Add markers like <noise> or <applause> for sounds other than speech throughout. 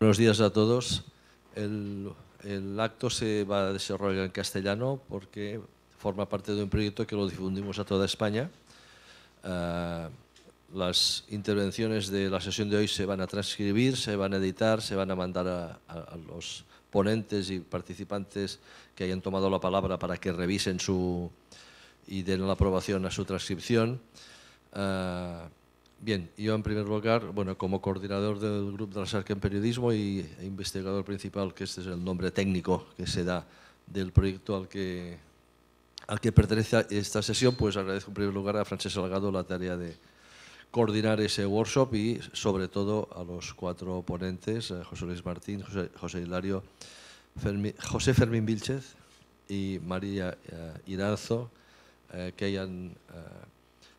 Buenos días a todos. El, acto se va a desarrollar en castellano porque forma parte de un proyecto que lo difundimos a toda España. Ah, las intervenciones de la sesión de hoy se van a transcribir, se van a editar, se van a mandar a, los ponentes y participantes que hayan tomado la palabra para que revisen su y den la aprobación a su transcripción. Ah, Bien, yo en primer lugar, bueno, como coordinador del Grupo de la SARC en Periodismo y e investigador principal, que este es el nombre técnico que se da del proyecto al que, al que pertenece esta sesión, pues agradezco en primer lugar a Francesc Salgado la tarea de coordinar ese workshop y sobre todo a los cuatro ponentes, eh, José Luis Martín, José, Hilario, José Fermín Vilchez y María uh, Iranzo, eh, que hayan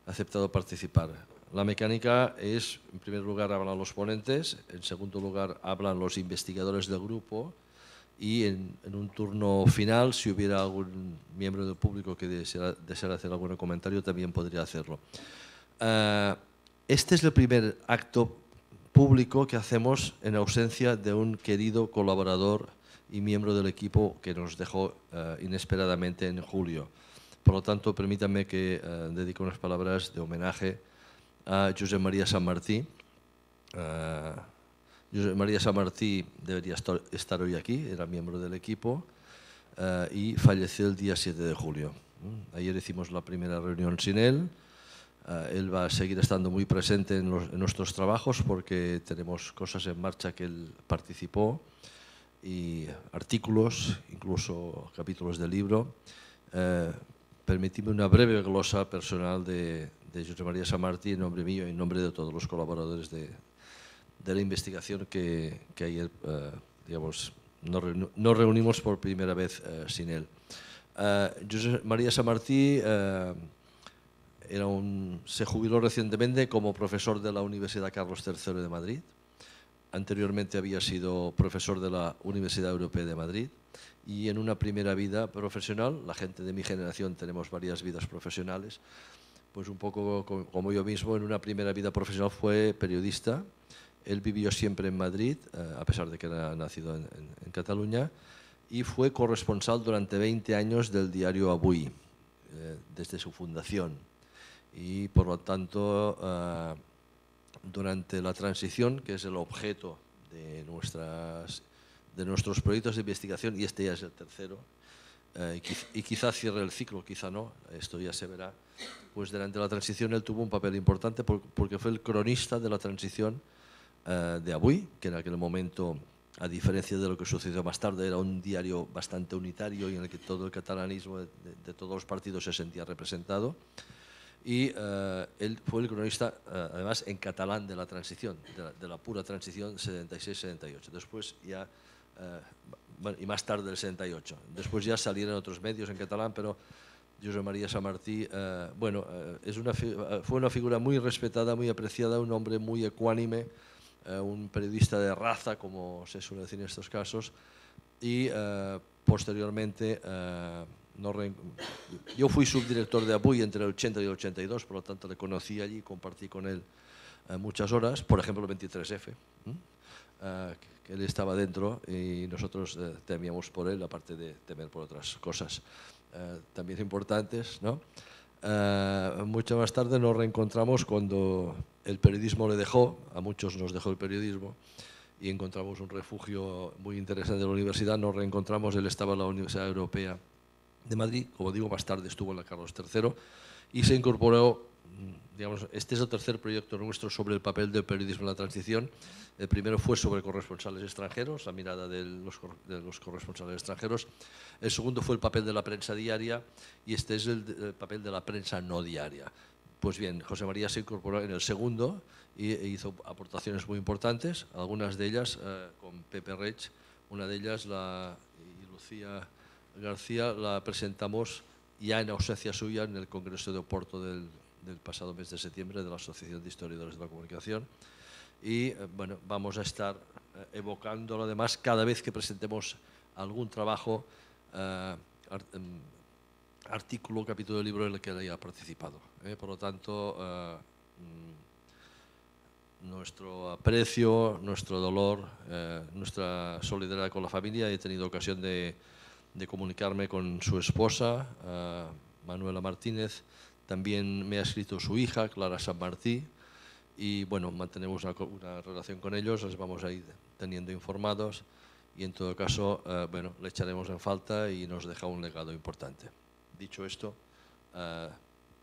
aceptado participar. La mecánica es, en primer lugar, hablan los ponentes, en segundo lugar, hablan los investigadores del grupo y en, un turno final, si hubiera algún miembro del público que deseara, hacer algún comentario, también podría hacerlo. Eh, este es el primer acto público que hacemos en ausencia de un querido colaborador y miembro del equipo que nos dejó eh, inesperadamente en julio. Por lo tanto, permítanme que eh, dedique unas palabras de homenaje a Josep María San Martí. Uh, Josep María San Martí debería estar hoy aquí, era miembro del equipo uh, y falleció el día 7 de julio. Mm, ayer hicimos la primera reunión sin él. Uh, él va a seguir estando muy presente en, nuestros trabajos porque tenemos cosas en marcha que él participó y artículos, incluso capítulos del libro. Uh, una breve glosa personal de, de José María Samartí, en nombre mío y en nombre de todos los colaboradores de, de la investigación que, que ayer uh, digamos, nos, nos, reunimos por primera vez uh, sin él. Uh, José María Samartí era un, se jubiló recientemente como profesor de la Universidad Carlos III de Madrid. Anteriormente había sido profesor de la Universidad Europea de Madrid y en una primera vida profesional, la gente de mi generación tenemos varias vidas profesionales, pues un poco como yo mismo, en una primera vida profesional fue periodista. Él vivió siempre en Madrid, eh, a pesar de que era nacido en, Cataluña, y fue corresponsal durante 20 años del diario Avui, eh, desde su fundación. Y por lo tanto, eh, durante la transición, que es el objeto de, de nuestros proyectos de investigación, y este ya es el tercero, y, y quizá cierre el ciclo, quizá no, esto ya se verá, pues durante la transición él tuvo un papel importante porque fue el cronista de la transición eh, de Avui, que en aquel momento, a diferencia de lo que sucedió más tarde, era un diario bastante unitario y en el que todo el catalanismo de, todos los partidos se sentía representado. Y eh, él fue el cronista, eh, además, en catalán de la transición, de la, pura transición 76-78. Después ya, y más tarde del 78. Después ya salieron otros medios en catalán, pero José María Samartí, eh, bueno, eh, es una, eh, fue una figura muy respetada, muy apreciada, un hombre muy ecuánime, un periodista de raza, como se suele decir en estos casos, y posteriormente, no yo fui subdirector de APUI entre el 80 y el 82, por lo tanto le conocí allí, compartí con él muchas horas, por ejemplo el 23F, que él estaba dentro y nosotros temíamos por él, aparte de temer por otras cosas. Eh, también importantes. ¿no? Eh, mucho más tarde nos reencontramos cuando el periodismo le dejó, a muchos nos dejó el periodismo, y encontramos un refugio muy interesante de la universidad. Nos reencontramos, él estaba en la Universidad Europea de Madrid, como digo, más tarde estuvo en la Carlos III, y se incorporó digamos, este es el tercer proyecto nuestro sobre el papel del periodismo en la transición. El primero fue sobre corresponsales extranjeros, la mirada de los, de los corresponsales extranjeros. El segundo fue el papel de la prensa diaria y este es el, papel de la prensa no diaria. Pues bien, José María se incorporó en el segundo y e hizo aportaciones muy importantes, algunas de ellas eh, con Pepe Rech, una de ellas la, y Lucía García la presentamos ya en ausencia suya en el Congreso de Oporto del del pasado mes de septiembre de la Asociación de Historiadores de la Comunicación. Y eh, bueno, vamos a estar eh, evocándolo además cada vez que presentemos algún trabajo, eh, em, artículo, capítulo de libro en el que haya participado. por lo tanto, mm, nuestro aprecio, nuestro dolor, nuestra solidaridad con la familia. He tenido ocasión de, comunicarme con su esposa, Manuela Martínez. También me ha escrito su hija, Clara San Martí. Y bueno, mantenemos una, relación con ellos, les vamos a ir teniendo informados y en todo caso, eh, bueno, le echaremos en falta y nos deja un legado importante. Dicho esto,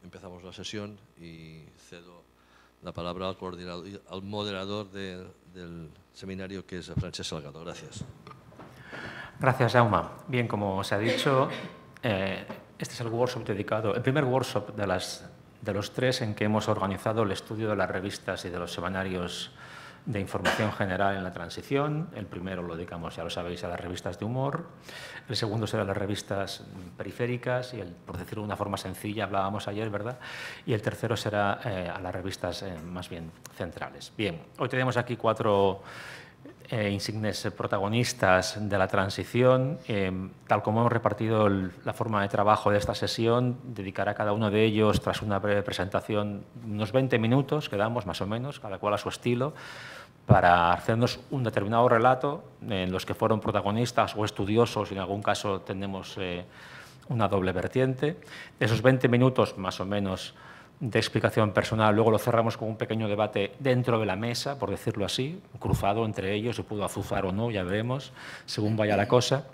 empezamos la sesión y cedo la palabra al, coordinador, al moderador del seminario, que es Francesc Salgado. Gracias. Gracias, Jauma. Bien, como se ha dicho, eh, este es el workshop dedicado, el primer workshop de, las, de los tres en que hemos organizado el estudio de las revistas y de los semanarios de información general en la transición. El primero lo dedicamos, ya lo sabéis, a las revistas de humor. El segundo será las revistas periféricas y, por decirlo de una forma sencilla, hablábamos ayer, ¿verdad? Y el tercero será eh, a las revistas eh, más bien centrales. Bien, hoy tenemos aquí cuatro eh, insignes protagonistas de la transición. tal como hemos repartido la forma de trabajo de esta sesión, dedicará cada uno de ellos, tras una breve presentación, unos 20 minutos, quedamos más o menos, cada cual a su estilo, para hacernos un determinado relato en los que fueron protagonistas o estudiosos, y en algún caso tenemos eh, una doble vertiente. De esos 20 minutos, más o menos, de explicación personal, luego lo cerramos con un pequeño debate dentro de la mesa, por decirlo así, cruzado entre ellos, se pudo azuzar o no, ya veremos, según vaya la cosa.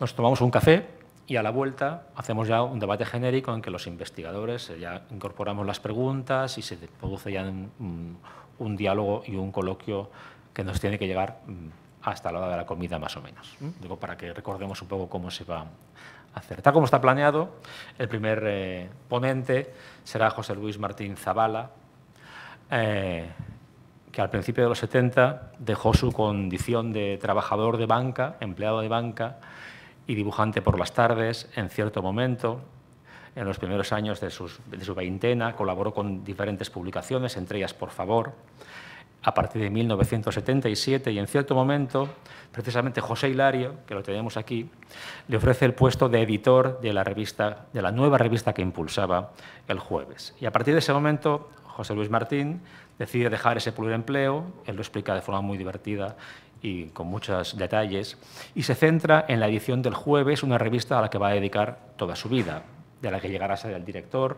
Nos tomamos un café y a la vuelta hacemos ya un debate genérico en que los investigadores eh, ya incorporamos las preguntas y se produce ya un, un diálogo y un coloquio que nos tiene que llegar mm, hasta la hora de la comida más o menos. Digo, para que recordemos un poco cómo se va hacer. Tal como está planeado, el primer eh, ponente será José Luis Martín Zavala, eh, que al principio de los 70 dejó su condición de trabajador de banca, empleado de banca y dibujante por las tardes en cierto momento en los primeros años de, de su veintena, colaboró con diferentes publicaciones, entre ellas Por Favor, a partir de 1977 y en cierto momento, precisamente José Hilario, que lo tenemos aquí, le ofrece el puesto de editor de la, revista, de la nueva revista que impulsaba el jueves. Y a partir de ese momento, José Luis Martín decide dejar ese empleo, él lo explica de forma muy divertida y con muchos detalles, y se centra en la edición del jueves, una revista a la que va a dedicar toda su vida, de la que llegará a ser el director,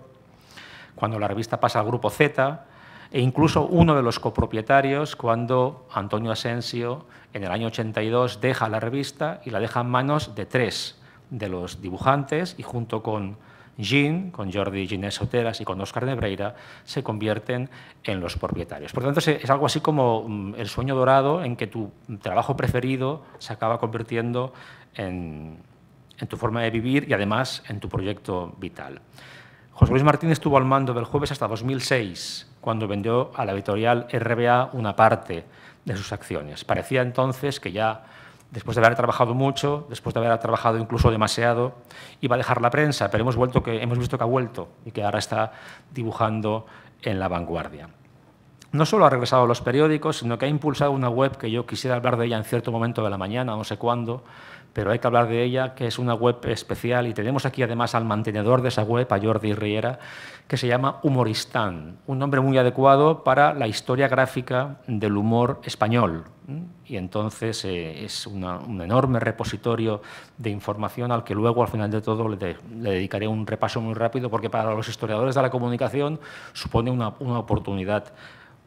cuando la revista pasa al grupo Z, e incluso uno de los copropietarios cuando Antonio Asensio en el año 82 deja la revista y la deja en manos de tres de los dibujantes y junto con Jean, con Jordi Ginés Soteras y con Oscar Nebreira, se convierten en los propietarios. Por lo tanto, es algo así como mm, el sueño dorado en que tu trabajo preferido se acaba convirtiendo en, en tu forma de vivir y además en tu proyecto vital. José Luis Martín estuvo al mando del jueves hasta 2006, cuando vendió a la editorial RBA una parte de sus acciones. Parecía entonces que ya, después de haber trabajado mucho, después de haber trabajado incluso demasiado, iba a dejar la prensa, pero hemos, vuelto que, hemos visto que ha vuelto y que ahora está dibujando en la vanguardia. No solo ha regresado a los periódicos, sino que ha impulsado una web que yo quisiera hablar de ella en cierto momento de la mañana, no sé cuándo, pero hay que hablar de ella, que es una web especial y tenemos aquí además al mantenedor de esa web, a Jordi Riera, que se llama Humoristán, un nombre muy adecuado para la historia gráfica del humor español. Y entonces eh, es un enorme repositorio de información al que luego, al final de todo, le, dedicaré un repaso muy rápido, porque para los historiadores de la comunicación supone una, una oportunidad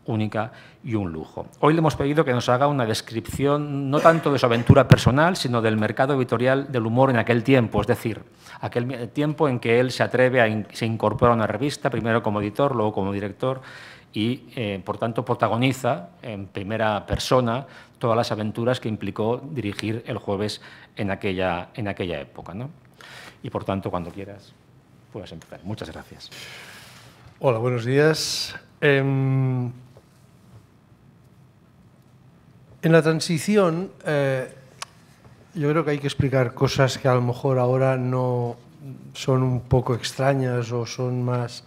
única y un lujo. Hoy le hemos pedido que nos haga una descripción no tanto de su aventura personal, sino del mercado editorial del humor en aquel tiempo, es decir, aquel tiempo en que él se atreve a se incorpora a una revista, primero como editor, luego como director, y eh, por tanto protagoniza en primera persona todas las aventuras que implicó dirigir el jueves en aquella, en aquella época. ¿no? Y por tanto, cuando quieras, puedes empezar. Muchas gracias. Hola, buenos días. Em, En la transición, eh, yo creo que hay que explicar cosas que a lo mejor ahora no son un poco extrañas o son más...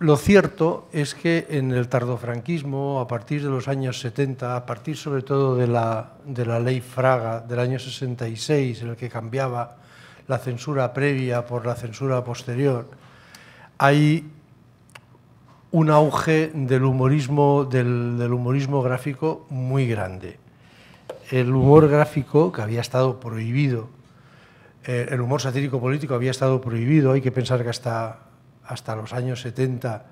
lo cierto es que en el tardofranquismo, a partir de los años 70, a partir sobre todo de la, de la ley Fraga del año 66, en el que cambiaba la censura previa por la censura posterior, hay un auge del humorismo, del, humorismo gráfico muy grande. El humor gráfico, que había estado prohibido, eh, el humor satírico político había estado prohibido, hay que pensar que hasta, hasta los años 70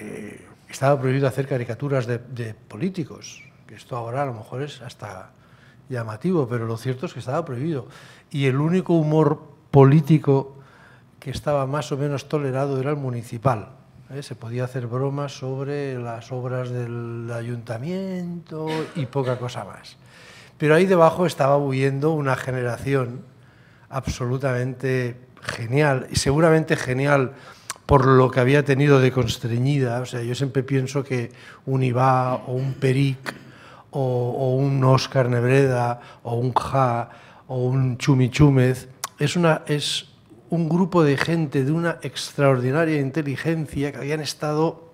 eh, estaba prohibido hacer caricaturas de, de políticos, que esto ahora a lo mejor es hasta llamativo, pero lo cierto es que estaba prohibido. Y el único humor político que estaba más o menos tolerado era el municipal. ¿Eh? Se podía hacer bromas sobre las obras del ayuntamiento y poca cosa más. Pero ahí debajo estaba huyendo una generación absolutamente genial, y seguramente genial por lo que había tenido de constreñida. O sea, yo siempre pienso que un Ibá o un Peric o, un Oscar Nebreda o un Ja o un Chumi Chúmez es, una, es un grupo de gente de una extraordinaria inteligencia que habían estado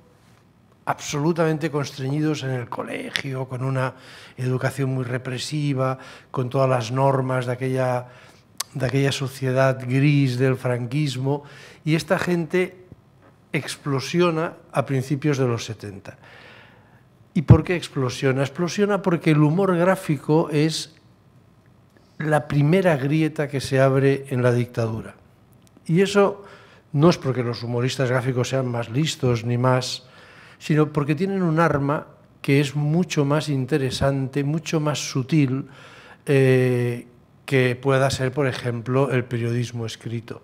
absolutamente constreñidos en el colegio, con una educación muy represiva, con todas las normas de aquella, de aquella sociedad gris del franquismo, y esta gente explosiona a principios de los 70. ¿Y por qué explosiona? Explosiona porque el humor gráfico es la primera grieta que se abre en la dictadura. Y eso no es porque los humoristas gráficos sean más listos ni más, sino porque tienen un arma que es mucho más interesante, mucho más sutil eh, que pueda ser, por ejemplo, el periodismo escrito.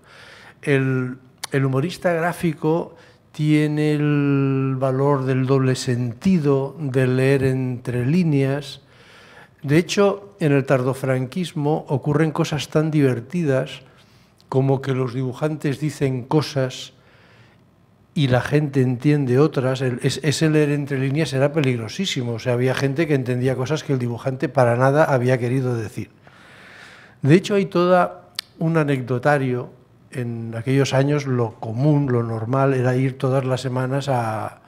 El, el humorista gráfico tiene el valor del doble sentido, de leer entre líneas. De hecho, en el tardofranquismo ocurren cosas tan divertidas como que los dibujantes dicen cosas y la gente entiende otras. ese leer entre líneas era peligrosísimo. O sea, había gente que entendía cosas que el dibujante para nada había querido decir. De hecho, hay toda un anecdotario en aquellos años lo común, lo normal, era ir todas las semanas a,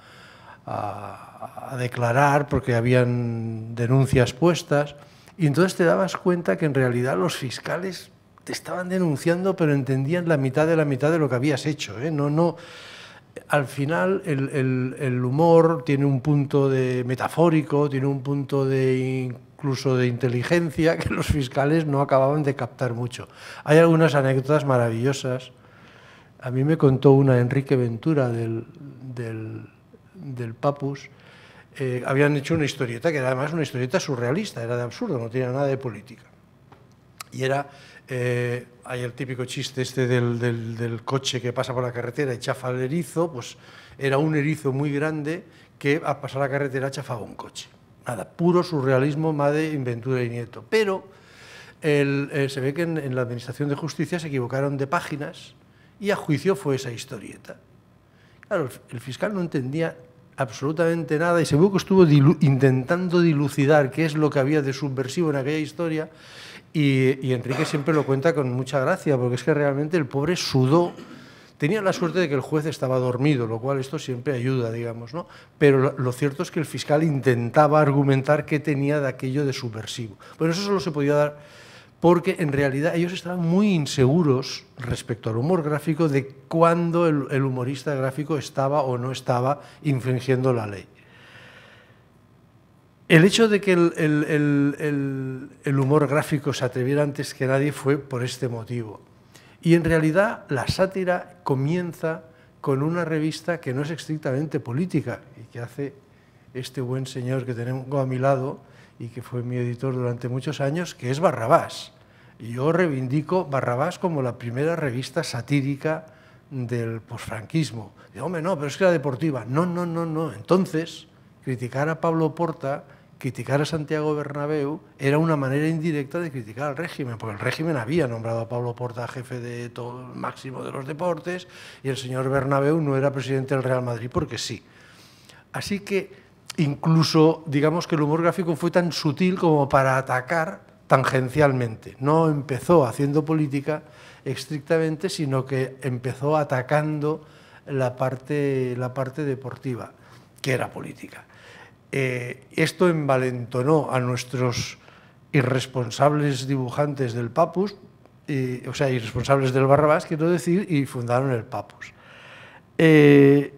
a, declarar porque habían denuncias puestas y entonces te dabas cuenta que en realidad los fiscales te estaban denunciando pero entendían la mitad de la mitad de lo que habías hecho. ¿eh? No, no, al final el, el, el humor tiene un punto de metafórico, tiene un punto de incluso de inteligencia que los fiscales no acababan de captar mucho. Hay algunas anécdotas maravillosas. A mí me contó una Enrique Ventura del, del, del Papus. Eh, habían hecho una historieta que era además una historieta surrealista, era de absurdo, no tenía nada de política. Y era, eh, hay el típico chiste este del, del, coche que pasa por la carretera y chafa el erizo, pues era un erizo muy grande que al pasar la carretera chafaba un coche nada, puro surrealismo, Made, Inventura y Nieto. Pero eh, se ve que en, la Administración de Justicia se equivocaron de páginas y a juicio fue esa historieta. Claro, el, fiscal no entendía absolutamente nada y seguro que estuvo intentando dilucidar qué es lo que había de subversivo en aquella historia y, Enrique siempre lo cuenta con mucha gracia porque es que realmente el pobre sudó Tenía la suerte de que el juez estaba dormido, lo cual esto siempre ayuda, digamos, ¿no? Pero lo, cierto es que el fiscal intentaba argumentar qué tenía de aquello de subversivo. Bueno, eso solo se podía dar porque en realidad ellos estaban muy inseguros respecto al humor gráfico de cuándo el humorista gráfico estaba o no estaba infringiendo la ley. El hecho de que el, humor gráfico se atreviera antes que nadie fue por este motivo. Y en realidad la sátira comienza con una revista que no es estrictamente política y que hace este buen señor que tengo a mi lado y que fue mi editor durante muchos años, que es Barrabás. Y yo reivindico Barrabás como la primera revista satírica del posfranquismo. Digo, hombre, no, pero es que era deportiva. No, no, no, no. Entonces, criticar a Pablo Porta criticar a Santiago Bernabéu era una manera indirecta de criticar al régimen, porque el régimen había nombrado a Pablo Porta jefe de todo el máximo de los deportes y el señor Bernabéu no era presidente del Real Madrid porque sí. Así que incluso digamos que el humor gráfico fue tan sutil como para atacar tangencialmente. No empezó haciendo política estrictamente, sino que empezó atacando la parte, la parte deportiva, que era política. Eh, esto envalentonó a nuestros irresponsables dibujantes del Papus, y, o sea, irresponsables del Barrabás, quiero decir, y fundaron el Papus. Eh,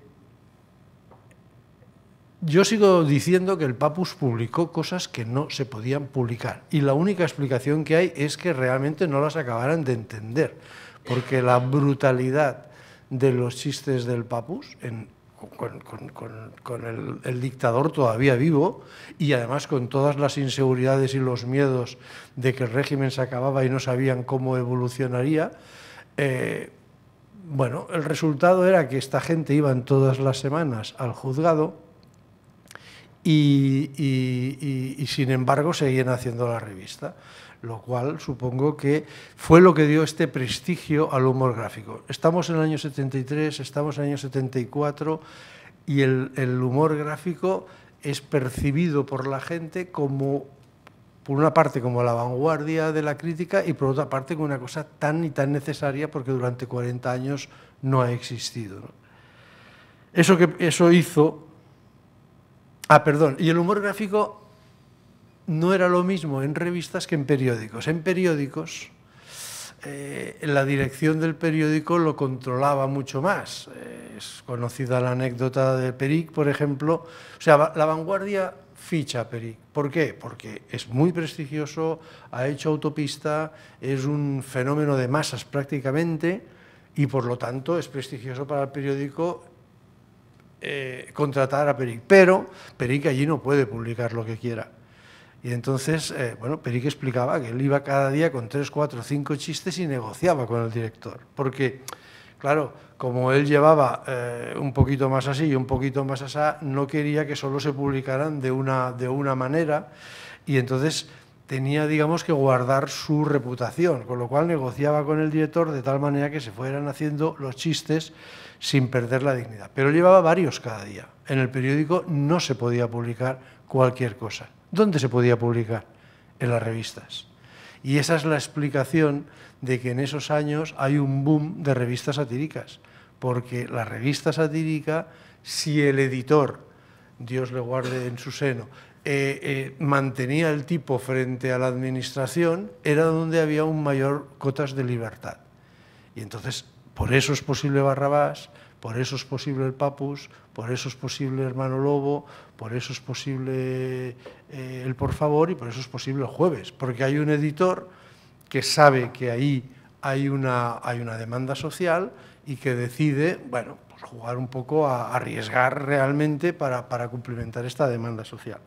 yo sigo diciendo que el Papus publicó cosas que no se podían publicar y la única explicación que hay es que realmente no las acabaran de entender, porque la brutalidad de los chistes del Papus en, con, el, dictador todavía vivo y además con todas las inseguridades y los miedos de que el régimen se acababa y no sabían cómo evolucionaría, eh, bueno, el resultado era que esta gente iban todas las semanas al juzgado y, sin embargo seguían haciendo la revista, lo cual supongo que fue lo que dio este prestigio al humor gráfico. Estamos en el año 73, estamos en el año 74 y el, el humor gráfico es percibido por la gente como por una parte como la vanguardia de la crítica y por otra parte como una cosa tan y tan necesaria porque durante 40 años no ha existido. Eso, que, eso hizo... Ah, perdón, y el humor gráfico no era lo mismo en revistas que en periódicos. En periódicos, eh, la dirección del periódico lo controlaba mucho más. Eh, es conocida la anécdota de Peric, por ejemplo. O sea, la vanguardia ficha Peric. ¿Por qué? Porque es muy prestigioso, ha hecho autopista, es un fenómeno de masas prácticamente y por lo tanto es prestigioso para el periódico eh, contratar a Peric. Pero Peric allí no puede publicar lo que quiera. Y entonces, eh, bueno, Peric explicaba que él iba cada día con tres, cuatro, cinco chistes y negociaba con el director. Porque, claro, como él llevaba eh, un poquito más así y un poquito más así, no quería que solo se publicaran de una, de una manera y entonces tenía, digamos, que guardar su reputación, con lo cual negociaba con el director de tal manera que se fueran haciendo los chistes sin perder la dignidad. Pero llevaba varios cada día. En el periódico no se podía publicar cualquier cosa. ¿Dónde se podía publicar? En las revistas. Y esa es la explicación de que en esos años hay un boom de revistas satíricas, porque la revista satírica, si el editor, Dios le guarde en su seno, eh, eh, mantenía el tipo frente a la administración, era donde había un mayor cotas de libertad. Y entonces, por eso es posible Barrabás, por eso es posible el Papus, por eso es posible Hermano Lobo, por eso es posible eh, el Por Favor y por eso es posible el Jueves, porque hay un editor que sabe que ahí hay una, hay una demanda social y que decide, bueno, pues jugar un poco a arriesgar realmente para, para cumplimentar esta demanda social.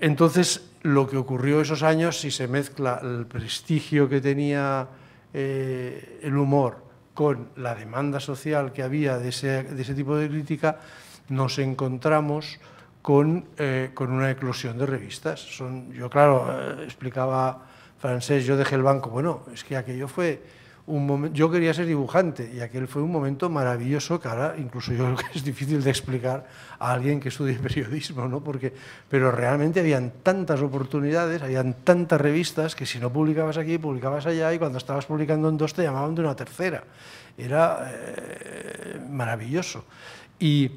Entonces, lo que ocurrió esos años, si se mezcla el prestigio que tenía eh, el humor con la demanda social que había de ese, de ese tipo de crítica, nos encontramos con, eh, con, una eclosión de revistas. Son, yo, claro, eh, explicaba francés, yo dejé el banco. Bueno, es que aquello fue un momento, yo quería ser dibujante y aquel fue un momento maravilloso que ahora incluso yo creo que es difícil de explicar a alguien que estudie periodismo, ¿no? Porque, pero realmente habían tantas oportunidades, habían tantas revistas que si no publicabas aquí, publicabas allá y cuando estabas publicando en dos te llamaban de una tercera. Era eh, maravilloso. Y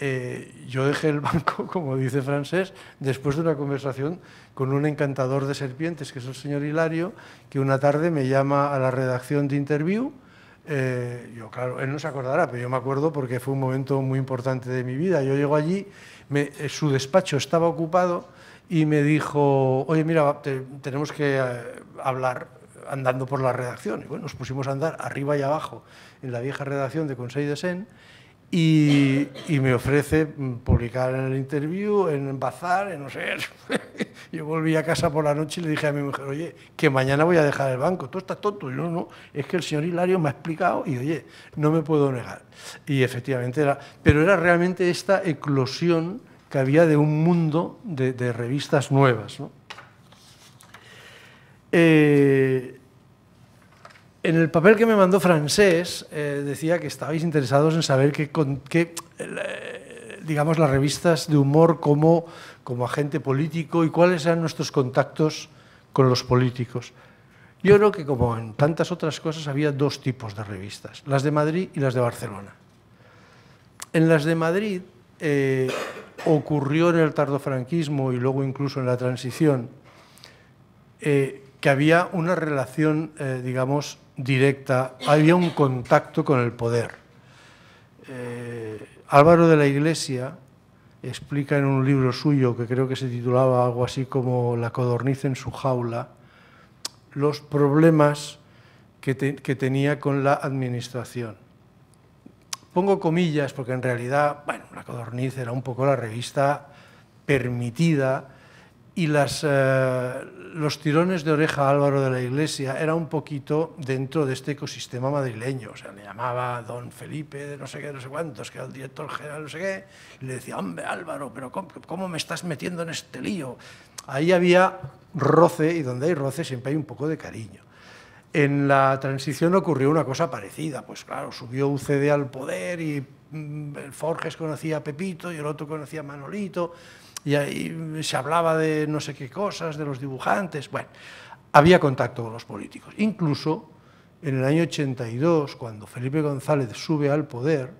eh, yo dejé el banco, <laughs> como dice Francés, después de una conversación con un encantador de serpientes, que es el señor Hilario, que una tarde me llama a la redacción de Interview. Eh, yo, claro, él no se acordará, pero yo me acuerdo porque fue un momento muy importante de mi vida. Yo llego allí, eh, su despacho estaba ocupado y me dijo, oye, mira, tenemos que hablar andando por la redacción. Y bueno, nos pusimos a andar arriba y abajo en la vieja redacción de Conseil de Sen y, me ofrece publicar en el interview, en Bazar, en no sé. <laughs> Yo volví a casa por la noche y le dije a mi mujer, oye, que mañana voy a dejar el banco. Tú estás tonto. Y no, no, es que el señor Hilario me ha explicado y, oye, no me puedo negar. Y efectivamente era, pero era realmente esta eclosión que había de un mundo de, de revistas nuevas. ¿no? Eh, en el papel que me mandó francés eh, decía que estabais interesados en saber qué, eh, digamos, las revistas de humor como, como agente político y cuáles eran nuestros contactos con los políticos. Yo creo que como en tantas otras cosas había dos tipos de revistas, las de Madrid y las de Barcelona. En las de Madrid eh, ocurrió en el tardofranquismo y luego incluso en la transición que había una relación, digamos, directa, había un contacto con el poder. Eh, Álvaro de la Iglesia explica en un libro suyo que creo que se titulaba algo así como La codorniz en su jaula, los problemas que, que tenía con la administración. Pongo comillas porque en realidad, bueno, La codorniz era un poco la revista permitida y las, eh, los tirones de oreja Álvaro de la Iglesia era un poquito dentro de este ecosistema madrileño. O sea, le llamaba don Felipe de no sé qué, no sé cuántos, que era el director general, no sé qué, y le decía, hombre Álvaro, pero ¿cómo, cómo me estás metiendo en este lío? Ahí había roce, y donde hay roce siempre hay un poco de cariño. En la transición ocurrió una cosa parecida, pues claro, subió UCD al poder y mm, Forges conocía a Pepito y el otro conocía a Manolito, y ahí se hablaba de no sé qué cosas, de los dibujantes. Bueno, había contacto con los políticos. Incluso en el año 82, cuando Felipe González sube al poder,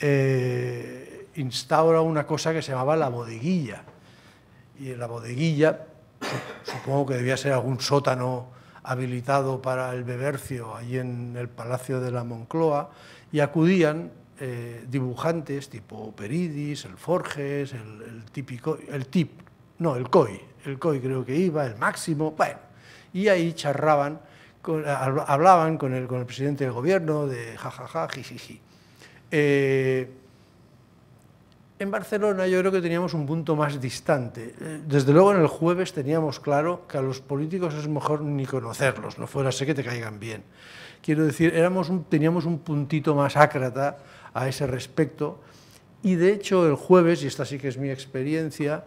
eh, instaura una cosa que se llamaba la bodeguilla. Y en la bodeguilla, supongo que debía ser algún sótano habilitado para el bebercio, allí en el Palacio de la Moncloa, y acudían eh, dibujantes tipo Peridis, el Forges, el, típico, el TIP, no, el COI, el COI creo que iba, el Máximo, bueno, y ahí charraban, hablaban con el, con el presidente del gobierno de jajaja, jijiji. Eh, en Barcelona yo creo que teníamos un punto más distante. Eh, desde luego en el jueves teníamos claro que a los políticos es mejor ni conocerlos, no fuera sé que te caigan bien. Quiero decir, éramos teníamos un puntito más ácrata a ese respecto. Y de hecho el jueves, y esta sí que es mi experiencia,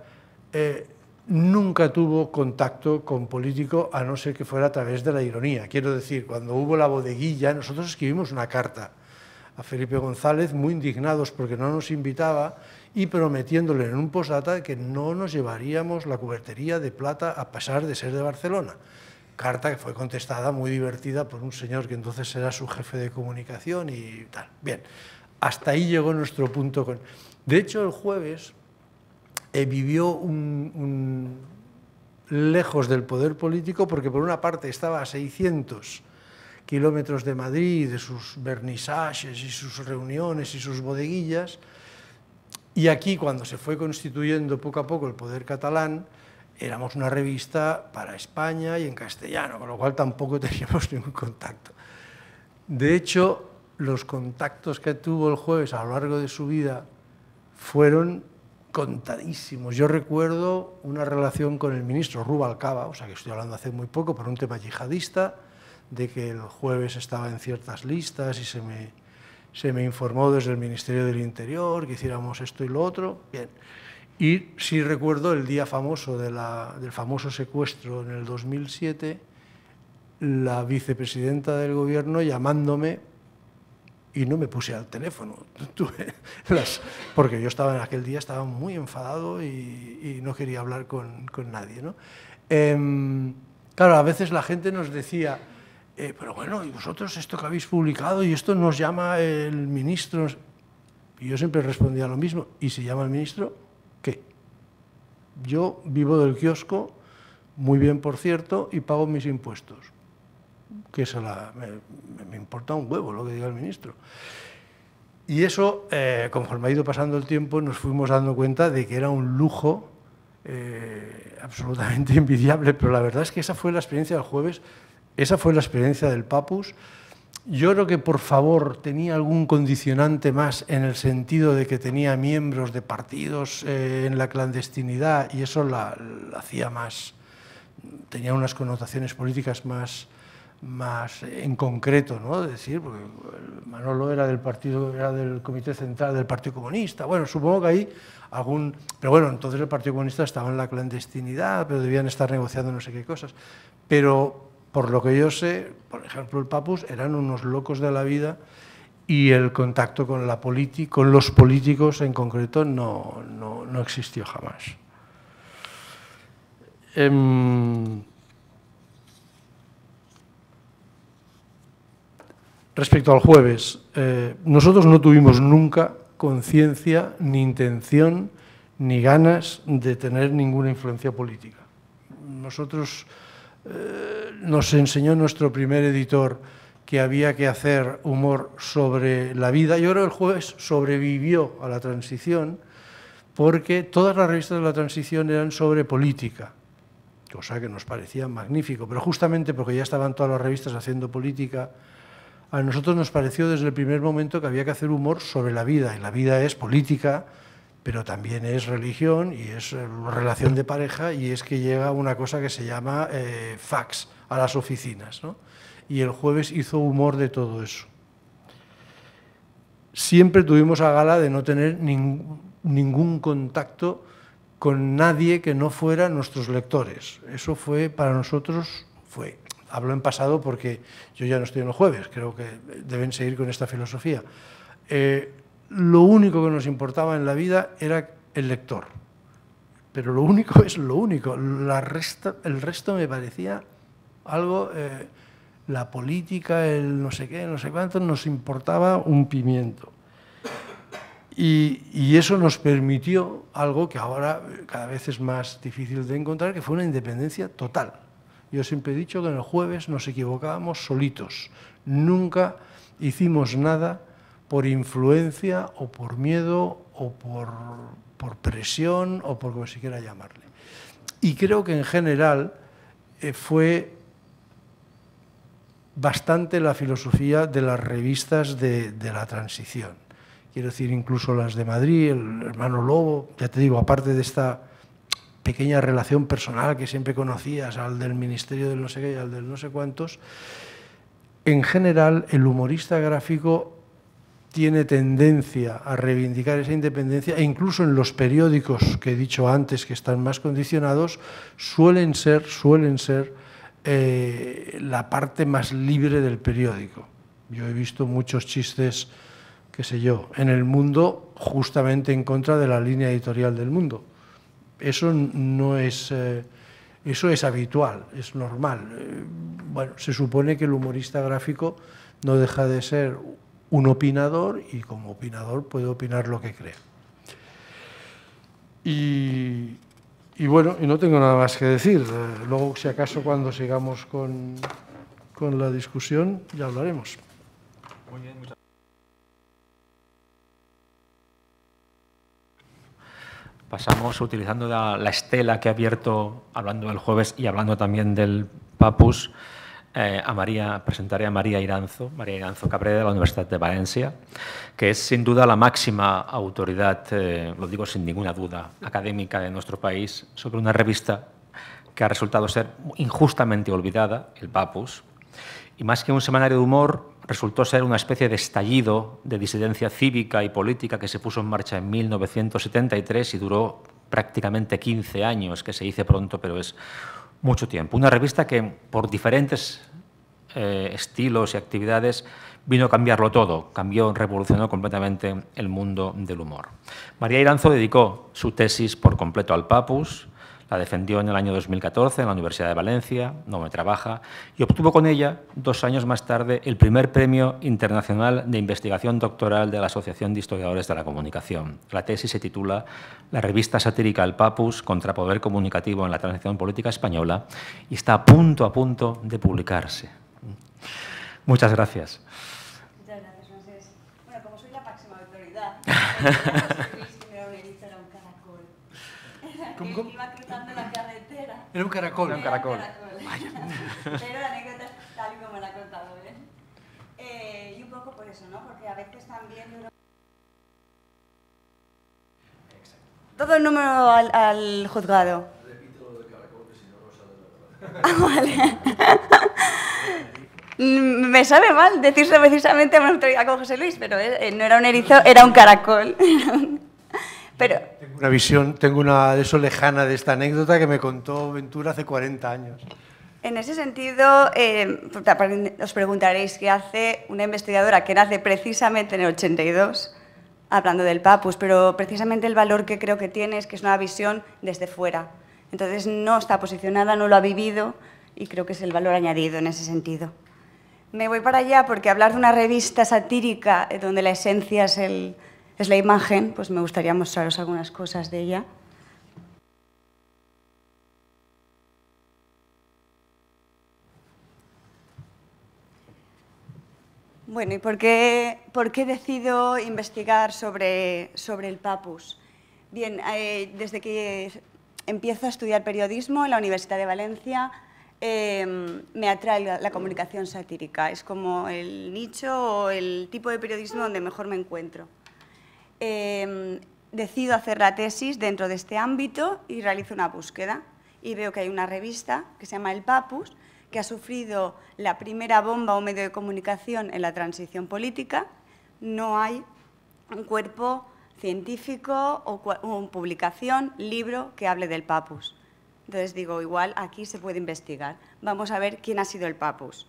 eh, nunca tuvo contacto con político a no ser que fuera a través de la ironía. Quiero decir, cuando hubo la bodeguilla, nosotros escribimos una carta a Felipe González muy indignados porque no nos invitaba y prometiéndole en un postdata que no nos llevaríamos la cubertería de plata a pesar de ser de Barcelona. Carta que fue contestada muy divertida por un señor que entonces era su jefe de comunicación y tal. Bien, hasta ahí llegó nuestro punto. Con... De hecho, el jueves eh, vivió un, lejos del poder político porque por una parte estaba a 600 kilómetros de Madrid, de sus vernisajes y sus reuniones y sus bodeguillas, y aquí cuando se fue constituyendo poco a poco el poder catalán, éramos una revista para España y en castellano, con lo cual tampoco <laughs> teníamos ningún contacto. De hecho, los contactos que tuvo el jueves a lo largo de su vida fueron contadísimos. Yo recuerdo una relación con el ministro Rubalcaba, o sea que estoy hablando hace muy poco, por un tema yihadista, de que el jueves estaba en ciertas listas y se me, se me informó desde el Ministerio del Interior que hiciéramos esto y lo otro. Bien. Y sí recuerdo el día famoso de del famoso secuestro en el 2007, la vicepresidenta del gobierno llamándome y no me puse al teléfono, <laughs> porque yo estaba en aquel día, estaba muy enfadado y, no quería hablar con, nadie. ¿no? Em, claro, a veces la gente nos decía, eh, pero bueno, y vosotros esto que habéis publicado y esto nos llama el ministro. Y yo siempre respondía lo mismo, ¿y si llama el ministro? ¿Qué? Yo vivo del kiosco, muy bien por cierto, y pago mis impuestos que eso me, importa un huevo lo que diga el ministro. Y eso, eh, conforme ha ido pasando el tiempo, nos fuimos dando cuenta de que era un lujo eh, absolutamente <laughs> envidiable, pero la verdad es que esa fue la experiencia del jueves, esa fue la experiencia del Papus. Yo creo que, por favor, tenía algún condicionante más en el sentido de que tenía miembros de partidos eh, en la clandestinidad y eso la, la hacía más, tenía unas connotaciones políticas más, más en concreto, ¿no? decir, porque Manolo era del partido, era del Comité Central del Partido Comunista. Bueno, supongo que ahí algún, pero bueno, entonces el Partido Comunista estaba en la clandestinidad, pero debían estar negociando no sé qué cosas. Pero por lo que yo sé, por ejemplo, el Papus eran unos locos de la vida y el contacto con la con los políticos en concreto no, no, no existió jamás. Em, Respecto al jueves, eh, nosotros no tuvimos nunca conciencia, ni intención, ni ganas de tener ninguna influencia política. Nosotros eh, nos enseñó nuestro primer editor que había que hacer humor sobre la vida. Yo creo que el jueves sobrevivió a la transición porque todas las revistas de la transición eran sobre política, cosa que nos parecía magnífico, pero justamente porque ya estaban todas las revistas haciendo política, a nosotros nos pareció desde el primer momento que había que hacer humor sobre la vida, y la vida es política, pero también es religión y es eh, relación de pareja y es que llega una cosa que se llama eh, fax a las oficinas. Y el jueves hizo humor de todo eso. Siempre tuvimos a gala de no tener ningún contacto con nadie que no fuera nuestros lectores. Eso fue para nosotros, fue, hablo en pasado porque yo ya no estoy en los jueves, creo que deben seguir con esta filosofía. Eh, lo único que nos importaba en la vida era el lector. Pero lo único <laughs> es lo único. La el resto me parecía algo, eh, la política, el no sé qué, no sé cuánto, nos importaba un pimiento. Y, y, eso nos permitió algo que ahora cada vez es más difícil de encontrar, que fue una independencia total. Yo siempre he dicho que en el jueves nos equivocábamos solitos. Nunca hicimos nada por influencia o por miedo o por, por presión o por como se quiera llamarle. Y creo que en general eh, fue bastante la filosofía de las revistas de, de, la transición. Quiero decir, incluso las de Madrid, el hermano Lobo, ya te digo, aparte de esta pequeña relación personal que siempre conocías, al del ministerio del no sé qué y al del no sé cuántos, en general el humorista gráfico tiene tendencia a reivindicar esa independencia e incluso en los periódicos que he dicho antes que están más condicionados suelen ser, suelen ser eh, la parte más libre del periódico. Yo he visto muchos chistes, qué sé yo, en el mundo justamente en contra de la línea editorial del mundo. Eso no es... Eh, eso es habitual, es normal. Eh, bueno, se supone que el humorista gráfico no deja de ser un opinador y como opinador puede opinar lo que crea. Y, bueno, y no tengo nada más que decir. Eh, luego, si acaso, cuando sigamos con, con la discusión, ya hablaremos. Muy bien, muchas Pasamos utilizando la, la, estela que ha abierto, hablando del jueves y hablando también del Papus, eh, a María, presentaré a María Iranzo, María Iranzo Cabrera de la Universidad de Valencia, que es sin duda la máxima autoridad, eh, lo digo sin ninguna duda, académica de nuestro país sobre una revista que ha resultado ser injustamente olvidada, el Papus, y más que un semanario de humor, resultó ser una especie de estallido de disidencia cívica y política que se puso en marcha en 1973 y duró prácticamente 15 años, que se dice pronto, pero es mucho tiempo. Una revista que por diferentes eh, estilos y actividades vino a cambiarlo todo, cambió, revolucionó completamente el mundo del humor. María Iranzo dedicó su tesis por completo al Papus, la defendió en el año 2014 en la Universidad de Valencia, no me trabaja, y obtuvo con ella, dos años más tarde, el primer premio internacional de investigación doctoral de la Asociación de Historiadores de la Comunicación. La tesis se titula La revista satírica El Papus contra poder comunicativo en la transición política española y está a punto, a punto de publicarse. Muchas gracias. Muchas gracias, Bueno, como soy la máxima autoridad, <laughs> <laughs> ¿Cómo, carretera. Era un caracol. Era un caracol. <laughs> Pero la anécdota es tal y como la ha contado él. Eh, y un poco por eso, ¿no? Porque a veces también... Todo el número al, al juzgado. Repítelo del caracol, que si no, no sale la <laughs> verdad. Ah, vale. <laughs> Me sabe mal decirse precisamente a una autoridad como José Luis, pero eh, no era un erizo, era un caracol. Pero, tengo una visión, tengo una de eso lejana de esta anécdota que me contó Ventura hace 40 años. En ese sentido, eh, os preguntaréis qué hace una investigadora que nace precisamente en el 82, hablando del Papus, pero precisamente el valor que creo que tiene es que es una visión desde fuera. Entonces no está posicionada, no lo ha vivido y creo que es el valor añadido en ese sentido. Me voy para allá porque hablar de una revista satírica eh, donde la esencia es el, es la imagen, pues me gustaría mostraros algunas cosas de ella. Bueno, ¿y por qué, por qué decido investigar sobre, sobre el papus? Bien, eh, desde que empiezo a estudiar periodismo en la Universidad de Valencia, em, me atrae la, comunicación satírica. Es como el nicho o el tipo de periodismo donde mejor me encuentro. Em, decido hacer la tesis dentro de este ámbito y realizo una búsqueda. Y veo que hay una revista que se llama El Papus, que ha sufrido la primera bomba o medio de comunicación en la transición política, no hay un cuerpo científico o una publicación, libro que hable del papus. Entonces digo, igual aquí se puede investigar. Vamos a ver quién ha sido el papus.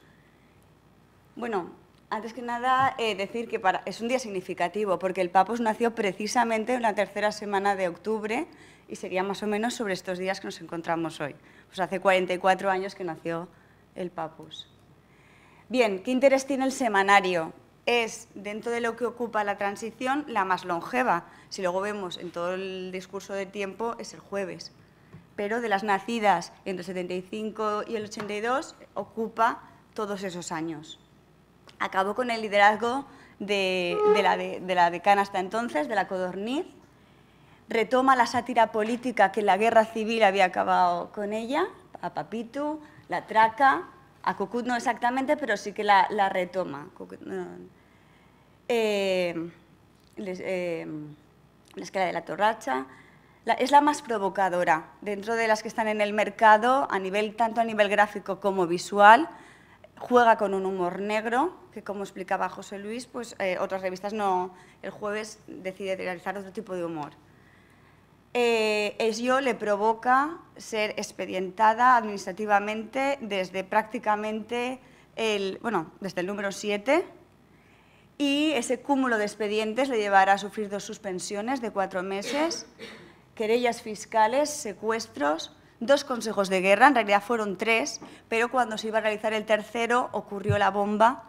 Bueno, antes que nada, eh, decir que es un día significativo, porque el papus nació precisamente en la tercera semana de octubre y sería más o menos sobre estos días que nos encontramos hoy. Pues hace 44 años que nació el Papus. Bien, ¿qué interés tiene el semanario? Es, dentro de lo que ocupa la transición, la más longeva. Si luego vemos en todo el discurso de tiempo, es el jueves. Pero de las nacidas entre el 75 y el 82, ocupa todos esos años. Acabó con el liderazgo de, la, de la decana hasta entonces, de la Codorniz, retoma la sátira política que la guerra civil había acabado con ella, a Papitu, la traca, a Cucut no exactamente, pero sí que la, retoma. Eh, eh, la escala de la torracha. es la más provocadora dentro de las que están en el mercado, a nivel, tanto a nivel gráfico como visual. Juega con un humor negro, que como explicaba José Luis, pues eh, otras revistas no, el jueves decide realizar otro tipo de humor. Eh, le provoca ser expedientada administrativamente desde prácticamente el, bueno, desde el número 7 y ese cúmulo de expedientes le llevará a sufrir dos suspensiones de cuatro meses, querellas fiscales, secuestros, dos consejos de guerra, en realidad fueron tres, pero cuando se iba a realizar el tercero ocurrió la bomba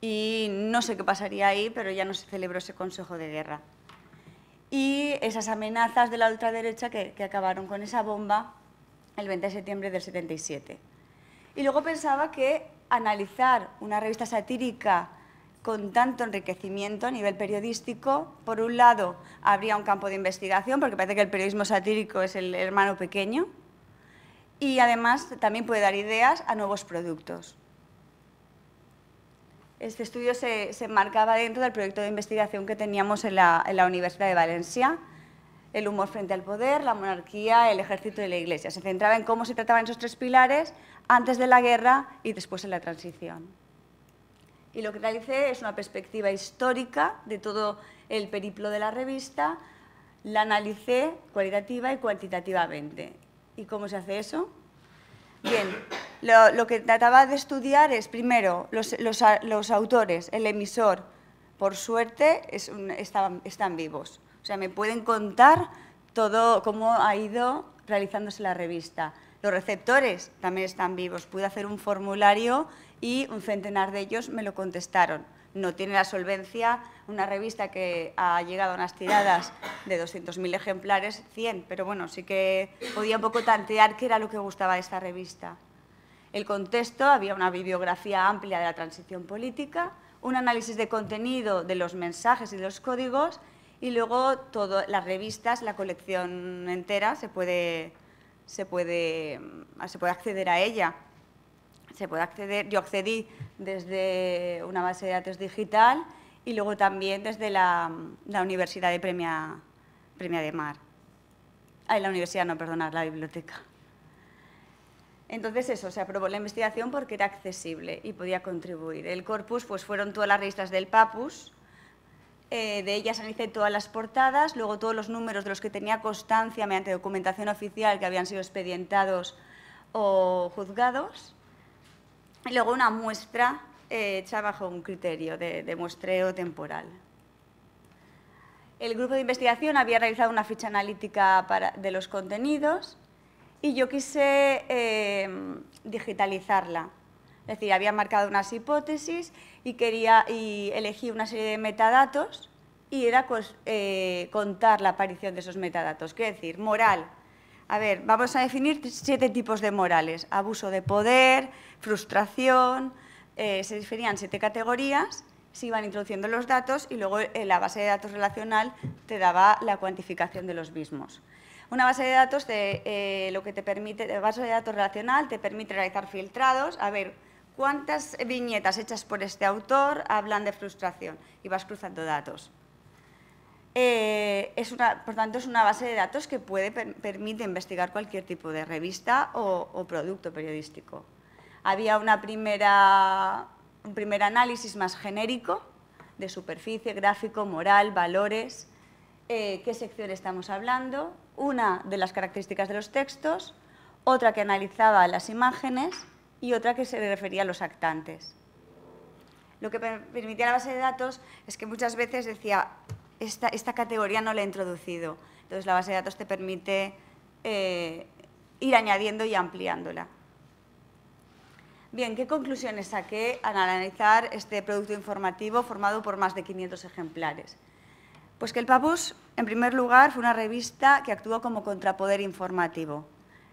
y no sé qué pasaría ahí, pero ya no se celebró ese consejo de guerra y esas amenazas de la ultraderecha que, acabaron con esa bomba el 20 de septiembre del 77. Y luego pensaba que analizar una revista satírica con tanto enriquecimiento a nivel periodístico, por un lado, habría un campo de investigación, porque parece que el periodismo satírico es el hermano pequeño, y además también puede dar ideas a nuevos productos. Este estudio se, se enmarcaba dentro del proyecto de investigación que teníamos en la, Universidad de Valencia, el humor frente al poder, la monarquía, el ejército y la iglesia. Se centraba en cómo se trataban esos tres pilares antes de la guerra y después en la transición. Y lo que realicé es una perspectiva histórica de todo el periplo de la revista, la analicé cualitativa y cuantitativamente. ¿Y cómo se hace eso? Bien, lo, que trataba de estudiar es, primero, los, autores, el emisor, por suerte, están, vivos. O sea, me pueden contar todo cómo ha ido realizándose la revista. Los receptores también están vivos. Pude hacer un formulario y un centenar de ellos me lo contestaron no tiene la solvencia una revista que ha llegado a unas tiradas de 200.000 ejemplares, 100, pero bueno, sí que podía un poco tantear qué era lo que gustaba de esta revista. El contexto, había una bibliografía amplia de la transición política, un análisis de contenido de los mensajes y de los códigos y luego todas las revistas, la colección entera, se puede, se puede, se puede acceder a ella se puede acceder, yo accedí desde una base de datos digital y luego también desde la, Universidad de Premia, Premia de Mar. Ay, la universidad, no, perdonad, la biblioteca. Entonces eso, se aprobó la investigación porque era accesible y podía contribuir. El corpus pues fueron todas las revistas del Papus, eh, de ellas analicé todas las portadas, luego todos los números de los que tenía constancia mediante documentación oficial que habían sido expedientados o juzgados, y luego una muestra eh, hecha bajo un criterio de, muestreo temporal. El grupo de investigación había realizado una ficha analítica de los contenidos y yo quise eh, digitalizarla. Es decir, había marcado unas hipótesis y, quería, y elegí una serie de metadatos y era pues, eh, contar la aparición de esos metadatos. ¿Qué decir? Moral, a ver, vamos a definir siete tipos de morales. Abuso de poder, frustración, eh, se definían siete categorías se iban introduciendo los datos y luego en la base de datos relacional te daba la cuantificación de los mismos. Una base de datos eh, lo que te permite, la base de datos relacional te permite realizar filtrados, a ver cuántas viñetas hechas por este autor hablan de frustración y vas cruzando datos. Eh, es una, por tanto, es una base de datos que permite investigar cualquier tipo de revista o, producto periodístico. Había un primer análisis más genérico de superficie, gráfico, moral, valores, eh, qué sección estamos hablando, una de las características de los textos, otra que analizaba las imágenes y otra que se refería a los actantes. Lo que permitía la base de datos es que muchas veces decía, esta, categoría no la he introducido. Entonces la base de datos te permite eh, ir añadiendo y ampliándola. Bien, ¿qué conclusiones saqué al analizar este producto informativo formado por más de 500 ejemplares? Pues que el Papus, en primer lugar, fue una revista que actuó como contrapoder informativo.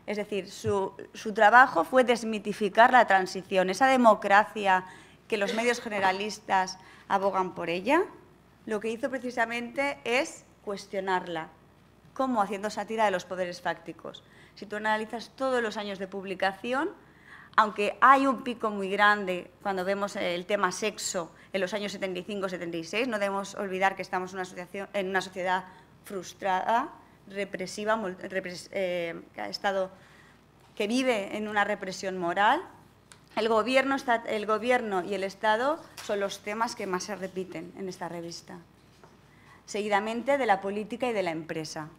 Es decir, su, trabajo fue desmitificar la transición, esa democracia que los medios generalistas abogan por ella, lo que hizo precisamente es cuestionarla, como haciendo sátira de los poderes fácticos. Si tú analizas todos los años de publicación, aunque hay un pico muy grande cuando vemos el tema sexo en los años 75-76, no debemos olvidar que estamos en una, sociedad frustrada, represiva, eh, que, ha estado, que vive en una represión moral. El gobierno, el y el Estado son los temas que más se repiten en esta revista, seguidamente de la política y de la empresa.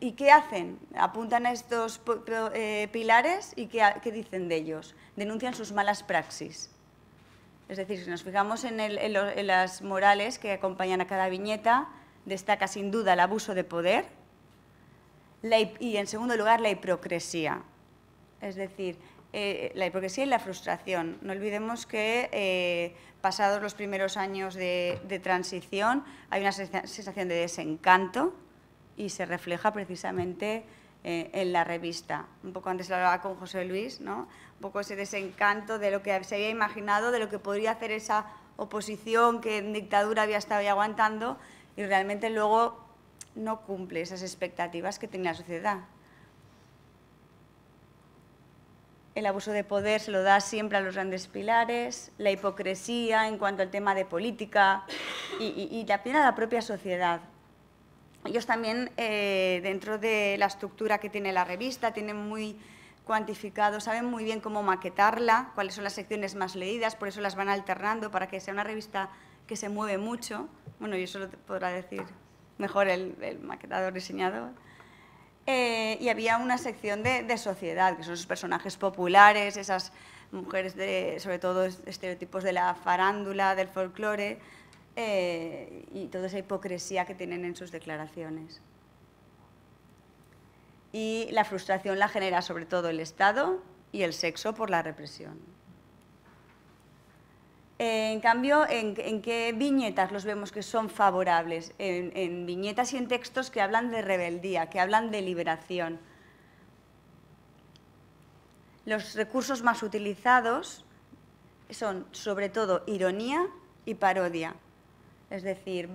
¿Y qué hacen? Apuntan a estos eh, pilares y ¿qué, dicen de ellos? Denuncian sus malas praxis. Es decir, si nos fijamos en, las morales que acompañan a cada viñeta, destaca sin duda el abuso de poder y, en segundo lugar, la hipocresía. Es decir, eh, la hipocresía y la frustración. No olvidemos que, eh, pasados los primeros años de, transición, hay una sensación de desencanto y se refleja precisamente eh, en la revista. Un poco antes lo hablaba con José Luis, ¿no? un poco ese desencanto de lo que se había imaginado, de lo que podría hacer esa oposición que en dictadura había estado aguantando y realmente luego no cumple esas expectativas que tenía la sociedad. El abuso de poder se lo da siempre a los grandes pilares, la hipocresía en cuanto al tema de política y, y, y también a la propia sociedad. Ellos también, eh, dentro de la estructura que tiene la revista, tienen muy cuantificado, saben muy bien cómo maquetarla, cuáles son las secciones más leídas, por eso las van alternando para que sea una revista que se mueve mucho. Bueno, y eso lo podrá decir mejor el, maquetador, diseñador. Eh, y había una sección de, sociedad, que son esos personajes populares, esas mujeres, de, sobre todo estereotipos de la farándula, del folclore, eh, y toda esa hipocresía que tienen en sus declaraciones. Y la frustración la genera sobre todo el Estado y el sexo por la represión. En cambio, ¿en, qué viñetas los vemos que son favorables? En, en viñetas y en textos que hablan de rebeldía, que hablan de liberación. Los recursos más utilizados son sobre todo ironía y parodia. Es decir,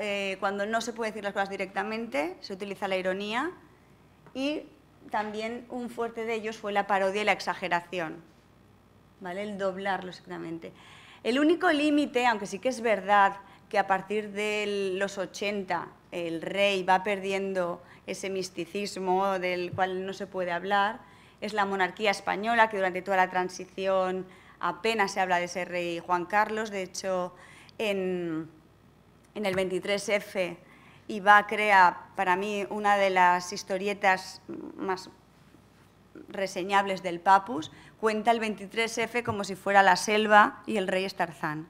eh, cuando no se puede decir las cosas directamente, se utiliza la ironía y también un fuerte de ellos fue la parodia y la exageración, ¿vale? el doblarlo exactamente. El único límite, aunque sí que es verdad que a partir de los 80 el rey va perdiendo ese misticismo del cual no se puede hablar, es la monarquía española, que durante toda la transición apenas se habla de ese rey Juan Carlos. De hecho, en, el 23F y va a crear para mí una de las historietas más reseñables del Papus, cuenta el 23F como si fuera la selva y el rey es Tarzán.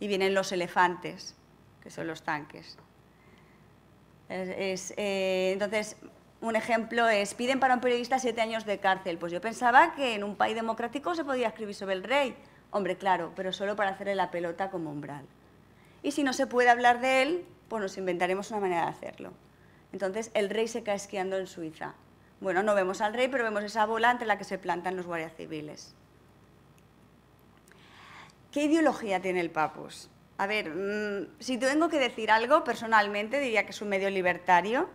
Y vienen los elefantes, que son los tanques. Eh, entonces, un ejemplo es, piden para un periodista siete años de cárcel. Pues yo pensaba que en un país democrático se podía escribir sobre el rey. Hombre, claro, pero solo para hacerle la pelota como umbral. Y si no se puede hablar de él, pues nos inventaremos una manera de hacerlo. Entonces, el rey se cae esquiando en Suiza. Bueno, no vemos al rey, pero vemos esa bola entre la que se plantan los guardias civiles. ¿qué ideología tiene el Papus? A ver, mm, si tengo que decir algo, personalmente diría que es un medio libertario,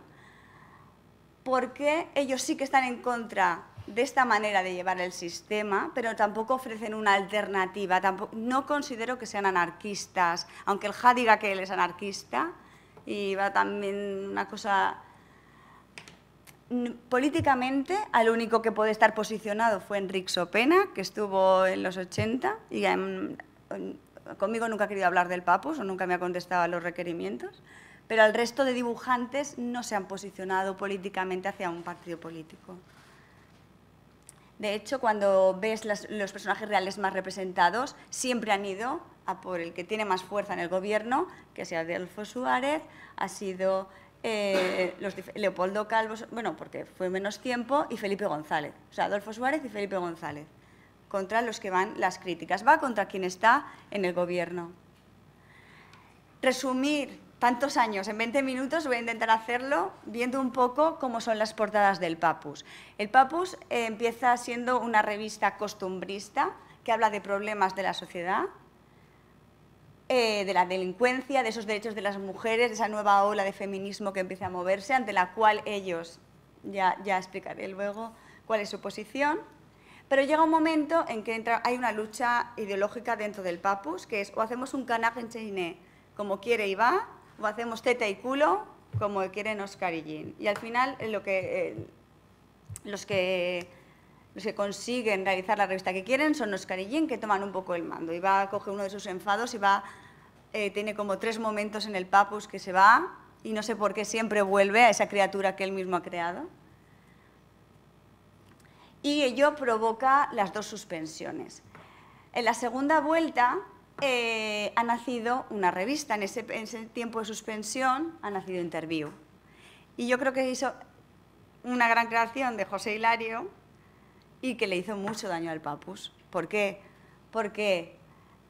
porque ellos sí que están en contra de esta manera de llevar el sistema, pero tampoco ofrecen una alternativa. no considero que sean anarquistas, aunque el JA diga que él es anarquista, y va también una cosa... Políticamente, al único que puede estar posicionado fue Enrique Sopena, que estuvo en los 80 y conmigo nunca ha querido hablar del Papus o nunca me ha contestado a los requerimientos, pero el resto de dibujantes no se han posicionado políticamente hacia un partido político. De hecho, cuando ves los personajes reales más representados, siempre han ido a por el que tiene más fuerza en el gobierno, que sea Adolfo Suárez, ha sido eh, Leopoldo Calvo, bueno, porque fue menos tiempo, y Felipe González. O sea, Adolfo Suárez y Felipe González, contra los que van las críticas. Va contra quien está en el gobierno. Resumir tantos años en 20 minutos, voy a intentar hacerlo viendo un poco cómo son las portadas del Papus. El Papus eh, empieza siendo una revista costumbrista que habla de problemas de la sociedad, eh, de la delincuencia, de esos derechos de las mujeres, de esa nueva ola de feminismo que empieza a moverse, ante la cual ellos, ya, ya explicaré luego cuál es su posición. Pero llega un momento en que entra, hay una lucha ideológica dentro del Papus, que es o hacemos un canard en como quiere y o hacemos teta y culo como quieren Oscar y Jean. Y al final eh, lo eh, los, que, los que consiguen realizar la revista que quieren son Oscar y Jean que toman un poco el mando y va a coger uno de sus enfados y va, eh, tiene como tres momentos en el papus que se va y no sé por qué siempre vuelve a esa criatura que él mismo ha creado. Y ello provoca las dos suspensiones. En la segunda vuelta, eh, ha nacido una revista. En ese, tiempo de suspensión ha nacido Interview. Y yo creo que hizo una gran creación de José Hilario y que le hizo mucho daño al Papus. ¿Por qué? Porque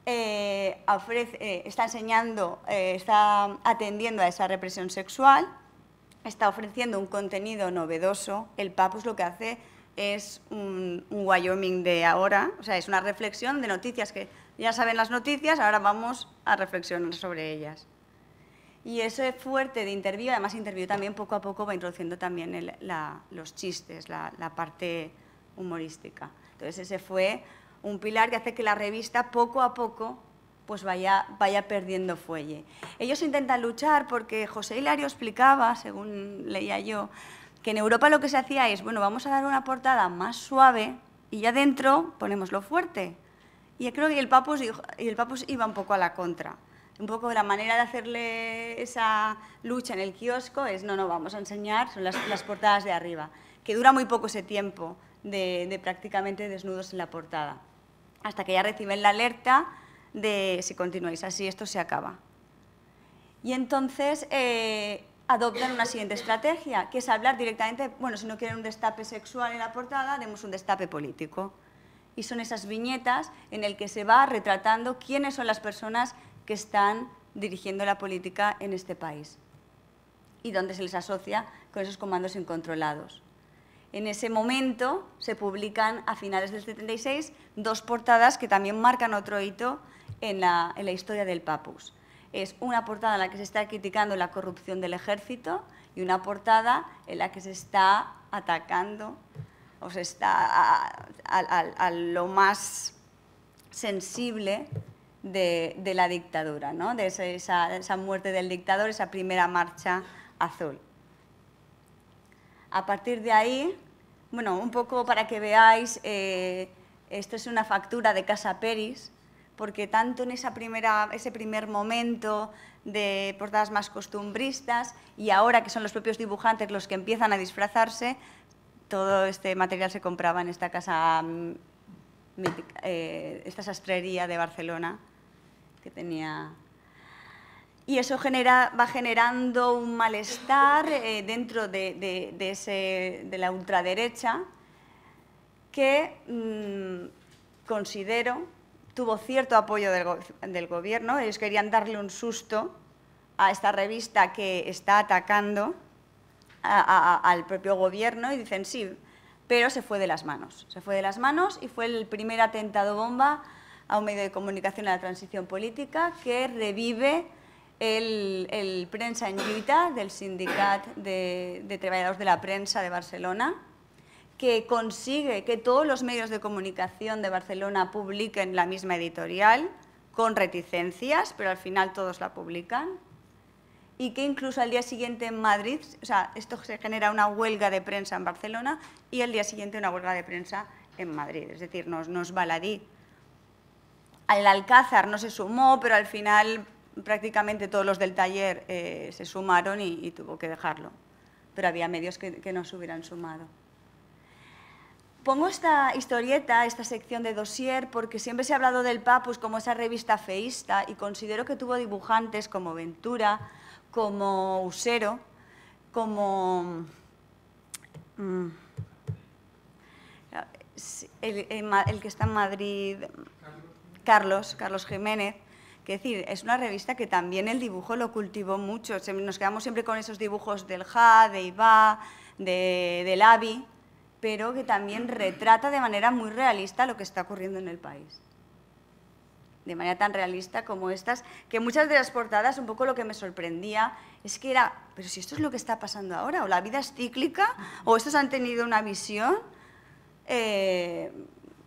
eh, eh, está enseñando, está atendiendo a esa represión sexual, está ofreciendo un contenido novedoso. El Papus lo que hace es un, un Wyoming de ahora, o sea, es una reflexión de noticias que ya saben las noticias, ahora vamos a reflexionar sobre ellas. Y ese fuerte de interview, además interview también poco a poco va introduciendo también los chistes, la, parte humorística. Entonces ese fue un pilar que hace que la revista poco a poco pues vaya, vaya perdiendo fuelle. Ellos intentan luchar porque José Hilario explicaba, según leía yo, que en Europa lo que se hacía es, bueno, vamos a dar una portada más suave y ya dentro ponemos lo fuerte. Y creo que el Papus, y el Papus iba un poco a la contra. Un poco la manera de hacerle esa lucha en el kiosco es, no, no, vamos a enseñar, son las, las portadas de arriba, que dura muy poco ese tiempo de, prácticamente desnudos en la portada, hasta que ya reciben la alerta de si continuáis así, esto se acaba. Y entonces eh, adoptan una siguiente estrategia, que es hablar directamente, bueno, si no quieren un destape sexual en la portada, haremos un destape político y son esas viñetas en el que se va retratando quiénes son las personas que están dirigiendo la política en este país y dónde se les asocia con esos comandos incontrolados. En ese momento se publican a finales del 76 dos portadas que también marcan otro hito en la, en la historia del Papus. Es una portada en la que se está criticando la corrupción del ejército y una portada en la que se está atacando o sea, está a, lo más sensible de, la dictadura, ¿no? de esa, muerte del dictador, esa primera marcha azul. A partir de ahí, bueno, un poco para que veáis, eh, esto es una factura de Casa Peris, porque tanto en esa primera, ese primer momento de portadas más costumbristas y ahora que son los propios dibujantes los que empiezan a disfrazarse, todo este material se compraba en esta casa, mm, eh, esta sastrería de Barcelona, que tenía... Y eso va generando un malestar eh, dentro de, la ultraderecha que mm, considero tuvo cierto apoyo del, del gobierno. Ellos querían darle un susto a esta revista que está atacando al propio gobierno y dicen sí, pero se fue de las manos. Se fue de las manos y fue el primer atentado bomba a un medio de comunicación a la transición política que revive el, el Prensa en Lluita del Sindicat de, de Treballadors de la Prensa de Barcelona, que consigue que todos los medios de comunicación de Barcelona publiquen la misma editorial, con reticencias, pero al final todos la publican, y que incluso al día siguiente en Madrid, o sea, esto se genera una huelga de prensa en Barcelona y al día siguiente una huelga de prensa en Madrid, es decir, nos, nos baladí. Al Alcázar no se sumó, pero al final prácticamente todos los del taller eh, se sumaron y, tuvo que dejarlo. Pero había medios que, no se hubieran sumado. Pongo esta historieta, esta sección de dossier, porque siempre se ha hablado del Papus como esa revista feísta y considero que tuvo dibujantes como Ventura, como Usero, como... Mm, el, el, que está en Madrid, Carlos, Carlos Jiménez, que decir, es una revista que también el dibujo lo cultivó mucho. Nos quedamos siempre con esos dibujos del JA, de IBA, de, del AVI, pero que también retrata de manera muy realista lo que está ocurriendo en el país. De manera tan realista como estas, que muchas de las portadas, un poco lo que me sorprendía, es que era, pero si esto es lo que está pasando ahora, o la vida es cíclica, o estos han tenido una visión eh,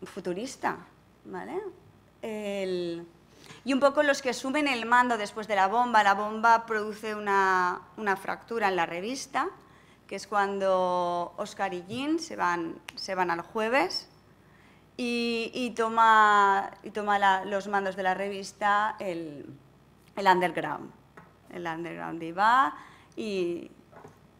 futurista, ¿vale? El, y un poco los que asumen el mando después de la bomba, la bomba produce una, una fractura en la revista, que es cuando Oscar y Jean se van, se van al jueves y, y toma, y toma la, los mandos de la revista el, el underground. El underground iba y,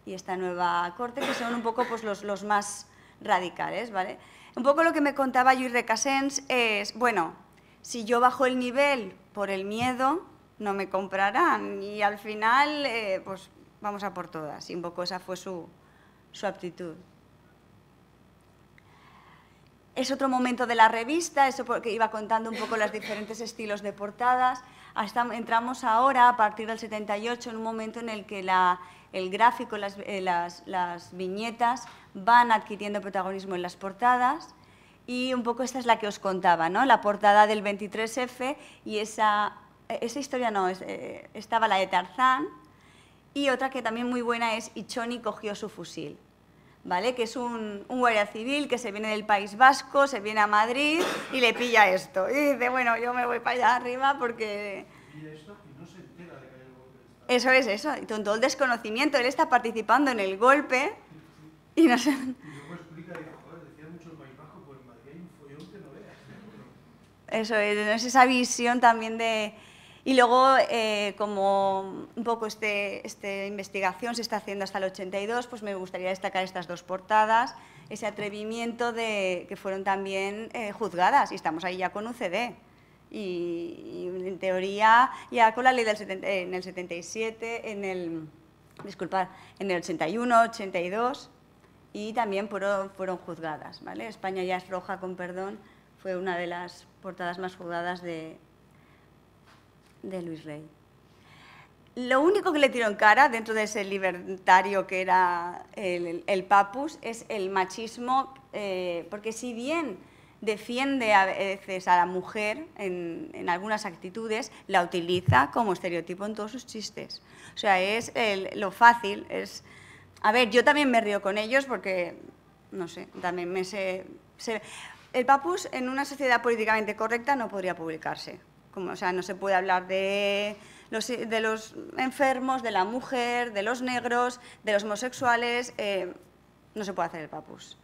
y esta nueva corte, que son un poco pues, los, los más radicales. ¿vale? Un poco lo que me contaba Lluís Recasens es, bueno, si yo bajo el nivel por el miedo, no me comprarán y al final, eh, pues vamos a por todas. Esa fue su, su aptitud. Es otro momento de la revista, eso porque iba contando un poco los diferentes estilos de portadas. Hasta entramos ahora, a partir del 78, en un momento en el que el gráfico, eh, las, las viñetas van adquiriendo protagonismo en las portadas. Y un poco esta es la que os contaba, ¿no? La portada del 23F y esa, esa historia no, eh, estaba la de Tarzán, y otra que también muy buena es Ichoni cogió su fusil, ¿vale? que es un, un, guardia civil que se viene del País Vasco, se viene a Madrid y le pilla esto. Y dice, bueno, yo me voy para allá arriba porque... ¿Y no se de que el golpe Eso es eso, con todo el desconocimiento, él está participando en el golpe y no se... Y luego explica, dice, joder, decía mucho el País Vasco, pues en Madrid hay un follón que no veas. Eso es, es esa visión también de... Y luego, eh, como un poco esta este investigación se está haciendo hasta el 82, pues me gustaría destacar estas dos portadas, ese atrevimiento de que fueron también eh, juzgadas, y estamos ahí ya con UCD. Y, y, en teoría, ya con la ley del 70, en el 77, en el, disculpad, en el 81, 82, y también fueron, fueron juzgadas. ¿vale? España ya es roja, con perdón, fue una de las portadas más juzgadas de, de Luis Rey. Lo único que le tiro en cara dentro de ese libertario que era el, Papus es el machismo, eh, porque si bien defiende a veces a la mujer en, algunas actitudes, la utiliza como estereotipo en todos sus chistes. O sea, es lo fácil, es... A ver, yo también me río con ellos porque, no sé, también me sé... sé el Papus en una sociedad políticamente correcta no podría publicarse, como, o sea, no se puede hablar de los, enfermos, de la mujer, de los negros, de los homosexuales. Eh, no se puede hacer el papus,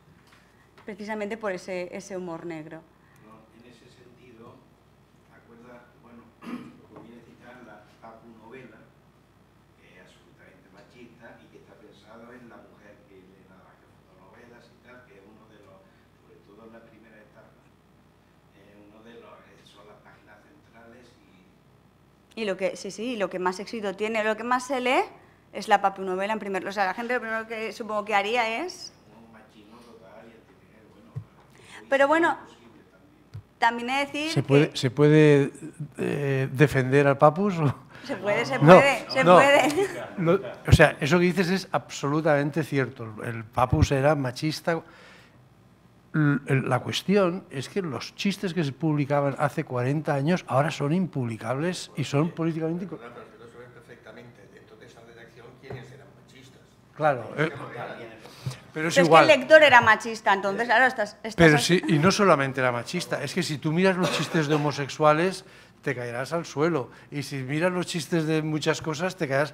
precisamente por ese humor negro. No, en ese sentido, acuerda, bueno, lo voy a citar la papu novela, que es absolutamente machista y que está pensado en la mujer que lee las fotonovelas y tal, que es uno de los, sobre todo en la primera etapa, eh, uno de los, son las páginas centrales y... Lo que, sí, sí, lo que más éxito tiene, lo que más se lee es la papu novela en primer lugar. O sea, la gente lo primero que supongo que haría es... Un machismo total y el tener, bueno... Pero bueno, también he de decir ¿Se puede, que ¿se puede eh, defender al Papus? se puede, se No, puede, se no. puede. O sea, eso que dices es absolutamente cierto. El Papus era machista. La cuestión es que los chistes que se publicaban hace 40 años ahora son impublicables y son políticamente... Claro, pero se ve perfectamente dentro de esa redacción quiénes eran machistas. Claro, eh, pero es Pero es igual. que el lector era machista, entonces, claro, estás... estás Pero sí, y no solamente era machista, es que si tú miras los chistes de homosexuales, te caerás al suelo. Y si miras los chistes de muchas cosas, te caerás.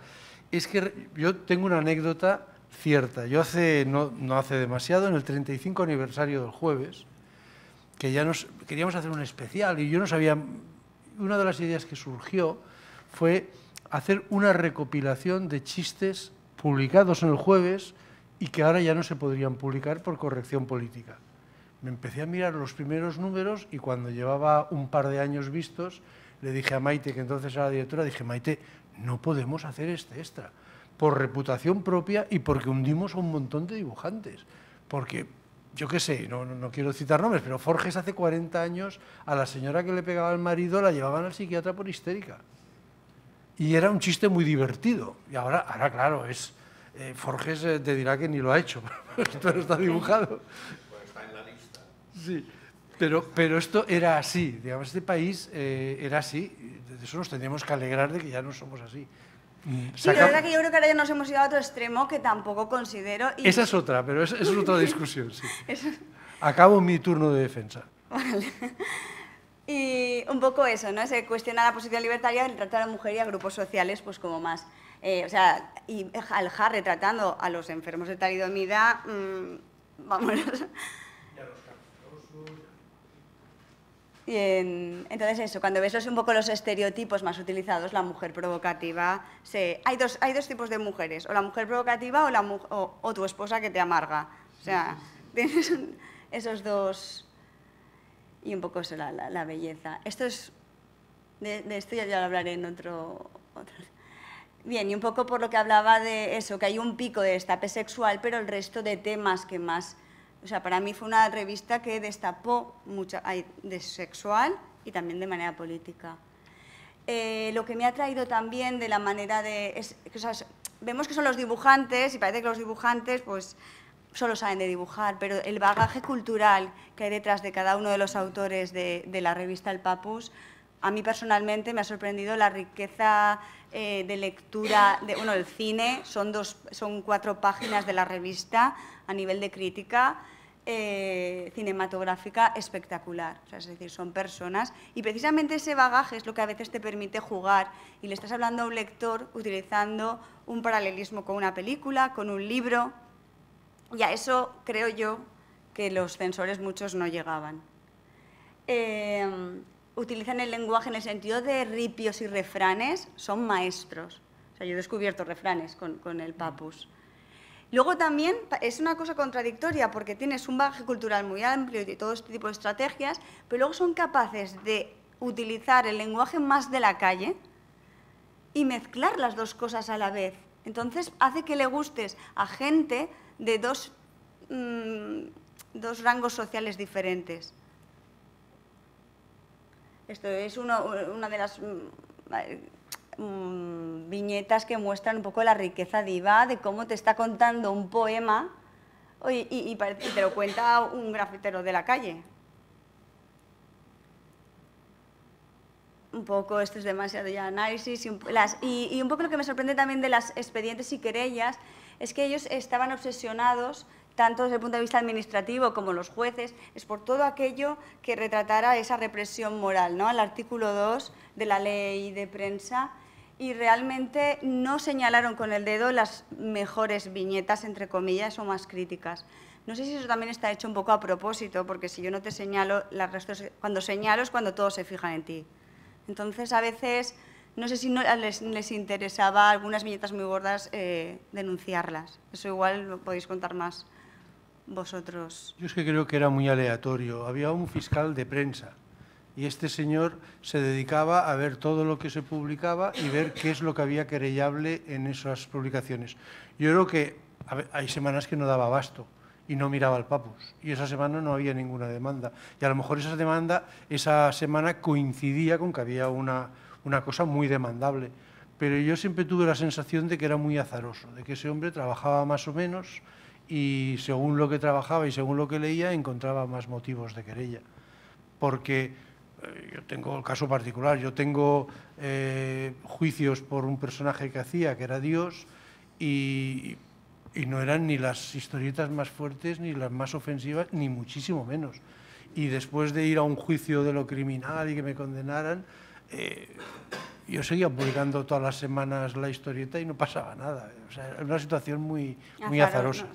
Es que yo tengo una anécdota cierta. Yo hace, no, no hace demasiado, en el 35 aniversario del jueves, que ya nos queríamos hacer un especial y yo no sabía. Una de las ideas que surgió fue hacer una recopilación de chistes publicados en el jueves y que ahora ya no se podrían publicar por corrección política. Me empecé a mirar los primeros números y cuando llevaba un par de años vistos, le dije a Maite, que entonces era la directora, dije, Maite, no podemos hacer este extra, por reputación propia y porque hundimos a un montón de dibujantes. Porque, yo qué sé, no, no- no quiero citar nombres, pero Forges hace 40 años a la señora que le pegaba al marido la llevaban al psiquiatra por histérica. Y era un chiste muy divertido. Y ahora, ahora claro, es... eh, Forges eh, te dirá que ni lo ha hecho, <laughs> pero está dibujado. Pues está en la lista. Sí, pero, pero esto era así, digamos, este país eh, era así, de eso nos tendríamos que alegrar de que ya no somos así. Sí, Saca- la verdad que yo creo que ahora ya nos hemos ido a otro extremo que tampoco considero... y- Esa es otra, pero esa es otra <laughs> discusión, sí. Acabo mi turno de defensa. Y un poco eso, ¿no? Se cuestiona la posición libertaria del tratar a la mujer y a grupos sociales, pues como más. eh, o sea, y al retratando a los enfermos de talidomida, mm, vamos. Y en- entonces eso, cuando ves los- un poco los estereotipos más utilizados, la mujer provocativa, se, hay, dos, hay dos tipos de mujeres, o la mujer provocativa o, la, o, o tu esposa que te amarga. O sea, tienes un- esos dos y un poco eso, la, la- la belleza. Esto es, de, de esto ya, ya lo hablaré en otro, otro- Bien, y un poco por lo que hablaba de eso, que hay un pico de destape sexual, pero el resto de temas que más... O sea, para mí fue una revista que destapó mucho de sexual y también de manera política. Eh, lo que me ha traído también de la manera de... es- o sea, vemos que son los dibujantes y parece que los dibujantes pues solo saben de dibujar, pero el bagaje cultural que hay detrás de cada uno de los autores de, de la revista El Papus, a mí personalmente me ha sorprendido la riqueza eh, de lectura, de, bueno, el cine, son, dos, son cuatro páginas de la revista a nivel de crítica, eh, cinematográfica espectacular. O sea, es decir, son personas y precisamente ese bagaje es lo que a veces te permite jugar y le estás hablando a un lector utilizando un paralelismo con una película, con un libro y a eso creo yo que los censores muchos no llegaban. Eh, utilizan el lenguaje en el sentido de ripios y refranes, son maestros. O sea, yo he descubierto refranes con, con el papus. Luego también es una cosa contradictoria porque tienes un bagaje cultural muy amplio y todo este tipo de estrategias, pero luego son capaces de utilizar el lenguaje más de la calle y mezclar las dos cosas a la vez. Entonces hace que le gustes a gente de dos, mm, dos rangos sociales diferentes. Esto es una de las mm, viñetas que muestran un poco la riqueza diva de cómo te está contando un poema y, y y te lo cuenta un grafitero de la calle. un poco, esto es demasiado ya análisis, y un, poco lo que me sorprende también de las expedientes y querellas es que ellos estaban obsesionados, tanto desde el punto de vista administrativo como los jueces, es por todo aquello que retratara esa represión moral, ¿no? El artículo 2 de la ley de prensa, y realmente no señalaron con el dedo las mejores viñetas, entre comillas, o más críticas. No sé si eso también está hecho un poco a propósito, porque si yo no te señalo, cuando señalo es cuando todos se fijan en ti. Entonces, a veces, no sé si no les, les interesaba algunas viñetas muy gordas eh, denunciarlas. Eso igual lo podéis contar más vosotros. Yo es que creo que era muy aleatorio. Había un fiscal de prensa y este señor se dedicaba a ver todo lo que se publicaba y ver qué es lo que había querellable en esas publicaciones. Yo creo que hay semanas que no daba abasto y no miraba al papus y esa semana no había ninguna demanda. Y a lo mejor esa demanda, esa semana coincidía con que había una, una cosa muy demandable. Pero yo siempre tuve la sensación de que era muy azaroso, de que ese hombre trabajaba más o menos y según lo que trabajaba y según lo que leía encontraba más motivos de querella. Porque yo tengo el caso particular, yo tengo eh, juicios por un personaje que hacía, que era Dios, y, y no eran ni las historietas más fuertes, ni las más ofensivas, ni muchísimo menos. Y después de ir a un juicio de lo criminal y que me condenaran, eh, yo seguía publicando todas las semanas la historieta y no pasaba nada. O sea, era una situación muy, muy azarosa.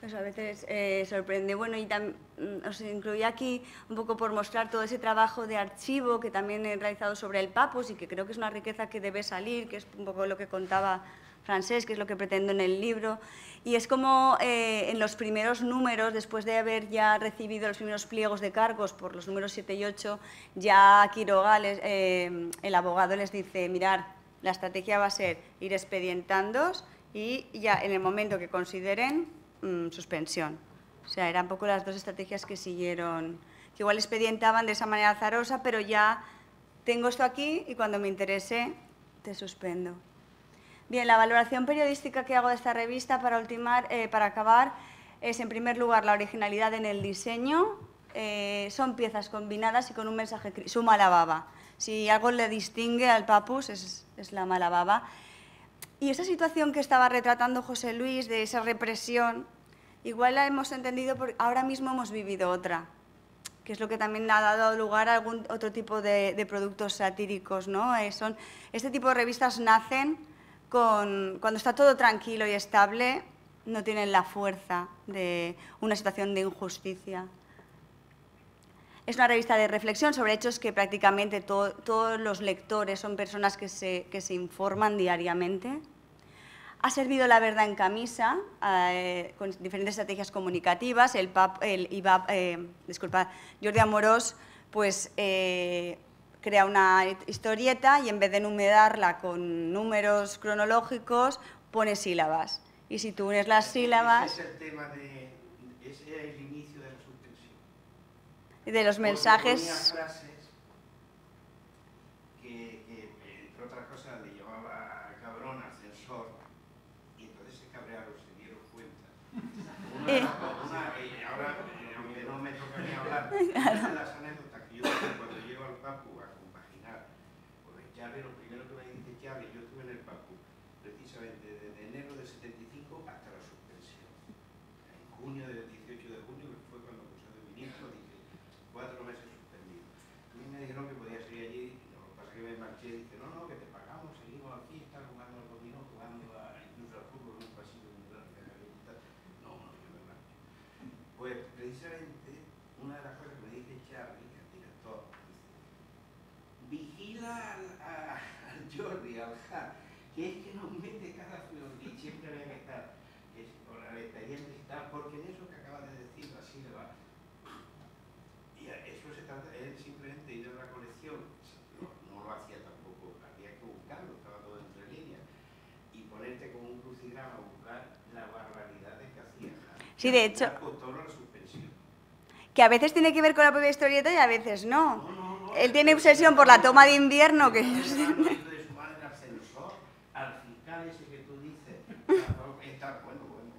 Pues a veces eh, sorprende. Bueno, y mm, os incluí aquí un poco por mostrar todo ese trabajo de archivo que también he realizado sobre el Papus y que creo que es una riqueza que debe salir, que es un poco lo que contaba francés, que es lo que pretendo en el libro. Y es como eh, en los primeros números, después de haber ya recibido los primeros pliegos de cargos por los números 7 y 8, ya Quiroga, les, eh, el abogado, les dice, mirar, la estrategia va a ser ir expedientándos y ya en el momento que consideren, mmm, suspensión. O sea, eran un poco las dos estrategias que siguieron, que igual expedientaban de esa manera azarosa, pero ya tengo esto aquí y cuando me interese te suspendo. Bien, la valoración periodística que hago de esta revista para, ultimar, eh, para acabar es, en primer lugar, la originalidad en el diseño. Eh, son piezas combinadas y con un mensaje, su mala baba. Si algo le distingue al papus es, es la mala baba. Y esa situación que estaba retratando José Luis, de esa represión, igual la hemos entendido porque ahora mismo hemos vivido otra, que es lo que también ha dado lugar a algún otro tipo de, productos satíricos. ¿no? Eh, son, este tipo de revistas nacen con, cuando está todo tranquilo y estable, no tienen la fuerza de una situación de injusticia. Es una revista de reflexión sobre hechos que prácticamente to, todos los lectores son personas que se, que se, informan diariamente. Ha servido la verdad en camisa eh, con diferentes estrategias comunicativas. El, PAP, el IBAP, eh, disculpad, Jordi Amorós, pues eh, crea una historieta y en vez de enumerarla con números cronológicos, pone sílabas. Y si tú unes las sílabas... Ese es el tema de... Es el inicio de la suspensión. De los mensajes... Frases que, que, entre otras cosas, le llevaba cabrón al censor y entonces se cabrearon, se dieron cuenta. <laughs> Una, Eh. una, y ahora, eh, aunque no me toca ni hablar, de las anécdotas que yo tengo cuando llego al Papu a compaginar, porque Charlie, lo primero que me dice Charlie, yo estuve en el Papu precisamente desde enero del 75 hasta la suspensión. En junio del 18 de junio, que fue cuando puse de ministro, dije, cuatro meses suspendido. A mí me dijeron que podía seguir allí, no, lo que pasa es que me marché y dije, no, no, que te pagamos, seguimos aquí, estás jugando al dominó, jugando a, incluso al fútbol en un pasillo de la galleta. No, no, yo me marché. Pues precisamente una de las cosas que me dice Charlie, el director, dice, vigila al, a, al Jordi, al Ja, que es que nos mete cada flor y siempre había que estar que es, con la expediente y tal, porque de eso que acabas de decir, la sílaba, y a eso se trata, él simplemente ir a la colección, no, no lo hacía tampoco, había que buscarlo, estaba todo entre líneas, y ponerte con un crucigrama a buscar la barbaridad de que hacía. Sí, de hecho-. Que a veces tiene que ver con la propia historieta y a veces no. No, no, no, Él tiene obsesión por la toma de invierno, que... bueno, bueno.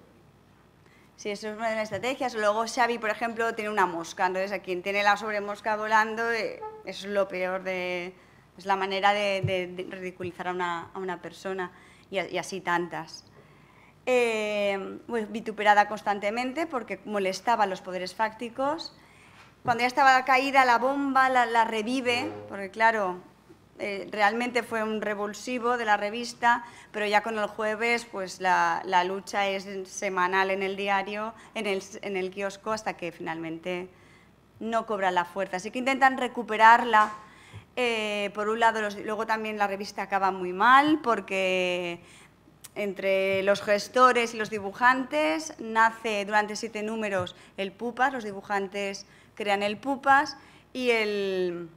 Sí, eso es una de las estrategias. Luego Xavi, por ejemplo, tiene una mosca. Entonces, a quien tiene la sobremosca volando, eh, es lo peor de... Es la manera de, de- de ridiculizar a una, a una persona y, a- y así tantas. Eh, vituperada constantemente porque molestaba a los poderes fácticos. Cuando ya estaba caída la bomba, la, revive, porque claro, eh, realmente fue un revulsivo de la revista, pero ya con el jueves pues la, la lucha es semanal en el diario, en el, en el kiosco, hasta que finalmente no cobra la fuerza. Así que intentan recuperarla. Eh, por un lado, luego también la revista acaba muy mal porque entre los gestores y los dibujantes nace durante siete números el Pupas, los dibujantes crean el Pupas y, el,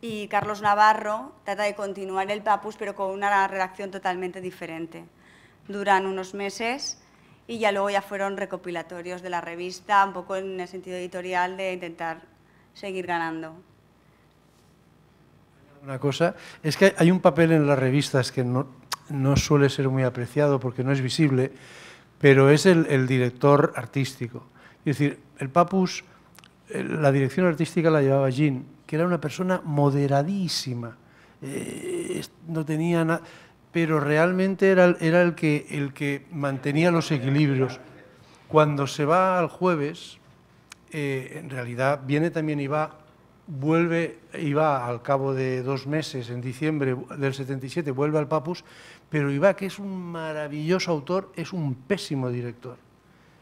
y Carlos Navarro trata de continuar el Papus pero con una redacción totalmente diferente. Duran unos meses y ya luego ya fueron recopilatorios de la revista, un poco en el sentido editorial de intentar seguir ganando. Una cosa, es que hay un papel en las revistas que no, no suele ser muy apreciado porque no es visible, pero es el, director artístico. Es decir, el Papus, eh, la dirección artística la llevaba Jean, que era una persona moderadísima, eh, no tenía nada, pero realmente era, el- que, el que mantenía los equilibrios. Cuando se va al jueves, eh, en realidad viene también Iba, vuelve Iba al cabo de dos meses, en diciembre del 77, vuelve al Papus, pero Iba, que es un maravilloso autor, es un pésimo director.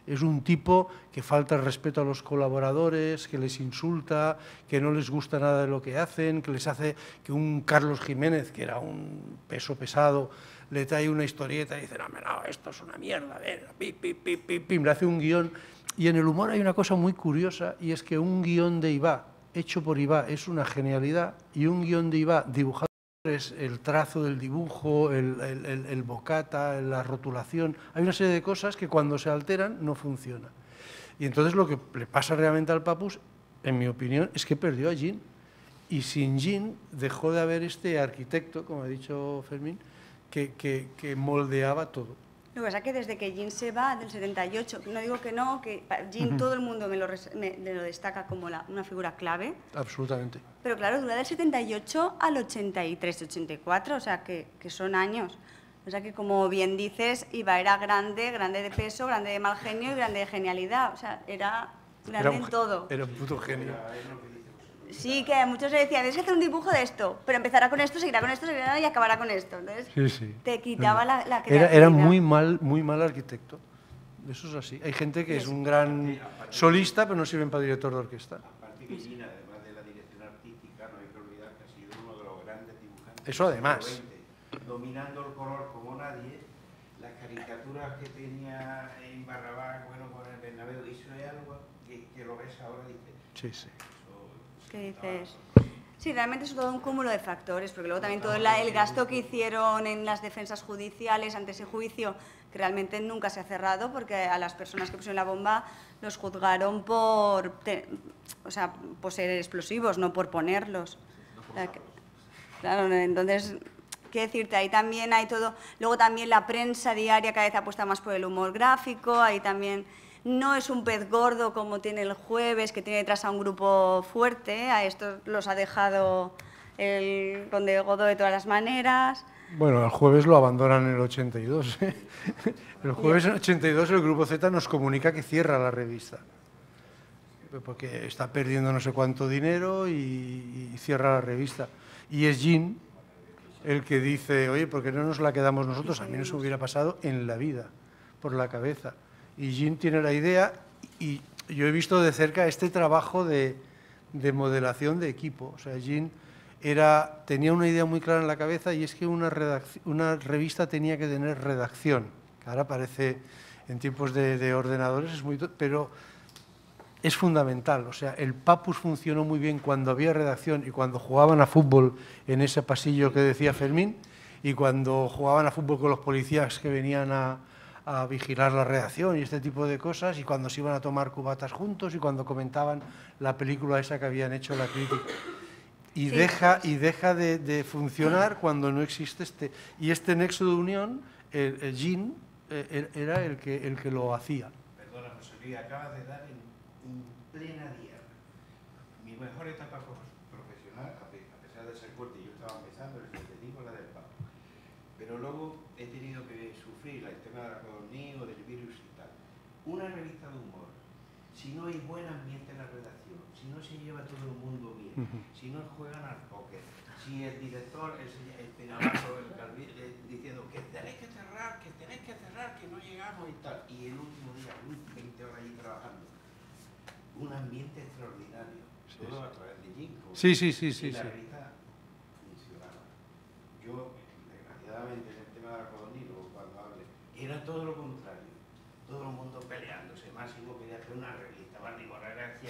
Es un tipo que falta el respeto a los colaboradores, que les insulta, que no les gusta nada de lo que hacen, que les hace que un Carlos Jiménez, que era un peso pesado, le trae una historieta y dice, no, esto es una mierda, ver, pim, pim, pim, pim, pim, le hace un guion. Y en el humor hay una cosa muy curiosa, y es que un guion de Ibá, hecho por Ibá, es una genialidad, y un guion de Ibá dibujado el trazo del dibujo, el, el, el- bocata, la rotulación. Hay una serie de cosas que cuando se alteran no funciona. Y entonces lo que le pasa realmente al Papus, en mi opinión, es que perdió a Jean. Y sin Jean dejó de haber este arquitecto, como ha dicho Fermín, que, que- que moldeaba todo. Lo que pasa es que desde que Jean se va, del 78, no digo que no, que Jean todo el mundo me lo, me- me lo destaca como la- una figura clave, Absolutamente. pero claro, dura del 78 al 83, 84, o sea que, que son años. O sea que como bien dices, Iba era grande, grande de peso, grande de mal genio y grande de genialidad. O sea, era grande Era un en todo. Era un puto genio. Sí, que muchos le decían, tienes que hacer un dibujo de esto, pero empezará con esto, seguirá con esto, seguirá y acabará con esto. Entonces, Sí, sí. te quitaba la, la Era, creatividad. era muy mal, muy mal arquitecto. Eso es así. Hay gente que es un gran solista, pero no sirven para director de orquesta. Aparte que Gina, además de la dirección artística, no hay que olvidar que ha sido uno de los grandes dibujantes. Eso además. dominando el color como nadie, las caricaturas que tenía en Barrabás, bueno, con el Bernabéu, eso es algo que, que lo ves ahora y dices, Sí, sí. ¿Qué dices? Sí, realmente es todo un cúmulo de factores, porque luego también todo el gasto que hicieron en las defensas judiciales ante ese juicio, que realmente nunca se ha cerrado, porque a las personas que pusieron la bomba los juzgaron por, o sea, por ser explosivos, no por ponerlos. Que- Claro, entonces, qué decirte, ahí también hay todo. Luego también la prensa diaria cada vez apuesta más por el humor gráfico, ahí también no es un pez gordo como tiene el jueves, que tiene detrás a un grupo fuerte, a estos los ha dejado el conde Godó de todas las maneras. Bueno, el jueves lo abandonan en el 82. ¿eh? <laughs> El jueves en el 82 el Grupo Z nos comunica que cierra la revista. Porque está perdiendo no sé cuánto dinero y, y cierra la revista. Y es Jean el que dice, oye, ¿por qué no nos la quedamos nosotros? A mí no se hubiera pasado en la vida, por la cabeza. Y Jean tiene la idea y yo he visto de cerca este trabajo de, de modelación de equipo. O sea, Jean era, tenía una idea muy clara en la cabeza y es que una, una revista tenía que tener redacción, ahora parece en tiempos de, de ordenadores, es muy, pero es fundamental. O sea, el Papus funcionó muy bien cuando había redacción y cuando jugaban a fútbol en ese pasillo que decía Fermín y cuando jugaban a fútbol con los policías que venían a, a vigilar la redacción y este tipo de cosas y cuando se iban a tomar cubatas juntos y cuando comentaban la película esa que habían hecho la crítica. Y Sí. deja, y deja de, de funcionar cuando no existe este... Y este nexo de unión, el, el Jean, eh, era el que, el que lo hacía. Perdona, José Luis, acabas de dar en, en plena diana. Mi mejor etapa pro- profesional, a pe- a pesar de ser fuerte, yo estaba empezando el 75, la del Papa. Pero luego he tenido que sufrir el tema de la codorniz o del virus y tal. Una revista de humor, si no hay buen ambiente en la redacción, si no se lleva todo el mundo bien, si no juegan al póker, si el director, el, el el eh, diciendo que tenéis que cerrar, que tenéis que cerrar, que no llegamos y tal, y el último día, uy, 20 horas allí trabajando. Un ambiente extraordinario, todo a través de Jinko. Sí, sí, sí, y sí, la sí. revista funcionaba. Yo, desgraciadamente, en el tema de la colonia, cuando hable, era todo lo contrario. Todo el mundo peleándose. Máximo quería hacer una revista, Barney García, o y, y, y,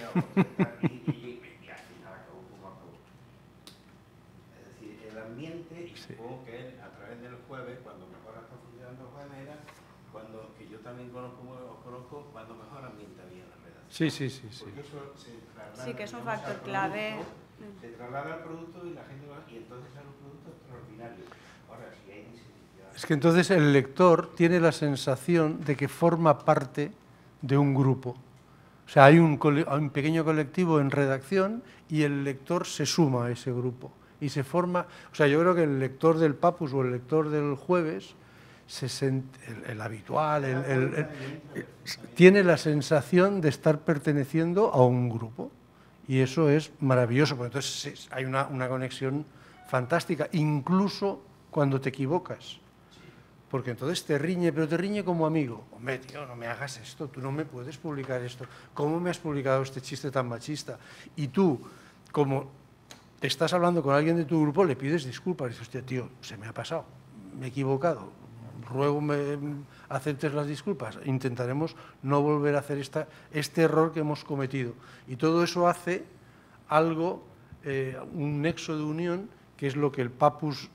y al final acabó como acabó. Es decir, el ambiente, y Sí. supongo que él, a través del jueves, cuando mejor está funcionando el jueves, era cuando, que yo también conozco, os conozco, cuando mejor ambiente había en la redacción. Sí, sí, sí, sí. Porque eso se traslada, Sí, que es un digamos, factor clave. producto, Se traslada al producto y la gente lo y entonces sale un producto extraordinario. Ahora, si hay disedición, Es que entonces el lector tiene la sensación de que forma parte de un grupo. O sea, hay un, pequeño colectivo en redacción y el lector se suma a ese grupo. Y se forma, o sea, yo creo que el lector del Papus o el lector del jueves, el, habitual, el, tiene la sensación de estar perteneciendo a un grupo. Y eso es maravilloso, porque entonces hay una conexión fantástica, incluso cuando te equivocas. Porque entonces te riñe, pero te riñe como amigo. Hombre, tío, no me hagas esto, tú no me puedes publicar esto. ¿Cómo me has publicado este chiste tan machista? Y tú, como estás hablando con alguien de tu grupo, le pides disculpas. Dices, hostia, tío, se me ha pasado, me he equivocado. Ruego me aceptes las disculpas. Intentaremos no volver a hacer este error que hemos cometido. Y todo eso hace algo, eh, un nexo de unión, que es lo que el Papus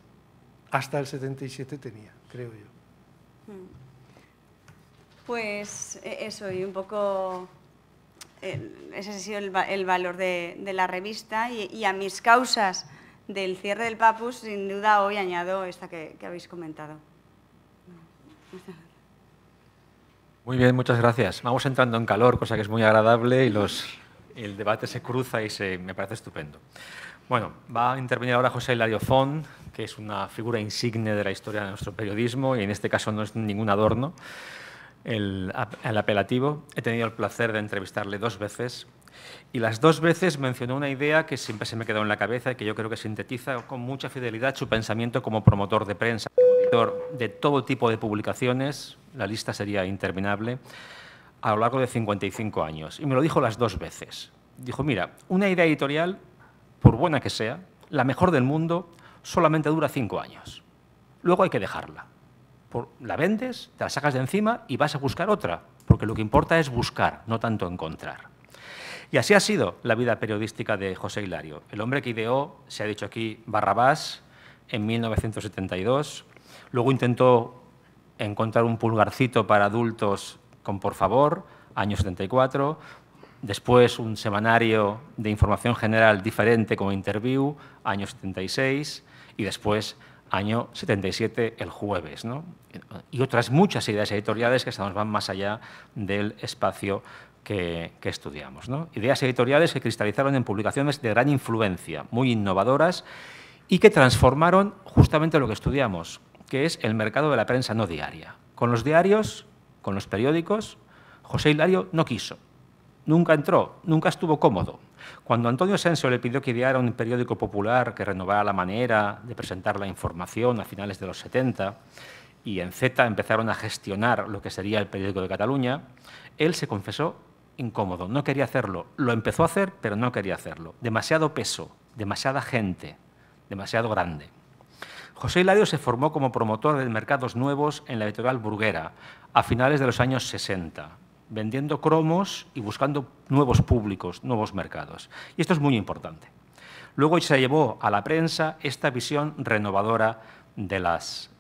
hasta el 77 tenía creo yo. Hmm. Pues e, eso, y un poco ese ha sido el, valor de, la revista y, a mis causas del cierre del Papus, sin duda hoy añado esta que, habéis comentado. Muy bien, muchas gracias. Vamos entrando en calor, cosa que es muy agradable y los, el debate se cruza y se, me parece estupendo. Bueno, va a intervenir ahora José Hilario Font, que es una figura insigne de la historia de nuestro periodismo y en este caso no es ningún adorno. El, apelativo. He tenido el placer de entrevistarle dos veces y las dos veces mencionó una idea que siempre se me quedó en la cabeza y que yo creo que sintetiza con mucha fidelidad su pensamiento como promotor de prensa, editor de todo tipo de publicaciones, la lista sería interminable, a lo largo de 55 años. Y me lo dijo las dos veces. Dijo, mira, una idea editorial, por buena que sea, la mejor del mundo, solamente dura cinco años. Luego hay que dejarla. la vendes, te la sacas de encima y vas a buscar otra, porque lo que importa es buscar, no tanto encontrar. Y así ha sido la vida periodística de José Hilario, el hombre que ideó, se ha dicho aquí, Barrabás en 1972, luego intentó encontrar un pulgarcito para adultos con Por favor, año 74, después un semanario de información general diferente como Interview, año 76, y después año 77 el jueves. ¿no? Y otras muchas ideas editoriales que nos van más allá del espacio que, estudiamos. ¿no? Ideas editoriales que cristalizaron en publicaciones de gran influencia, muy innovadoras y que transformaron justamente lo que estudiamos, que es el mercado de la prensa no diaria. Con los diarios, con los periódicos, José Hilario no quiso, nunca entró, nunca estuvo cómodo. Cuando Antonio Asensio le pidió que ideara un periódico popular que renovara la manera de presentar la información a finales de los 70 y en Z empezaron a gestionar lo que sería el periódico de Cataluña, él se confesó incómodo, no quería hacerlo. Lo empezó a hacer, pero no quería hacerlo. Demasiado peso, demasiada gente, demasiado grande. José Hilario se formó como promotor de mercados nuevos en la editorial Burguera a finales de los años 60 vendiendo cromos y buscando nuevos públicos, nuevos mercados. Y esto es muy importante. Luego se llevó a la prensa esta visión renovadora de, las,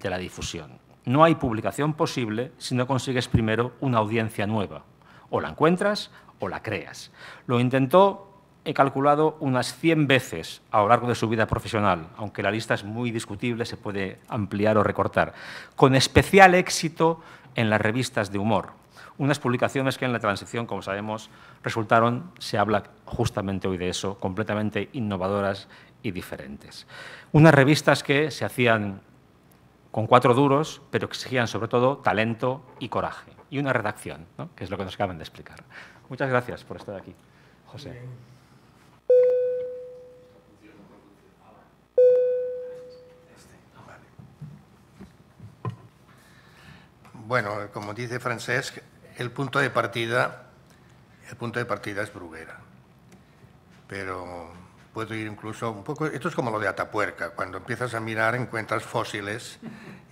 de la difusión. No hay publicación posible si no consigues primero una audiencia nueva. O la encuentras o la creas. Lo intentó, he calculado, unas 100 veces a lo largo de su vida profesional, aunque la lista es muy discutible, se puede ampliar o recortar, con especial éxito en las revistas de humor, unas publicaciones que en la transición, como sabemos, resultaron, se habla justamente hoy de eso, completamente innovadoras y diferentes. Unas revistas que se hacían con cuatro duros, pero que exigían sobre todo talento y coraje. Y una redacción, que es lo que nos acaban de explicar. Muchas gracias por estar aquí, José. Bueno, como dice Francesc, el punto de partida, el punto de partida es Bruguera. Pero puedo ir incluso un poco, esto es como lo de Atapuerca, cuando empiezas a mirar encuentras fósiles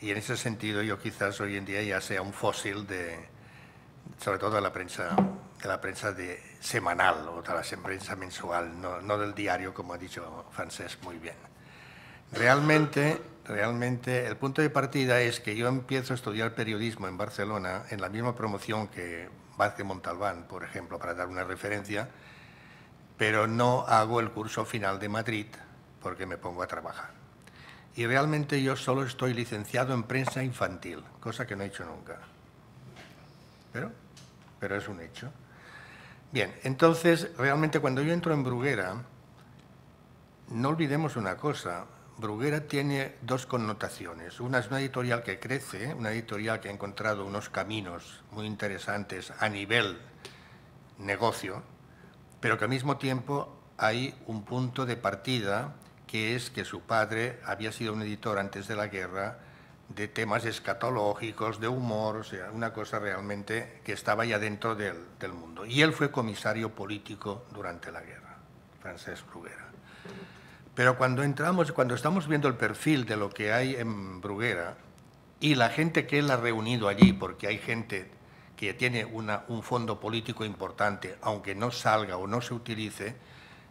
y en ese sentido yo quizás hoy en día ya sea un fósil de, sobre todo de la prensa, de la prensa de semanal o de la prensa mensual, no, no del diario como ha dicho Francés muy bien. Realmente realmente el punto de partida es que yo empiezo a estudiar periodismo en Barcelona en la misma promoción que Vázquez Montalbán, por ejemplo, para dar una referencia, pero no hago el curso final de Madrid porque me pongo a trabajar. Y realmente yo solo estoy licenciado en prensa infantil, cosa que no he hecho nunca. Pero, pero es un hecho. Bien, entonces, realmente cuando yo entro en Bruguera, no olvidemos una cosa, Bruguera tiene dos connotaciones. Una es una editorial que crece, una editorial que ha encontrado unos caminos muy interesantes a nivel negocio, pero que al mismo tiempo hay un punto de partida que es que su padre había sido un editor antes de la guerra de temas escatológicos, de humor, o sea, una cosa realmente que estaba ya dentro del, del mundo. Y él fue comisario político durante la guerra, Francesc Bruguera. Pero cuando entramos, cuando estamos viendo el perfil de lo que hay en Bruguera y la gente que él ha reunido allí, porque hay gente que tiene un fondo político importante, aunque no salga o no se utilice,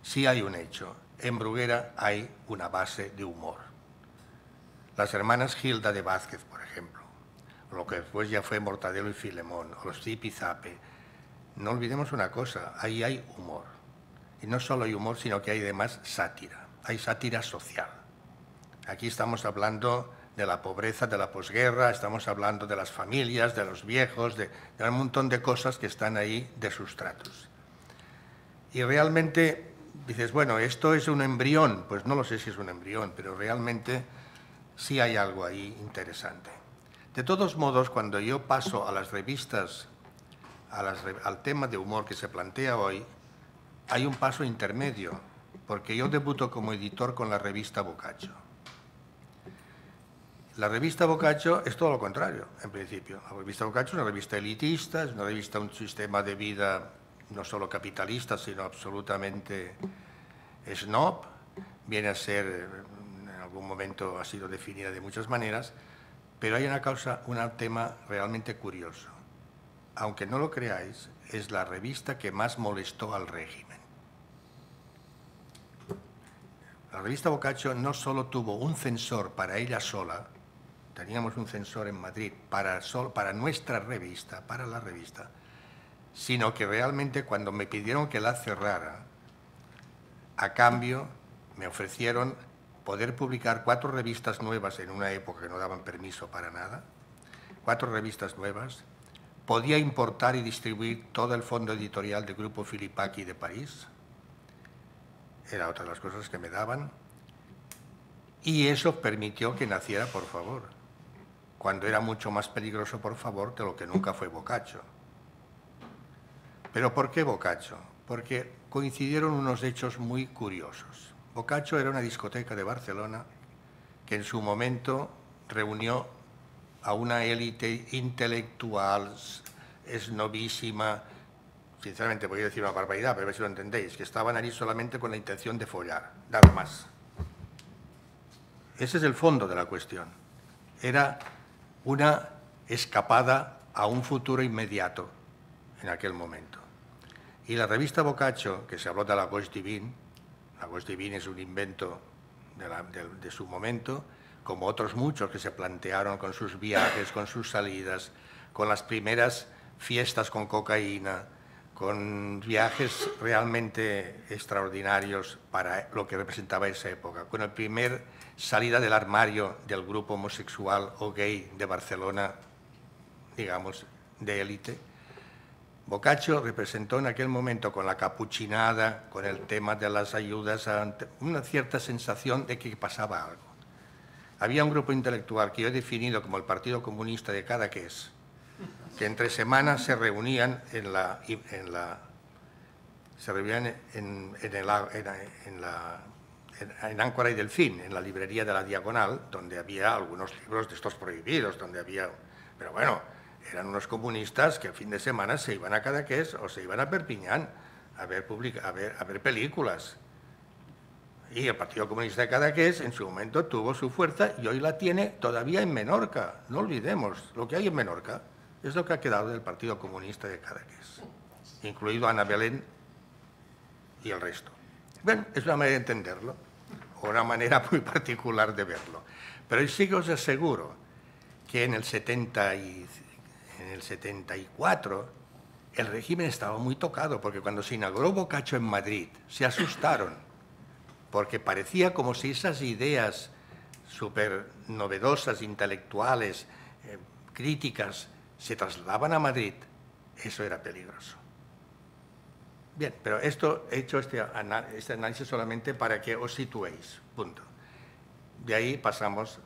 sí hay un hecho. En Bruguera hay una base de humor. Las hermanas Gilda de Vázquez, por ejemplo, lo que después ya fue Mortadelo y Filemón, o los Zipizape. No olvidemos una cosa, ahí hay humor. Y no solo hay humor, sino que hay además sátira hay sátira social. Aquí estamos hablando de la pobreza de la posguerra, estamos hablando de las familias, de los viejos, de, un montón de cosas que están ahí de sustratos. Y realmente dices, bueno, esto es un embrión, pues no lo sé si es un embrión, pero realmente sí hay algo ahí interesante. De todos modos, cuando yo paso a las revistas, al tema de humor que se plantea hoy, hay un paso intermedio porque yo debuto como editor con la revista Boccaccio. La revista Boccaccio es todo lo contrario, en principio. La revista Boccaccio es una revista elitista, es una revista, un sistema de vida no solo capitalista, sino absolutamente snob. Viene a ser, en algún momento ha sido definida de muchas maneras, pero hay una causa, un tema realmente curioso. Aunque no lo creáis, es la revista que más molestó al régimen. La revista Boccaccio no solo tuvo un censor para ella sola, teníamos un censor en Madrid para, para nuestra revista, para la revista, sino que realmente cuando me pidieron que la cerrara, a cambio me ofrecieron poder publicar cuatro revistas nuevas en una época que no daban permiso para nada, cuatro revistas nuevas, podía importar y distribuir todo el fondo editorial del Grupo Filipaki de París, era otra de las cosas que me daban. Y eso permitió que naciera Por favor, cuando era mucho más peligroso Por favor de lo que nunca fue Boccaccio. ¿Pero por qué Boccaccio? Porque coincidieron unos hechos muy curiosos. Boccaccio era una discoteca de Barcelona que en su momento reunió a una élite intelectual, esnovísima, sinceramente voy a decir una barbaridad, pero a ver si lo entendéis, que estaban allí solamente con la intención de follar, nada más. Ese es el fondo de la cuestión. Era una escapada a un futuro inmediato en aquel momento. Y la revista Boccaccio, que se habló de la Gauche Divine, la Gauche Divine es un invento de, de su momento, como otros muchos que se plantearon con sus viajes, con sus salidas, con las primeras fiestas con cocaína, con viajes realmente extraordinarios para lo que representaba esa época, con el primer salida del armario del grupo homosexual o gay de Barcelona, digamos, de élite. Boccaccio representó en aquel momento con la capuchinada, con el tema de las ayudas, una cierta sensación de que pasaba algo. Había un grupo intelectual que yo he definido como el Partido Comunista de Cadaqués, que entre semanas se reunían en la, en la se reunían en, en, el, en, la, en, Áncora y Delfín, en la librería de la Diagonal, donde había algunos libros de estos prohibidos, donde había... Pero bueno, eran unos comunistas que el fin de semana se iban a Cadaqués o se iban a Perpiñán a ver, a ver, a ver películas. Y el Partido Comunista de Cadaqués en su momento tuvo su fuerza y hoy la tiene todavía en Menorca. No olvidemos lo que hay en Menorca es lo que ha quedado del Partido Comunista de Cadaqués, incluido Ana Belén y el resto. Bueno, es una manera de entenderlo, una manera <laughs> muy particular de verlo. Pero sí que os aseguro que en el, 70 y, en el 74 el régimen estaba muy tocado, porque cuando se inauguró Boccaccio en Madrid, se asustaron, porque parecía como si esas ideas súper novedosas, intelectuales, eh, críticas, se trasladaban a Madrid, eso era peligroso. Bien, pero esto he hecho este, este análisis solamente para que os situéis, punto. De ahí pasamos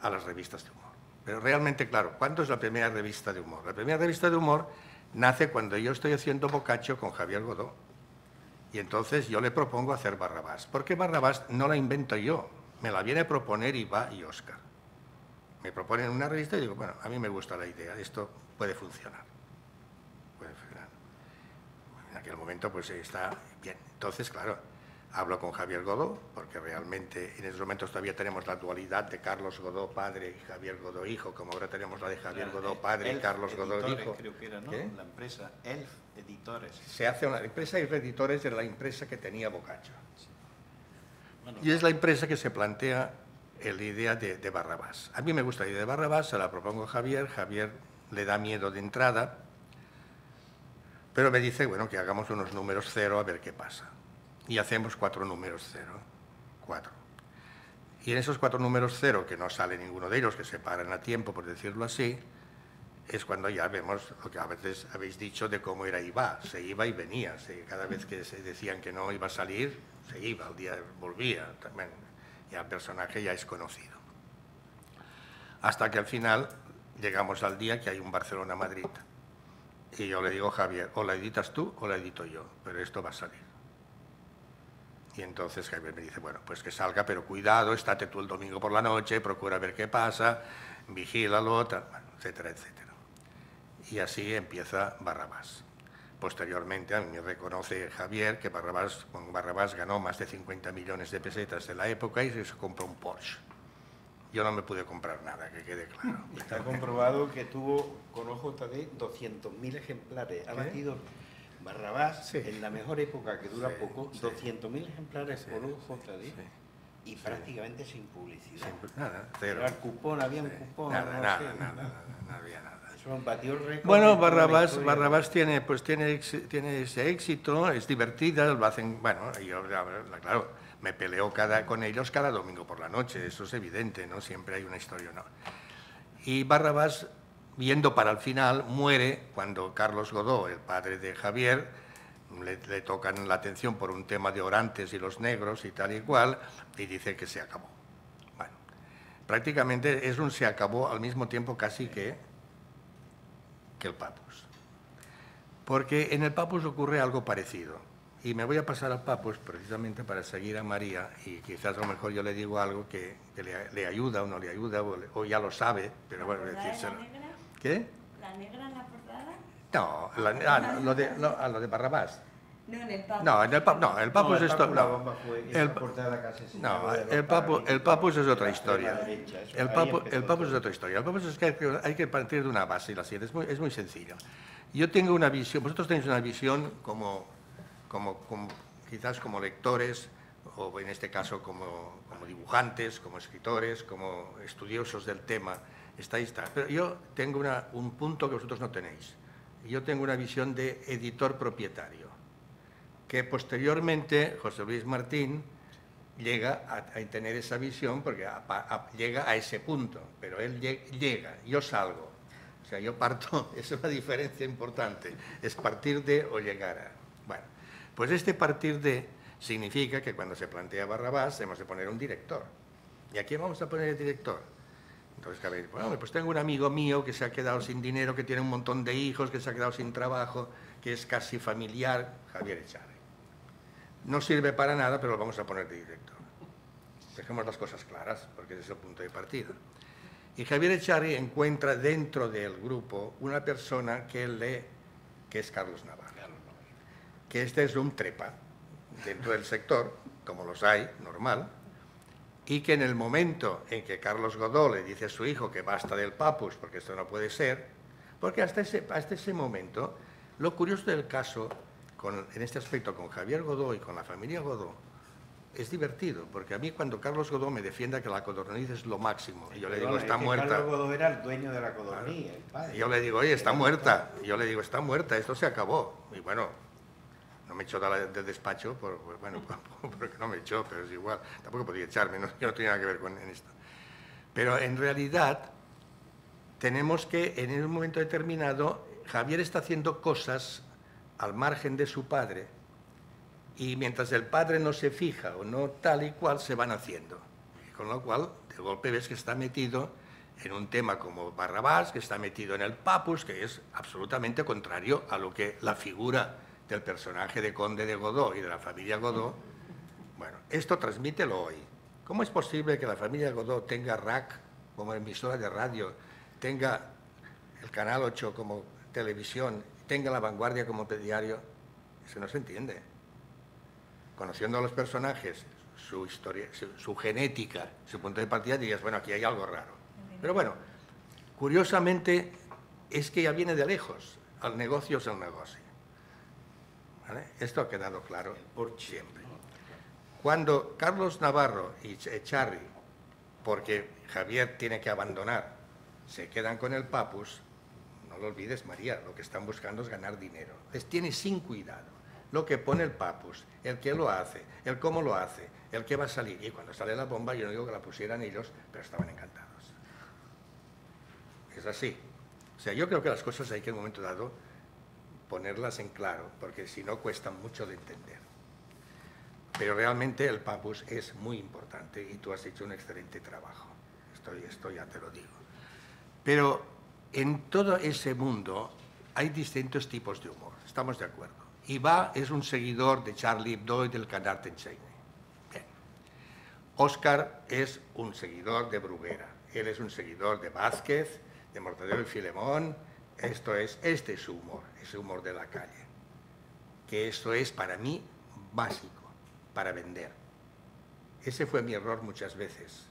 a las revistas de humor. Pero realmente, claro, ¿cuándo es la primera revista de humor? La primera revista de humor nace cuando yo estoy haciendo Bocacho con Javier Godó. Y entonces yo le propongo hacer Barrabás. Porque Barrabás no la invento yo, me la viene a proponer Iba y Oscar. Me proponen una revista y digo, bueno, a mí me gusta la idea, esto puede funcionar. Puede funcionar. En aquel momento pues está bien. Entonces, claro, Hablo con Javier Godó, porque realmente en esos momentos todavía tenemos la dualidad de Carlos Godó padre y Javier Godó hijo, como ahora tenemos la de Javier Godó padre y Carlos Godó hijo. creo que era, ¿no? La empresa Elf Editores. Se hace una empresa Elf Editores era la empresa que tenía Boccaccio. y es la empresa que se plantea la idea de, de Barrabás. A mí me gusta la idea de Barrabás, se la propongo a Javier, Javier le da miedo de entrada, pero me dice, bueno, que hagamos unos números cero a ver qué pasa y hacemos cuatro números cero. Cuatro. Y en esos cuatro números cero, que no sale ninguno de ellos, que se paran a tiempo, por decirlo así, es cuando ya vemos lo que a veces habéis dicho de cómo era IVA. Se iba y venía. cada vez que se decían que no iba a salir, se iba, al día volvía. También. Ya el personaje ya es conocido. Hasta que al final llegamos al día que hay un Barcelona-Madrid. Y yo le digo, Javier, o la editas tú o la edito yo, pero esto va a salir. Y entonces Javier me dice, bueno, pues que salga, pero cuidado, estate tú el domingo por la noche, procura ver qué pasa, vigílalo, etcétera, etcétera. Y así empieza Barrabás. Posteriormente a mí me reconoce Javier que Barrabás, con Barrabás ganó más de 50 millones de pesetas de la época y se compró un Porsche. Yo no me pude comprar nada, que quede claro. Está comprobado que tuvo con OJD 200.000 ejemplares. Ha batido Barrabás, en la mejor época, que dura poco, 200.000 ejemplares por un JD y prácticamente sin publicidad. nada, cero. Era cupón, había un cupón. Nada, no, nada, nada, no había nada. Bueno, Barrabás, Barrabás tiene, pues tiene, tiene ese éxito, es divertida, lo hacen, bueno, yo, claro, me peleo cada, con ellos cada domingo por la noche, eso es evidente, ¿no? Siempre hay una historia, ¿no? Y Barrabás viendo para el final, muere cuando Carlos Godó, el padre de Javier, le, tocan la atención por un tema de Orantes y los negros y tal y cual, y dice que se acabó. Bueno, prácticamente es un se acabó al mismo tiempo casi que, que el Papus. Porque en el Papus ocurre algo parecido. Y me voy a pasar al Papus precisamente para seguir a María y quizás a lo mejor yo le digo algo que, le, ayuda o no le ayuda o, ya lo sabe, pero bueno, decírselo. ¿Qué? ¿La negra en la portada? No, ah, lo, de, no, lo de Barrabás. No, en el Papus. No, en el Papus, no, el Papus es esto. No, el, no, el Papus, el Papus es otra historia. El Papus, el es otra historia. El Papus es que hay que, hay que partir de una base y la siguiente. Es muy, es muy sencillo. Yo tengo una visión, vosotros tenéis una visión como, como, como quizás como lectores, o en este caso como, como dibujantes, como escritores, como estudiosos del tema está está. Pero yo tengo un punto que vosotros no tenéis. Yo tengo una visión de editor propietario, que posteriormente José Luis Martín llega a, tener esa visión porque llega a ese punto, pero él llega, yo salgo. O sea, yo parto, <laughs> es una diferencia importante, es partir de o llegar a. Bueno, pues este partir de significa que cuando se plantea Barrabás hemos de poner un director. ¿Y a quién vamos a poner el director? Entonces, bueno, pues tengo un amigo mío que se ha quedado sin dinero, que tiene un montón de hijos, que se ha quedado sin trabajo, que es casi familiar, Javier Echarri. No sirve para nada, pero lo vamos a poner de director. Dejemos las cosas claras, porque ese es el punto de partida. Y Javier Echarri encuentra dentro del grupo una persona que, le, que es Carlos Navarro, que este es un trepa dentro del sector, como los hay, normal, y que en el momento en que Carlos Godó le dice a su hijo que basta del papus, porque esto no puede ser, porque hasta ese, hasta ese momento, lo curioso del caso, con, en este aspecto, con Javier Godó y con la familia Godó, es divertido, porque a mí cuando Carlos Godó me defienda que la codorniz es lo máximo, y yo le digo, está muerta. Carlos Godó era el dueño de la codorniz, el padre. Y yo le digo, oye, está muerta. Y yo le digo, está muerta, esto se acabó. Y bueno, no me echó del despacho, por, bueno, <laughs> porque no me echó, pero es igual, tampoco podía echarme, yo no tenía nada que ver con esto. Pero en realidad tenemos que, en un momento determinado, Javier está haciendo cosas al margen de su padre y mientras el padre no se fija o no tal y cual, se van haciendo. con lo cual, de golpe ves que está metido en un tema como Barrabás, que está metido en el Papus, que es absolutamente contrario a lo que la figura del personaje de Conde de Godó y de la familia Godó, bueno, esto transmítelo hoy. ¿Cómo es posible que la familia Godó tenga RAC como emisora de radio, tenga el Canal 8 como televisión, tenga La Vanguardia como diario? Eso no se entiende. Conociendo a los personajes, su historia, su, genética, su punto de partida, dirías, bueno, aquí hay algo raro. Pero bueno, curiosamente es que ya viene de lejos. Al negocio es el negocio. Esto ha quedado claro por siempre. Cuando Carlos Navarro y Echarri, porque Javier tiene que abandonar, se quedan con el Papus, no lo olvides, María, lo que están buscando es ganar dinero. Les tiene sin cuidado lo que pone el Papus, el que lo hace, el cómo lo hace, el que va a salir. Y cuando sale la bomba, yo no digo que la pusieran ellos, pero estaban encantados. Es así. O sea, yo creo que las cosas hay que en un momento dado ponerlas en claro, porque si no cuestan mucho de entender. Pero realmente el Papus es muy importante y tú has hecho un excelente trabajo. Estoy, esto ya te lo digo. Pero en todo ese mundo hay distintos tipos de humor, estamos de acuerdo. Iba es un seguidor de Charlie Hebdo y del Enchaine. Bien. Oscar es un seguidor de Bruguera. Él es un seguidor de Vázquez, de Mortadelo y Filemón, esto es, este es su humor, ese humor de la calle. Que esto es para mí básico, para vender. Ese fue mi error muchas veces.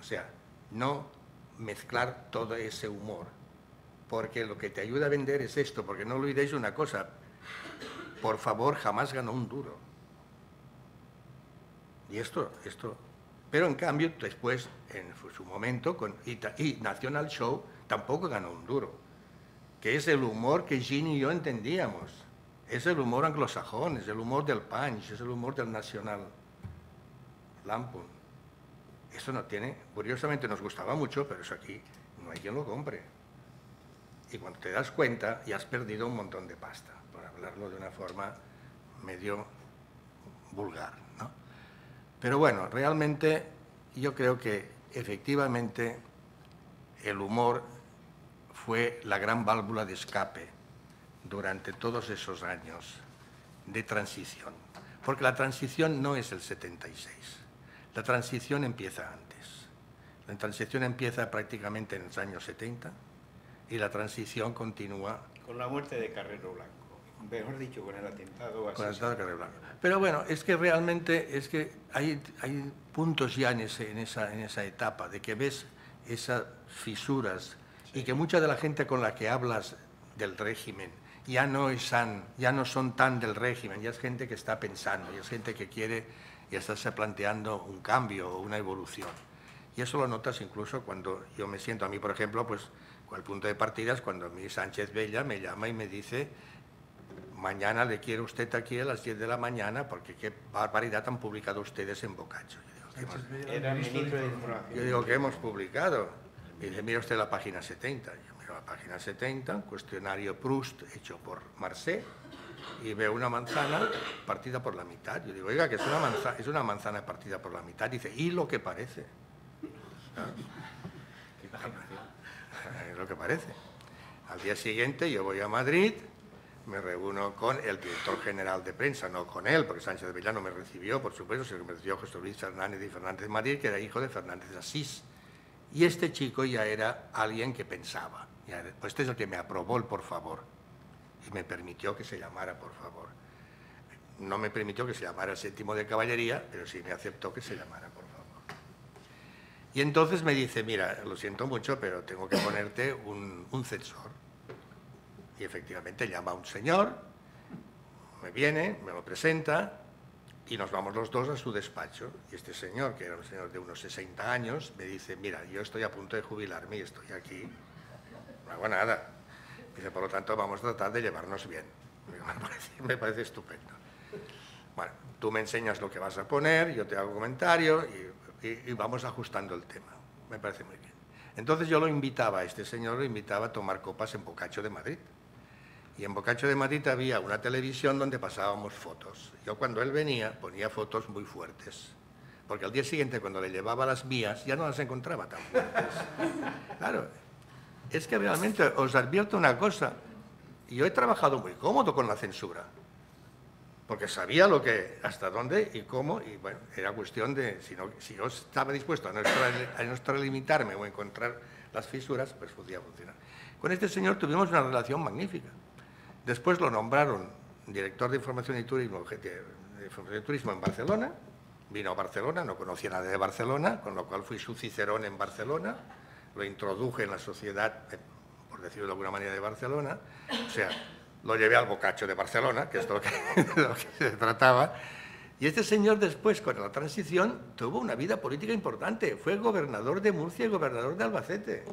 O sea, no mezclar todo ese humor. Porque lo que te ayuda a vender es esto, porque no olvidéis una cosa. Por favor, jamás ganó un duro. Y esto, esto pero en cambio, después, en su momento, con, y, National Show tampoco ganó un duro, que es el humor que Gene y yo entendíamos. Es el humor anglosajón, es el humor del punch, es el humor del nacional Lampoon. Eso no tiene, curiosamente nos gustaba mucho, pero eso aquí no hay quien lo compre. Y cuando te das cuenta, ya has perdido un montón de pasta, por hablarlo de una forma medio vulgar. ¿no? Pero bueno, realmente yo creo que efectivamente el humor fue la gran válvula de escape durante todos esos años de transición. Porque la transición no es el 76, la transición empieza antes. La transición empieza prácticamente en los años 70 y la transición continúa. Con la muerte de Carrero Blanco mejor dicho, con el atentado. Con el atentado Blanco. Pero bueno, es que realmente es que hay, hay puntos ya en, ese, en, esa, en esa etapa de que ves esas fisuras y que mucha de la gente con la que hablas del régimen ya no, están, ya no son tan del régimen, ya es gente que está pensando, ya es gente que quiere y está planteando un cambio o una evolución. Y eso lo notas incluso cuando yo me siento, a mí por ejemplo, pues con el punto de partida es cuando mi Sánchez Bella me llama y me dice mañana le quiero usted aquí a las 10 de la mañana porque qué barbaridad han publicado ustedes en Bocacho. Yo digo, que hemos publicado. Y dice, mira usted la página 70. Yo miro la página 70, cuestionario Proust hecho por Marcé, y veo una manzana partida por la mitad. Yo digo, oiga, que es una, manzana, es una manzana partida por la mitad. Dice, ¿y lo que parece? Es <laughs> lo que parece. Al día siguiente yo voy a Madrid, me reúno con el director general de prensa, no con él, porque Sánchez de Villano me recibió, por supuesto, sino que me recibió José Luis Fernández y Fernández de Madrid, que era hijo de Fernández de Asís. Y este chico ya era alguien que pensaba. pues este es el que me aprobó el por favor y me permitió que se llamara por favor. No me permitió que se llamara séptimo de caballería, pero sí me aceptó que se llamara por favor. Y entonces me dice, mira, lo siento mucho, pero tengo que ponerte un, un censor y efectivamente llama a un señor, me viene, me lo presenta y nos vamos los dos a su despacho. Y este señor, que era un señor de unos 60 años, me dice, mira, yo estoy a punto de jubilarme y estoy aquí, no hago nada. Dice, por lo tanto, vamos a tratar de llevarnos bien. <laughs> Me parece, estupendo. Bueno, tú me enseñas lo que vas a poner, yo te hago comentario y, y vamos ajustando el tema. me parece muy bien. Entonces yo lo invitaba, a este señor lo invitaba a tomar copas en Bocacho de Madrid. Y en Bocacho de Madrid había una televisión donde pasábamos fotos. Yo cuando él venía ponía fotos muy fuertes. Porque al día siguiente, cuando le llevaba las mías, ya no las encontraba tan fuertes. <laughs> Claro, es que realmente os advierto una cosa. Yo he trabajado muy cómodo con la censura. Porque sabía lo que, hasta dónde y cómo, y bueno, era cuestión de, si, yo estaba dispuesto a no, a no extralimitarme o encontrar las fisuras, pues podía funcionar. Con este señor tuvimos una relación magnífica. Después lo nombraron director de Información y Turismo, de Información y Turismo en Barcelona. Vino a Barcelona, no conocía nada de Barcelona, con lo cual fui su cicerón en Barcelona. Lo introduje en la sociedad, por decirlo de alguna manera, de Barcelona. O sea, lo llevé al bocacho de Barcelona, que es lo que, <laughs> de lo que se trataba. Y este señor después, con la transición, tuvo una vida política importante. Fue gobernador de Murcia y gobernador de Albacete.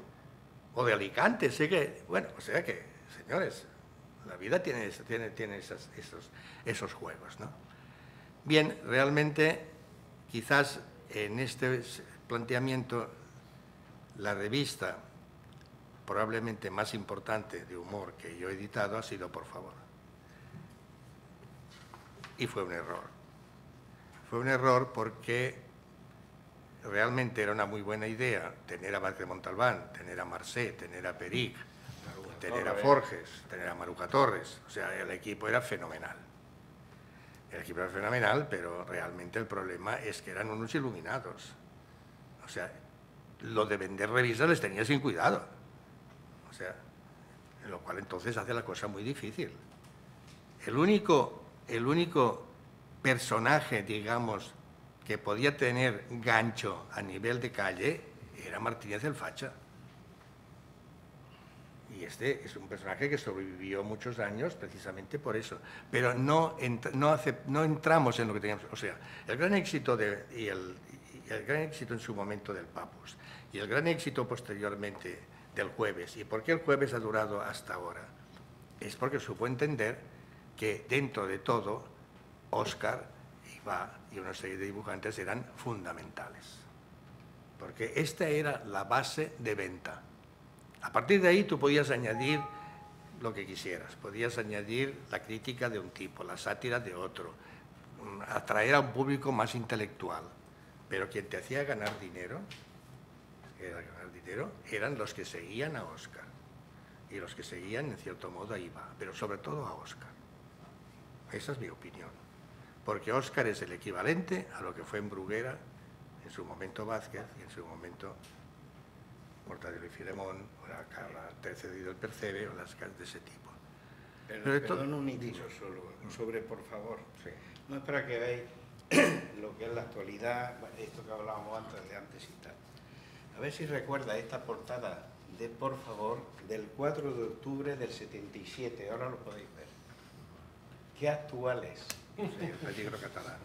O de Alicante. Sé que, bueno, o sea que, señores, la vida tiene, tiene, tiene esos, esos juegos, ¿no? Bien, realmente, quizás en este planteamiento, la revista probablemente más importante de humor que yo he editado ha sido Por favor. Y fue un error. Fue un error porque realmente era una muy buena idea tener a Vázquez Montalbán, tener a Marcé, tener a Peric, tener a Forges, tener a Maruja Torres. O sea, el equipo era fenomenal. El equipo era fenomenal, pero realmente el problema es que eran unos iluminados. O sea, lo de vender revistas les tenía sin cuidado. O sea, en lo cual entonces hace la cosa muy difícil. El único, el único personaje, digamos, que podía tener gancho a nivel de calle era Martínez el Facha. Y este es un personaje que sobrevivió muchos años precisamente por eso. Pero no, ent- no, hace- no entramos en lo que teníamos. O sea, el gran éxito de, y, el, gran éxito en su momento del Papus y el gran éxito posteriormente del jueves. ¿Y por qué el jueves ha durado hasta ahora? Es porque supo entender que dentro de todo, Oscar Va y una serie de dibujantes eran fundamentales. Porque esta era la base de venta. A partir de ahí tú podías añadir lo que quisieras. Podías añadir la crítica de un tipo, la sátira de otro, mm, atraer a un público más intelectual. Pero quien te hacía ganar dinero, era dinero, eran los que seguían a Oscar. Y los que seguían, en cierto modo, a Iba, pero sobre todo a Oscar. Esa es mi opinión. Porque Oscar es el equivalente a lo que fue en Bruguera, en su momento Vázquez y en su momento Mortadelo y Filemón, o la, la Tercero y del Percebe, o las cosas de ese tipo. Pero, Pero esto- perdón un inciso solo, sobre por favor. Sí. No es para que veáis <clears throat> lo que es la actualidad, esto que hablábamos antes de antes y tal. A ver si recuerda esta portada de Por favor del 4 de octubre del 77, ahora lo podéis ver. Qué actuales. Sí, el peligro catalán.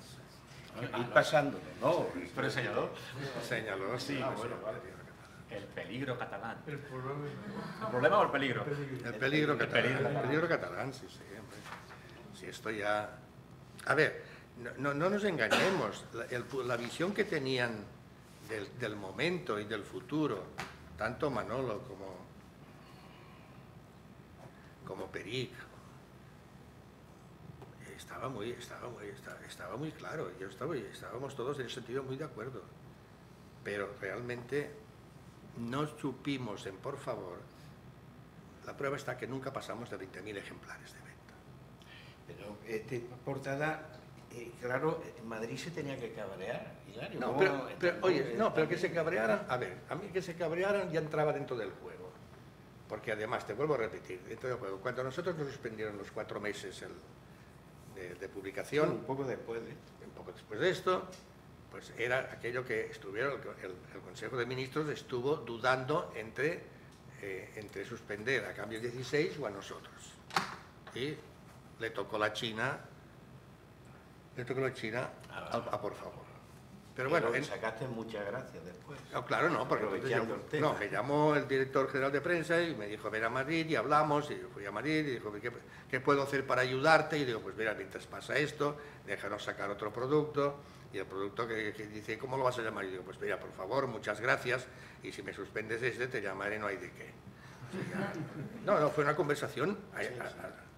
Ir pasándolo, ¿no? Pero enseñador. Señaló, sí. Ah, bueno, el peligro catalán. El peligro catalán. ¿El problema o el peligro? El peligro catalán. El peligro catalán, sí, sí. hombre. Si esto ya... A ver, no, no- no nos engañemos. La, el pu- la visión que tenían del, momento y del futuro, tanto Manolo como, como Peric, estaba muy, estaba muy, esta- estaba muy claro. Yo estaba, estábamos todos en ese sentido muy de acuerdo. Pero realmente no supimos en Por favor la prueba está que nunca pasamos de 20.000 ejemplares de venta. Pero esta portada, eh, claro, en Madrid se tenía que cabrear. Hilario, No, ¿cómo pero, pero, oye, que no, pero que se cabrearan, a ver, a mí que se cabrearan ya entraba dentro del juego. Porque además, te vuelvo a repetir, dentro del juego, cuando nosotros nos suspendieron los cuatro meses el- de, de publicación, un poco después de un poco después de esto, pues era aquello que estuvieron, el, el- el Consejo de Ministros estuvo dudando entre, eh, entre suspender a Cambio 16 o a nosotros. Y le tocó la China, le tocó la China a, a por favor. Pero bueno, en- sacaste muchas gracias después. no, claro, no, porque Aprovechando yo- el tema. no, me llamó el director general de prensa y me dijo, ven a Madrid y hablamos, y yo fui a Madrid y dijo, ¿qué, qué puedo hacer para ayudarte? Y digo, pues mira, mientras pasa esto, déjanos sacar otro producto, Y el producto que, que dice, ¿cómo lo vas a llamar? Y digo, pues mira, por favor, muchas gracias, y si me suspendes este, te llamaré, no hay de qué. O sea, no, no, fue una conversación a- a- a-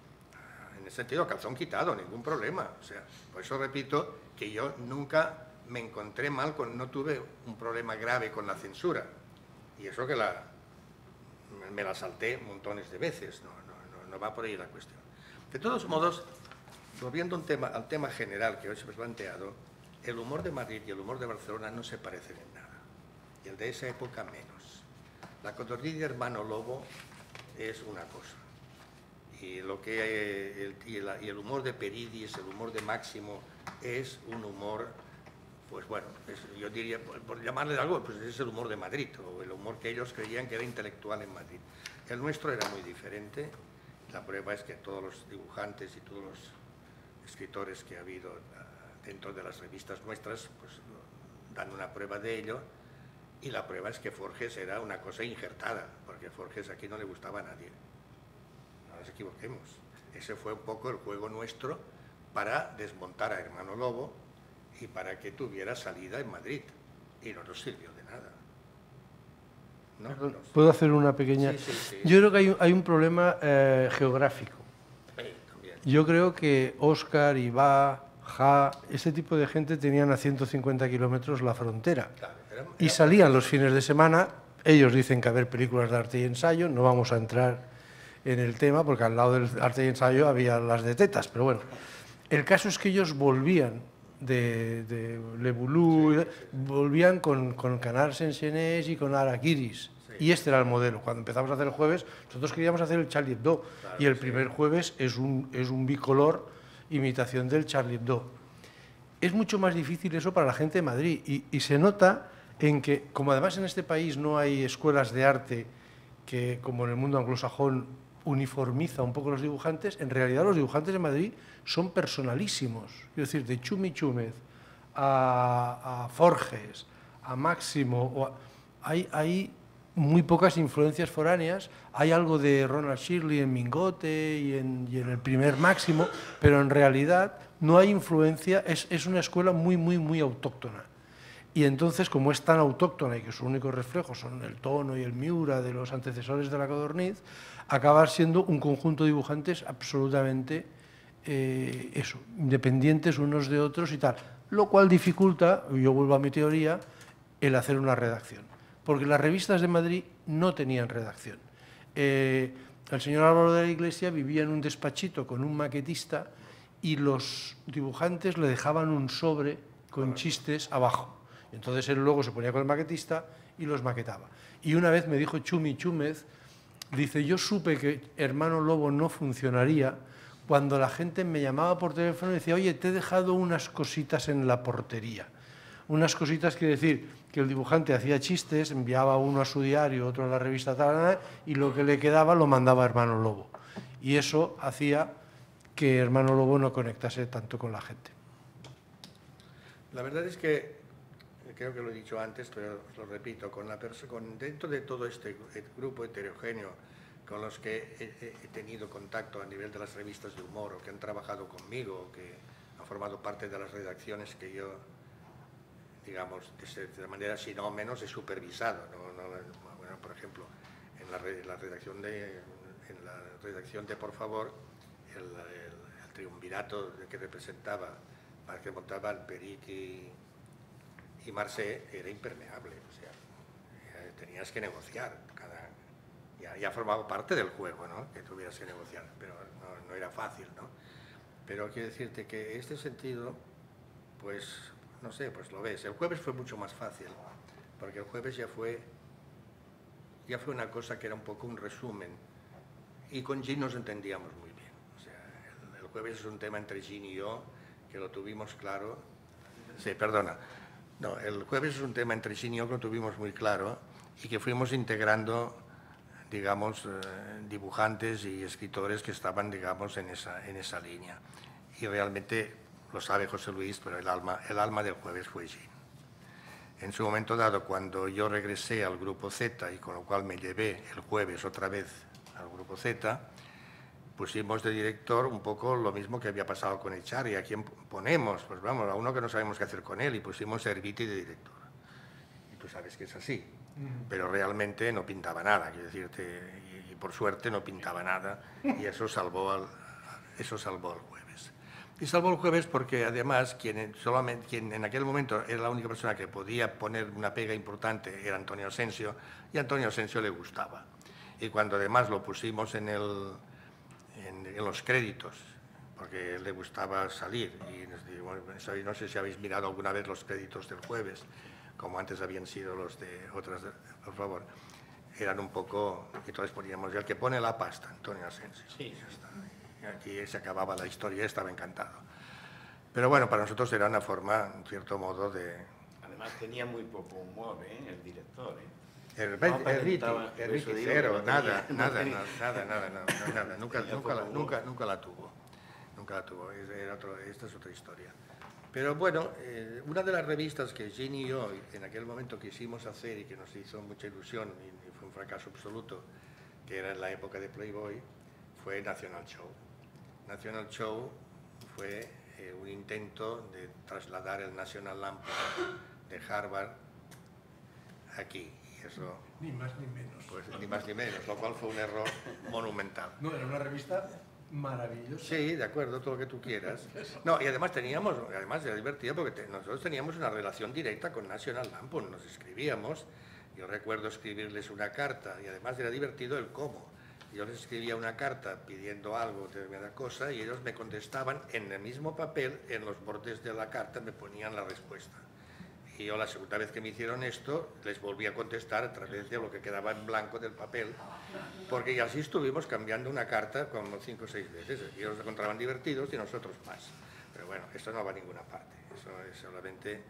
en el sentido calzón quitado, ningún problema. O sea, por eso repito que yo nunca me encontré mal, con, no tuve un problema grave con la censura. Y eso que la, me la salté montones de veces, no, no, no, no va por ahí la cuestión. De todos modos, volviendo un tema, al tema general que hoy se ha planteado, el humor de Madrid y el humor de Barcelona no se parecen en nada, y el de esa época menos. La codorniz de Hermano Lobo es una cosa, y, lo que, eh, el, y, el, humor de Peridis, el humor de Máximo, es un humor pues bueno, yo diría, por, por llamarle algo, pues es el humor de Madrid, o el humor que ellos creían que era intelectual en Madrid. El nuestro era muy diferente. La prueba es que todos los dibujantes y todos los escritores que ha habido ah, dentro de las revistas nuestras, pues dan una prueba de ello. Y la prueba es que Forges era una cosa injertada, porque Forges aquí no le gustaba a nadie. No nos equivoquemos. Ese fue un poco el juego nuestro para desmontar a Hermano Lobo y para que tuviera salida en Madrid. Y no nos sirvió de nada. No, Perdón, ¿Puedo hacer una pequeña...? Sí, sí, sí. Yo creo que hay, un- hay un problema eh, geográfico. Yo creo que Oscar, Iba, Ja, ese tipo de gente tenían a 150 kilómetros la frontera. Claro, era- Y salían los fines de semana. Ellos dicen que a ver películas de arte y ensayo. No vamos a entrar en el tema porque al lado del arte y ensayo había las de tetas. Pero bueno, el caso es que ellos volvían de, de Le Boulou, y- volvían con, con Canard Sensenés y con Araquiris. Y este era el modelo. Cuando empezamos a hacer el jueves, nosotros queríamos hacer el Charlie Hebdo. y el primer jueves es un, es un bicolor imitación del Charlie Hebdo es mucho más difícil eso para la gente de Madrid y, y se nota en que, como además en este país no hay escuelas de arte que, como en el mundo anglosajón, uniformiza un poco los dibujantes, en realidad los dibujantes de Madrid son personalísimos. Es decir, de Chumi Chúmez a, Forges, a Máximo, hay, muy pocas influencias foráneas. Hay algo de Ronald Shirley en Mingote y en, el primer Máximo, pero en realidad no hay influencia, es, es una escuela muy, muy, muy autóctona. Y entonces, como es tan autóctona y que sus únicos reflejos son el tono y el miura de los antecesores de la codorniz, acaba siendo un conjunto de dibujantes absolutamente eh, eso, independientes unos de otros y tal. Lo cual dificulta, yo vuelvo a mi teoría, el hacer una redacción. Porque las revistas de Madrid no tenían redacción. Eh, el señor Álvaro de la Iglesia vivía en un despachito con un maquetista y los dibujantes le dejaban un sobre con chistes abajo. Entonces él luego se ponía con el maquetista y los maquetaba. Y una vez me dijo Chumi Chúmez, dice, yo supe que Hermano Lobo no funcionaría cuando la gente me llamaba por teléfono y decía, oye, te he dejado unas cositas en la portería. Unas cositas quiere decir que el dibujante hacía chistes, enviaba uno a su diario, otro a la revista tal, y lo que le quedaba lo mandaba Hermano Lobo. Y eso hacía que Hermano Lobo no conectase tanto con la gente. La verdad es que, creo que lo he dicho antes, pero lo repito, con dentro de todo este gru- grupo heterogéneo con los que he, tenido contacto a nivel de las revistas de humor o que han trabajado conmigo o que han formado parte de las redacciones que yo, digamos, de, manera si no menos, he supervisado. ¿no? No, por ejemplo, en la, re- la redacción de, en la redacción de Por Favor, el, el- el triunvirato que representaba, para que montaba el Peric y, Marcé, era impermeable. O sea, tenías que negociar. Cada, ya, ya formaba parte del juego, ¿no? Que tuvieras que negociar, pero no, no era fácil, ¿no? Pero quiero decirte que este sentido, pues, no sé, pues lo ves. El jueves fue mucho más fácil, porque el jueves ya fue, ya fue una cosa que era un poco un resumen. Y con Jean nos entendíamos muy bien. O sea, el, el jueves es un tema entre Jean y yo, que lo tuvimos claro. Sí, perdona. No, el jueves es un tema entre Jean y yo que lo tuvimos muy claro y que fuimos integrando, digamos, eh, dibujantes y escritores que estaban, digamos, en esa, en esa línea. Y realmente, lo sabe José Luis, pero el alma, el alma del jueves fue Jean. En su momento dado, cuando yo regresé al grupo Z y con lo cual me llevé el jueves otra vez al grupo Z, pusimos de director un poco lo mismo que había pasado con Echari. ¿A quién ponemos? Pues vamos, a uno que no sabemos qué hacer con él y pusimos a Erviti de director. Y tú sabes que es así. Pero realmente no pintaba nada, quiero decirte, y, y por suerte no pintaba nada <laughs> y eso salvó al, eso salvó el jueves. Y salvó el jueves porque además quien, solamente, quien en aquel momento era la única persona que podía poner una pega importante era Antonio Asensio y a Antonio Asensio le gustaba. Y cuando además lo pusimos en, el, en, en los créditos, porque le gustaba salir, y nos bueno, no sé si habéis mirado alguna vez los créditos del jueves, como antes habían sido los de otras, por favor, eran un poco, entonces poníamos, el que pone la pasta, Antonio Asensio. Sí. Ya está. Y aquí se acababa la historia, estaba encantado. Pero bueno, para nosotros era una forma, en cierto modo, de... Además tenía muy poco humor, ¿eh? El director, ¿eh? El, No eso digo cero, nada, nada, nada, nada, nada, nunca, <laughs> nunca, la, nunca, nunca la tuvo, nunca la tuvo, era otro- esta es otra historia. Pero bueno, eh, una de las revistas que Ginny y yo en aquel momento quisimos hacer y que nos hizo mucha ilusión y, fue un fracaso absoluto, que era en la época de Playboy, fue National Show. National Show fue eh, un intento de trasladar el National Lamp de Harvard aquí. Eso, Ni más ni menos. pues ni más ni menos, lo cual fue un error monumental. No, era una revista maravillosa. Sí, de acuerdo, todo lo que tú quieras. No, y además teníamos, además era divertido porque te- nosotros teníamos una relación directa con National Lampoon, nos escribíamos, yo recuerdo escribirles una carta y además era divertido el cómo. Yo les escribía una carta pidiendo algo, determinada cosa, y ellos me contestaban en el mismo papel, en los bordes de la carta me ponían la respuesta. Y yo la segunda vez que me hicieron esto, les volví a contestar a través de lo que quedaba en blanco del papel, porque y así estuvimos cambiando una carta como cinco o seis veces. Ellos se encontraban divertidos y nosotros más. Pero bueno, esto no va a ninguna parte. Eso es solamente,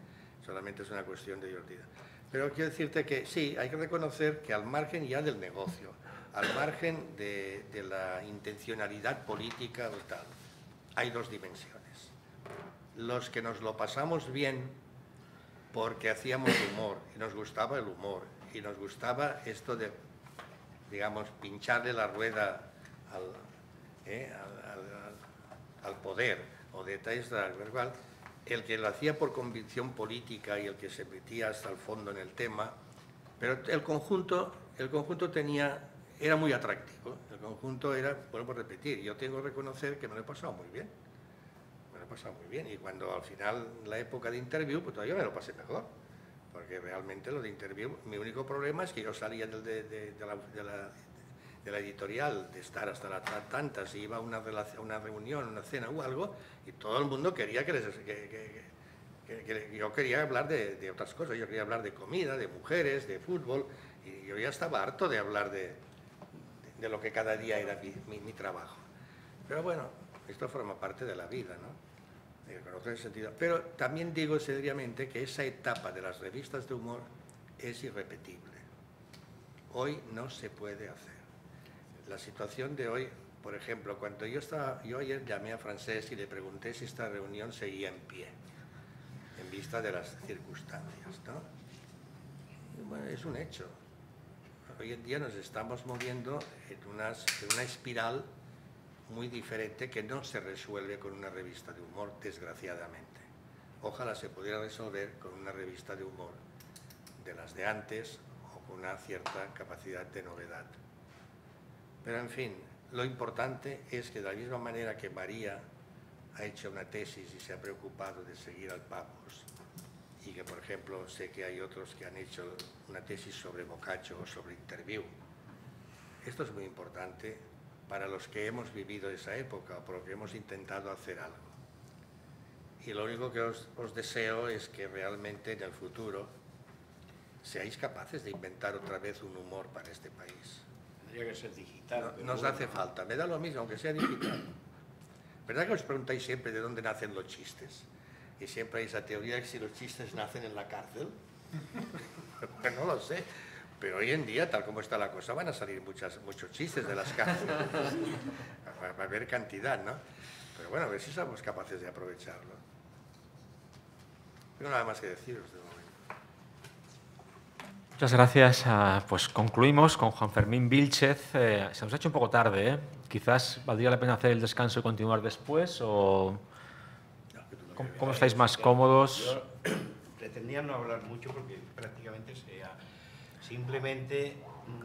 solamente es una cuestión de divertida. Pero quiero decirte que sí, hay que reconocer que al margen ya del negocio, al margen de, de la intencionalidad política o tal, hay dos dimensiones. Los que nos lo pasamos bien porque hacíamos humor y nos gustaba el humor y nos gustaba esto de, digamos, pincharle la rueda al, ¿eh? al, poder o detalles de cual, el que lo hacía por convicción política y el que se metía hasta el fondo en el tema, pero el conjunto, el conjunto tenía, era muy atractivo, el conjunto era, vuelvo a repetir, yo tengo que reconocer que me lo he pasado muy bien lo he pasado muy bien. Y cuando al final, la época de interview, pues todavía me lo pasé mejor. Porque realmente lo de interview, mi único problema es que yo salía de, de- la, editorial, de estar hasta las tantas, y iba a una, una reunión, una cena o algo, y todo el mundo quería que, les- yo quería hablar de, otras cosas, yo quería hablar de comida, de mujeres, de fútbol, y yo ya estaba harto de hablar de, lo que cada día era mi trabajo. Pero bueno, esto forma parte de la vida, ¿no? Con otro sentido. Pero también digo seriamente que esa etapa de las revistas de humor es irrepetible. Hoy no se puede hacer. La situación de hoy, por ejemplo, cuando yo estaba, yo ayer llamé a Francés y le pregunté si esta reunión seguía en pie, en vista de las circunstancias, ¿no? Bueno, es un hecho. Hoy en día nos estamos moviendo en, unas- en una espiral muy diferente que no se resuelve con una revista de humor, desgraciadamente. Ojalá se pudiera resolver con una revista de humor de las de antes o con una cierta capacidad de novedad. Pero en fin, lo importante es que de la misma manera que María ha hecho una tesis y se ha preocupado de seguir al Papus, y que por ejemplo sé que hay otros que han hecho una tesis sobre Boccaccio o sobre Interview, esto es muy importante para los que hemos vivido esa época o por lo que hemos intentado hacer algo. Y lo único que os, os deseo es que realmente en el futuro seáis capaces de inventar otra vez un humor para este país. Tendría que ser digital. No- nos bueno. hace falta, me da lo mismo, aunque sea digital. ¿Verdad que os preguntáis siempre de dónde nacen los chistes? Y siempre hay esa teoría de que si los chistes nacen en la cárcel. <laughs> Pues no lo sé. Pero hoy en día, tal como está la cosa, van a salir muchas, muchos chistes de las cárceles. <laughs> Va a haber cantidad, ¿no? Pero bueno, a ver si somos capaces de aprovecharlo. No tengo nada más que deciros de momento. Muchas gracias. Ah, pues concluimos con Juan Fermín Vilchez. Eh, se nos ha hecho un poco tarde, ¿eh? Quizás valdría la pena hacer el descanso y continuar después o... ¿Cómo, estáis más cómodos? Yo <clears throat> pretendía no hablar mucho porque prácticamente sea simplemente mm,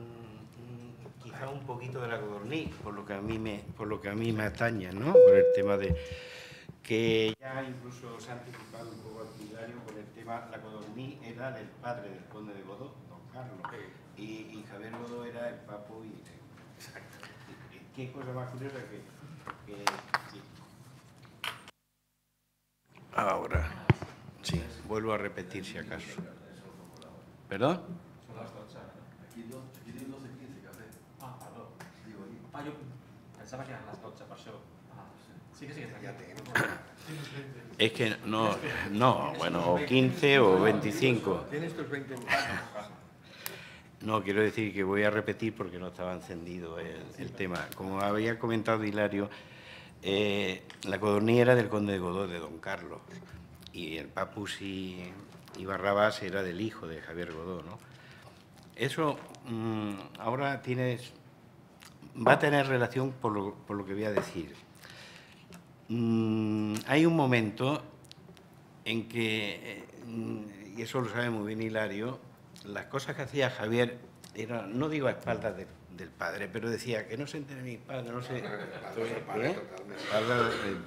mm, quizá un poquito de la codorniz, por lo que a mí me, por lo que a mí me atañe, ¿no? Por el tema de que ya incluso se ha anticipado un poco al Hilario por el tema, la codorniz era del padre del conde de Godó, don Carlos, y, y Javier Godó era el papo y... y- Qué cosa más curiosa que... que- que- Ahora, sí, vuelvo a repetir si acaso. ¿Perdón? Ah, perdó. Ah, yo pensaba que eran las 12, per això. Ah, sí que sí que aquí. Es que no, no, bueno, o 15 o 25. Tienes tus 20 No, quiero decir que voy a repetir porque no estaba encendido el, el tema. Como había comentado Hilario, eh, la codorniz era del conde de Godó, de don Carlos, y el Papus y, y Barrabás era del hijo de Javier Godó, ¿no? Eso mm, ahora tienes, va a tener relación por lo, por lo que voy a decir. Mm, hay un momento en que, eh, y eso lo sabe muy bien Hilario, las cosas que hacía Javier eran, no digo a espaldas de- del padre, pero decía que no se entere mi padre, no sé. ¿Eh? Espaldas de-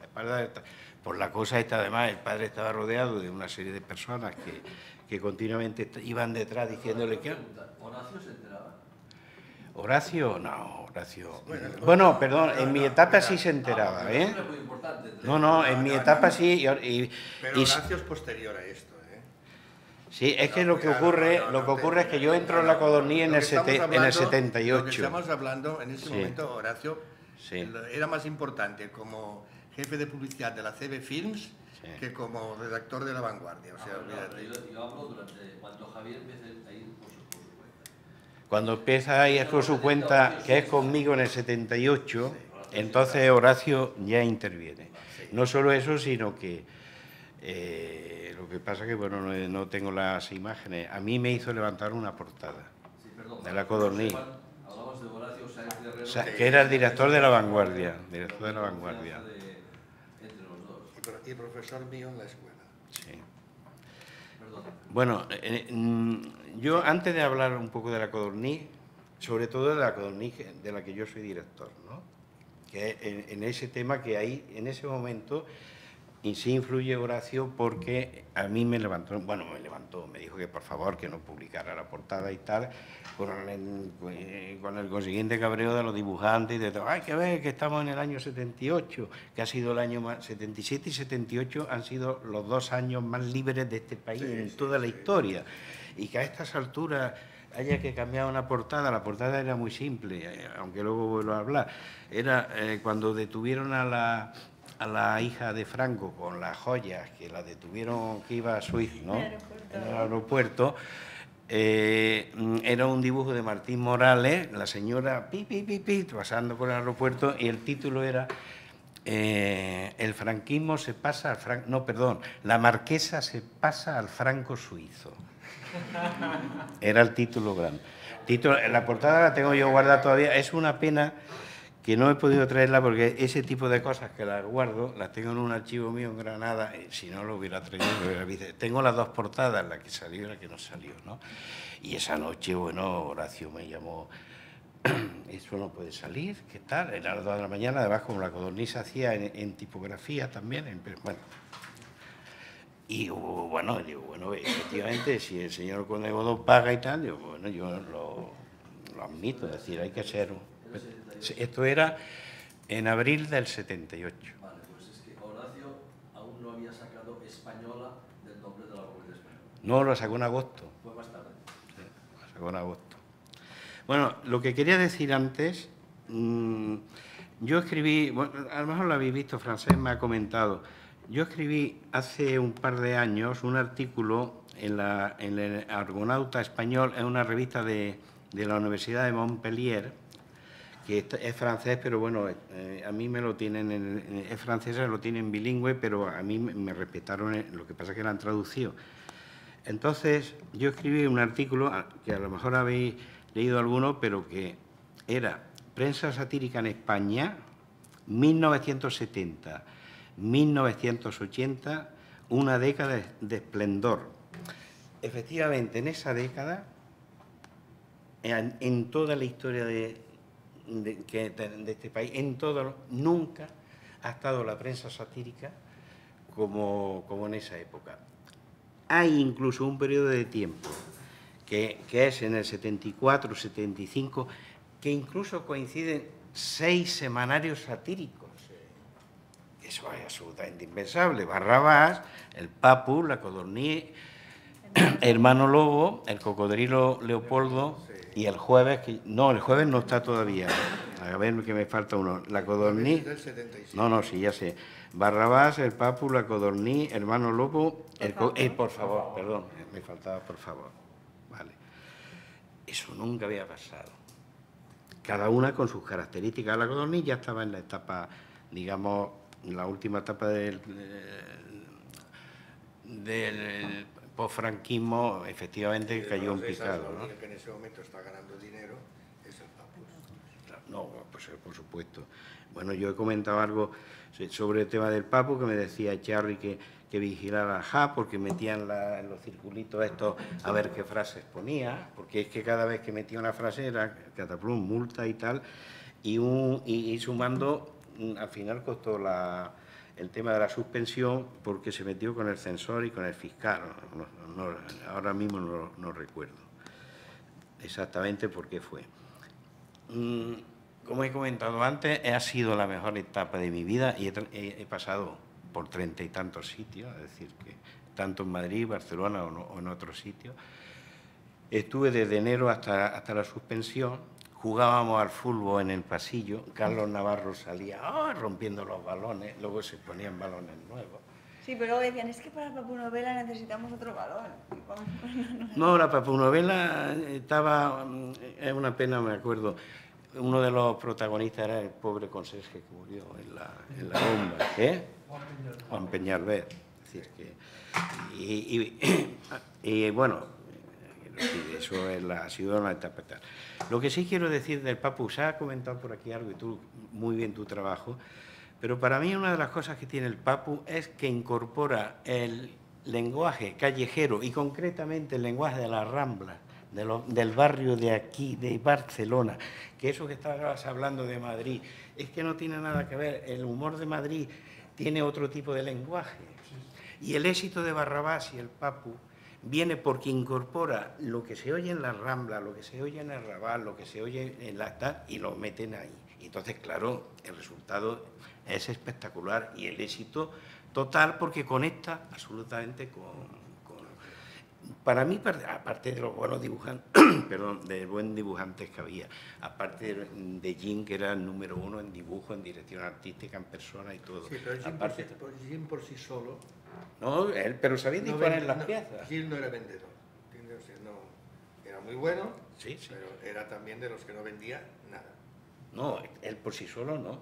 a espaldas de- por la cosa esta, además, el padre estaba rodeado de una serie de personas que, que continuamente iban detrás diciéndole que... ¿Horacio se? Horacio, no, Horacio. Bueno, perdón, en mi etapa sí se enteraba, ¿eh? Es muy importante. No, no, en mi etapa sí. y- y- Pero y- Horacio es posterior a esto, ¿eh? sí, es que lo que ocurre, no, no, lo que ocurre es que yo no, entro en la codorniz en el, en el hablando- Lo que 78. estamos hablando en ese Sí. momento, Horacio, Sí. era más importante como jefe de publicidad de la CB Films Sí. que como redactor de La Vanguardia. O sea, No, pero olvídate. yo, yo hablo durante cuando Javier ir por su, por su cuenta. Cuando empieza a ir por su cuenta, que es conmigo en el 78, entonces Horacio ya interviene. No solo eso, sino que eh, lo que pasa que, bueno, no, no tengo las imágenes. A mí me hizo levantar una portada Sí, perdón. de la codorniz. Hablamos de Horacio Sáenz Guerrero. O sea, que era el director de La Vanguardia. Director de La Vanguardia. de- entre los dos. Y pro- Y profesor mío en la escuela. Sí. Perdón. Bueno, eh, mm, yo antes de hablar un poco de la codorniz, sobre todo de la codorniz de la que yo soy director, ¿no? que en, en ese tema que ahí, en ese momento, y sí influye Horacio porque a mí me levantó, bueno, me levantó, me dijo que por favor que no publicara la portada y tal, con el, eh, con el consiguiente cabreo de los dibujantes y de todo. Hay que ver que estamos en el año 78, que ha sido el año más, 77 y 78 han sido los dos años más libres de este país en toda la historia. Y que a estas alturas haya que cambiar una portada, la portada era muy simple, eh, aunque luego vuelvo a hablar, era eh, cuando detuvieron a la, a la hija de Franco con las joyas, que la detuvieron que iba a Suiza, ¿no? En el aeropuerto. Eh, mm, era un dibujo de Martín Morales, la señora pi, pi, pasando por el aeropuerto, y el título era eh, El franquismo se pasa al franco, no, perdón, la marquesa se pasa al franco suizo. Era el título grande. La portada la tengo yo guardada todavía. Es una pena que no he podido traerla porque ese tipo de cosas que las guardo, las tengo en un archivo mío en Granada, y si no lo hubiera traído. Tengo las dos portadas, la que salió y la que no salió, ¿no? Y esa noche, bueno, Horacio me llamó, <clears throat> eso no puede salir, ¿qué tal? Era las dos de la mañana, además como la codorniz hacía en, tipografía también, en- bueno. Y bueno, digo, bueno, efectivamente, si el señor Conde Godó paga y tal, digo, bueno, yo lo, lo admito, es decir, hay que ser... Sí, Esto era en abril del 78. Vale, pues es que Horacio aún no había sacado española del nombre de la República Española. No, lo sacó en agosto. Fue más tarde. Lo sacó en agosto. Bueno, lo que quería decir antes, mm, yo escribí, bueno, a lo mejor lo habéis visto, Francés me ha comentado, yo escribí hace un par de años un artículo en, la, en el Argonauta Español, en una revista de, de la Universidad de Montpellier, que es- francés, pero bueno, eh, a mí me lo tienen, en, en- es francesa, lo tienen bilingüe, pero a mí me, respetaron, eh, lo que pasa es que la han traducido. Entonces, yo escribí un artículo que a lo mejor habéis leído alguno, pero que era Prensa satírica en España, 1970-1980, una década de esplendor. Efectivamente, en esa década, en, toda la historia de, este país, en todo, nunca ha estado la prensa satírica como, como en esa época. Hay incluso un periodo de tiempo que, es en el 74, 75, que incluso coinciden seis semanarios satíricos. Eso es absolutamente impensable. Barrabás, el Papu, la Codorní, Hermano Lobo, el Cocodrilo Leopoldo y el jueves, que, no, el jueves no está todavía. A ver que me falta uno. La Codorní. No, no, sí, ya sé. Barrabás, el Papu, la Codorní, Hermano Lobo, el, eh, por favor, perdón, me faltaba por favor. Vale. Eso nunca había pasado. Cada una con sus características. La Codorní ya estaba en la etapa, digamos, la última etapa del, del franquismo efectivamente cayó en picado. ¿no? El que en ese momento está ganando dinero es el Papu. No, pues eh, por supuesto. Bueno, yo he comentado algo sobre el tema del Papu, que me decía Charlie que, que vigilara Ja, porque metían en los circulitos estos a ver qué frases ponía, porque es que cada vez que metía una frase era cataplum, multa y tal, y, un, y sumando, mm, al final costó la, el tema de la suspensión porque se metió con el censor y con el fiscal. ahora mismo no, recuerdo exactamente por qué fue. Mm, como he comentado antes, ha sido la mejor etapa de mi vida y he, pasado por treinta y tantos sitios, es decir, que tanto en Madrid, Barcelona o, en otros sitios. Estuve desde enero hasta, hasta la suspensión jugábamos al fútbol en el pasillo, Carlos Navarro salía rompiendo los balones, luego se ponían balones nuevos. Sí, pero luego decían, es que para la papunovela necesitamos otro balón. <laughs> No, la papunovela estaba, es una pena, me acuerdo, uno de los protagonistas era el pobre conserje que murió en la, en la bomba, ¿eh? Juan Peñalver. decir, que, y, y <coughs> bueno, eso es la, ha sido la etapa Lo que sí quiero decir del Papu, se ha comentado por aquí algo y tú, muy bien tu trabajo, pero para mí una de las cosas que tiene el Papu es que incorpora el lenguaje callejero y concretamente el lenguaje de la Rambla, del barrio de aquí, de Barcelona, que eso que estabas hablando de Madrid, es que no tiene nada que ver. El humor de Madrid tiene otro tipo de lenguaje. Y el éxito de Barrabás y el Papu viene porque incorpora lo que se oye en la Rambla, lo que se oye en el Raval, lo que se oye en la tal, y lo meten ahí. Entonces, claro, el resultado es espectacular y el éxito total porque conecta absolutamente con... para mí, aparte de los buenos dibujantes, <clears throat> perdón, de buen dibujantes que había, aparte de Jim, que era el número uno en dibujo, en dirección artística, en persona y todo. Sí, pero aparte, Jim por sí solo no, él, pero sabía disponer las piezas. Gil no era vendedor. no, era muy bueno, sí, pero era también de los que no vendía nada. No, él por sí solo no,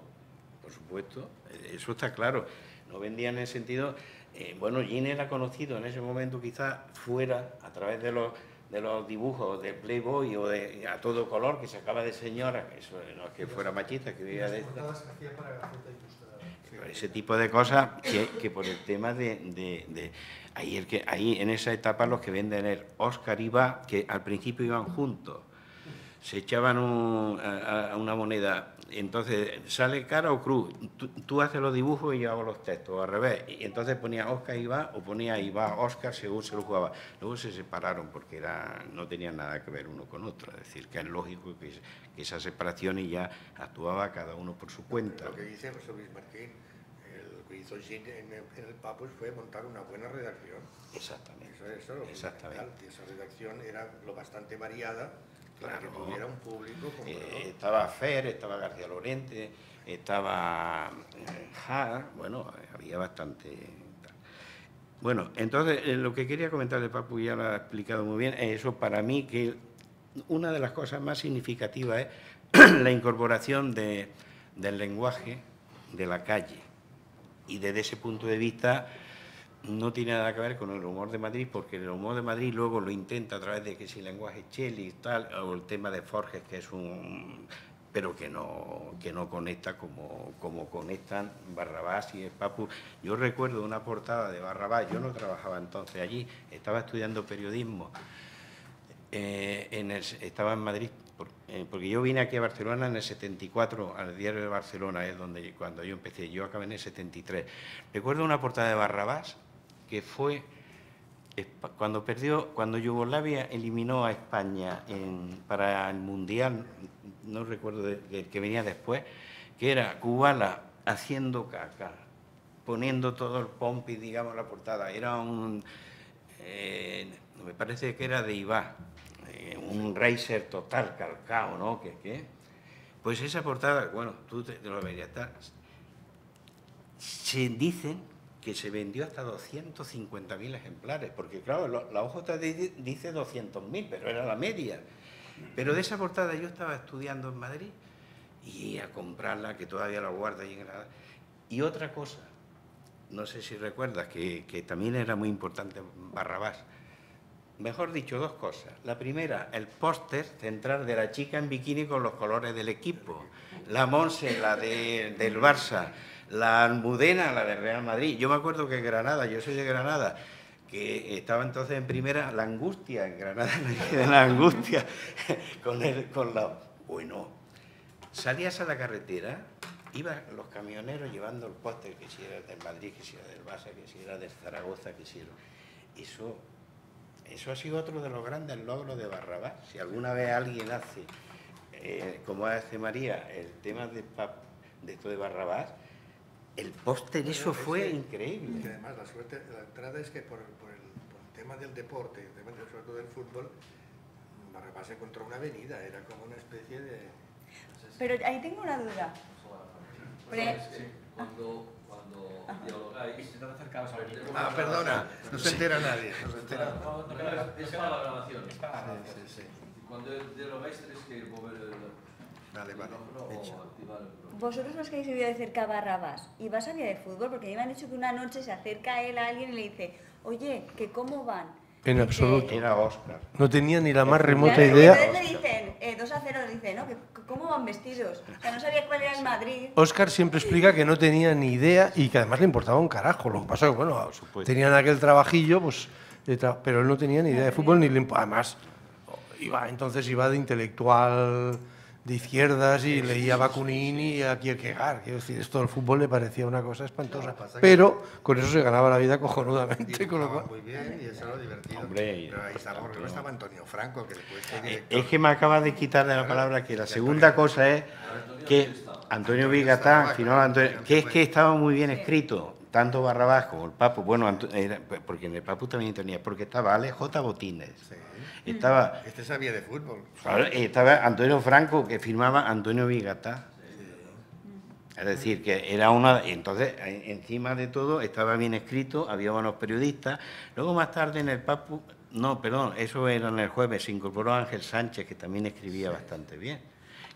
por supuesto, eso está claro. No vendía en el sentido, eh, bueno, Gin era conocido en ese momento quizás fuera, a través de los, de los dibujos de Playboy o de a todo color que sacaba de señora, eso no es que fuera machista, que vivía de ese tipo de cosas que, por el tema de, ahí, el que, ahí en esa etapa los que venden el Oscar iba, que al principio iban juntos, se echaban a, una moneda, entonces sale cara o cruz, tú, haces los dibujos y yo hago los textos, al revés, y entonces ponía Oscar Iba o ponía Iba Oscar según se lo jugaba. Luego se separaron porque era, no tenían nada que ver uno con otro, es decir, que es lógico que, esa separación y ya actuaba cada uno por su cuenta. Lo que dice José Luis Martín, hizo Jin en, el Papus fue montar una buena redacción. Exactamente. Eso, eso Exactamente. esa redacción era lo bastante variada para que tuviera un público. Eh, estaba Fer, estaba García Lorente, estaba eh, bueno, había bastante. Bueno, entonces eh, lo que quería comentar de Papu ya lo ha explicado muy bien, eso para mí que una de las cosas más significativas es <clears throat> la incorporación de, del lenguaje de la calle y desde ese punto de vista no tiene nada que ver con el humor de Madrid, porque el humor de Madrid luego lo intenta a través de que si lenguaje cheli y tal, o el tema de Forges, que es un pero que no, que no conecta como, como conectan Barrabás y el Papu. Yo recuerdo una portada de Barrabás, yo no trabajaba entonces allí, estaba estudiando periodismo, eh, estaba en Madrid, porque yo vine aquí a Barcelona en el 74, al diario de Barcelona, es donde cuando yo empecé, yo acabé en el 73. Recuerdo una portada de Barrabás que fue cuando perdió, cuando Yugoslavia eliminó a España para el Mundial, no recuerdo el que venía después, que era Kubala haciendo caca, poniendo todo el pompi, digamos, la portada. Era un, eh, me parece que era de Ibar, eh, un racer total, calcao, ¿no? ¿Qué, Pues esa portada, bueno, tú te, lo verías. Se dicen que se vendió hasta 250.000 ejemplares, porque claro, la OJ dice 200.000, pero era la media. Pero de esa portada yo estaba estudiando en Madrid y a comprarla, que todavía la guardo ahí en Granada. Y otra cosa, no sé si recuerdas, que, que también era muy importante Barrabás. Mejor dicho, dos cosas. La primera, el póster central de la chica en bikini con los colores del equipo. La Monse, la de, del Barça la Almudena, la de Real Madrid. Yo me acuerdo que Granada, yo soy de Granada, que estaba entonces en primera la angustia, en Granada <laughs> de la angustia, <laughs> con, el, con la... Bueno, salías a la carretera, iban los camioneros llevando el póster, que si era del Madrid, que si era del Barça, que si era del Zaragoza, que si era... Eso, eso ha sido otro de los grandes logros de Barrabás. Si alguna vez alguien hace, eh, como hace María, el tema de, de esto de Barrabás, el póster, eso fue increíble. Y además, la suerte, la entrada es que por, el, tema del deporte, sobre todo del fútbol, Barrabás encontró una avenida, era como una especie de... Pero ahí tengo una duda. Cuando, cuando dialogáis... Ah, perdona, no se entera nadie. No se entera. Es para la grabación. Sí, sí, sí. Cuando dialogáis tenéis que mover el... Vale, vale. Vosotros los que habéis vivido de cerca Barrabás, ¿y vas a vía de fútbol? Porque a mí me han dicho que una noche se acerca a él a alguien y le dice, oye, que cómo van. En absoluto. Era Oscar. No tenía ni la más remota idea. Entonces le dicen, eh, 2 a 0, le dicen, ¿no? ¿Cómo van vestidos? O sea, no sabía cuál era el Madrid. Oscar siempre explica que no tenía ni idea y que además le importaba un carajo. Lo que pasa es que, bueno, tenían aquel trabajillo, pues, pero él no tenía ni idea de fútbol ni le Además, iba, entonces iba de intelectual de izquierdas y leía Bakunin y a Kierkegaard. Quiero decir, esto del fútbol le parecía una cosa espantosa. pero con eso se ganaba la vida cojonudamente. Con lo cual... Muy bien y eso era divertido. Hombre, pero ahí estaba, porque no estaba Antonio Franco, que después eh, Es que me acaba de quitar de la palabra que la segunda cosa es que Antonio Vigatán, que es que estaba muy bien escrito tanto Barrabás como el Papu, bueno, porque en el Papu también tenía, porque estaba Alex J. Botines. Estaba, este sabía de fútbol. Estaba Antonio Franco, que firmaba Antonio Vigata. Es decir, que era una... Entonces, encima de todo, estaba bien escrito, había buenos periodistas. Luego, más tarde, en el Papu... No, perdón, eso era en el jueves, se incorporó Ángel Sánchez, que también escribía bastante bien.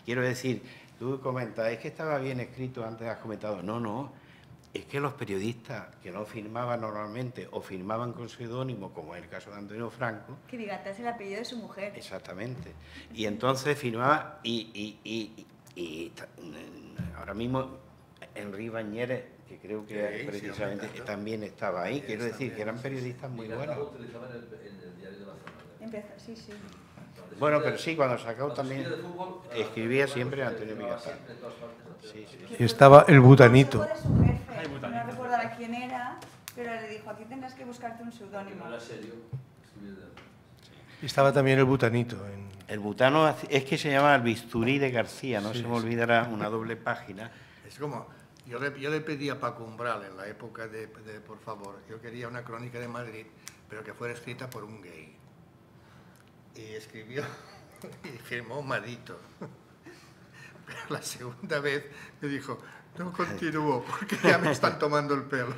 Quiero decir, tú comentas, es que estaba bien escrito, antes has comentado. No, no, es que los periodistas que no firmaban normalmente o firmaban con seudónimo, como es el caso de Antonio Franco... Que Vigata es el apellido de su mujer. Exactamente. Y entonces firmaba y, y, ahora mismo Enrique Bañeres, que creo que precisamente también estaba ahí, quiero decir que eran periodistas muy buenos. Sí, sí. Bueno, pero sí, cuando sacó también escribía siempre Antonio Vigata. Y estaba el butanito. No recuerdo a quién era, pero le dijo, aquí tendrás que buscarte un seudónimo. Y estaba también el butanito. El butano es que se llama el bisturí de García, no se me olvidará una doble página. Es como, yo le, yo le pedí a Paco Umbral en la época de, de, por favor, yo quería una crónica de Madrid, pero que fuera escrita por un gay. Y escribió <laughs> y firmó Madito. <laughs> Pero la segunda vez me dijo, no continúo porque ya me están <laughs> tomando el pelo.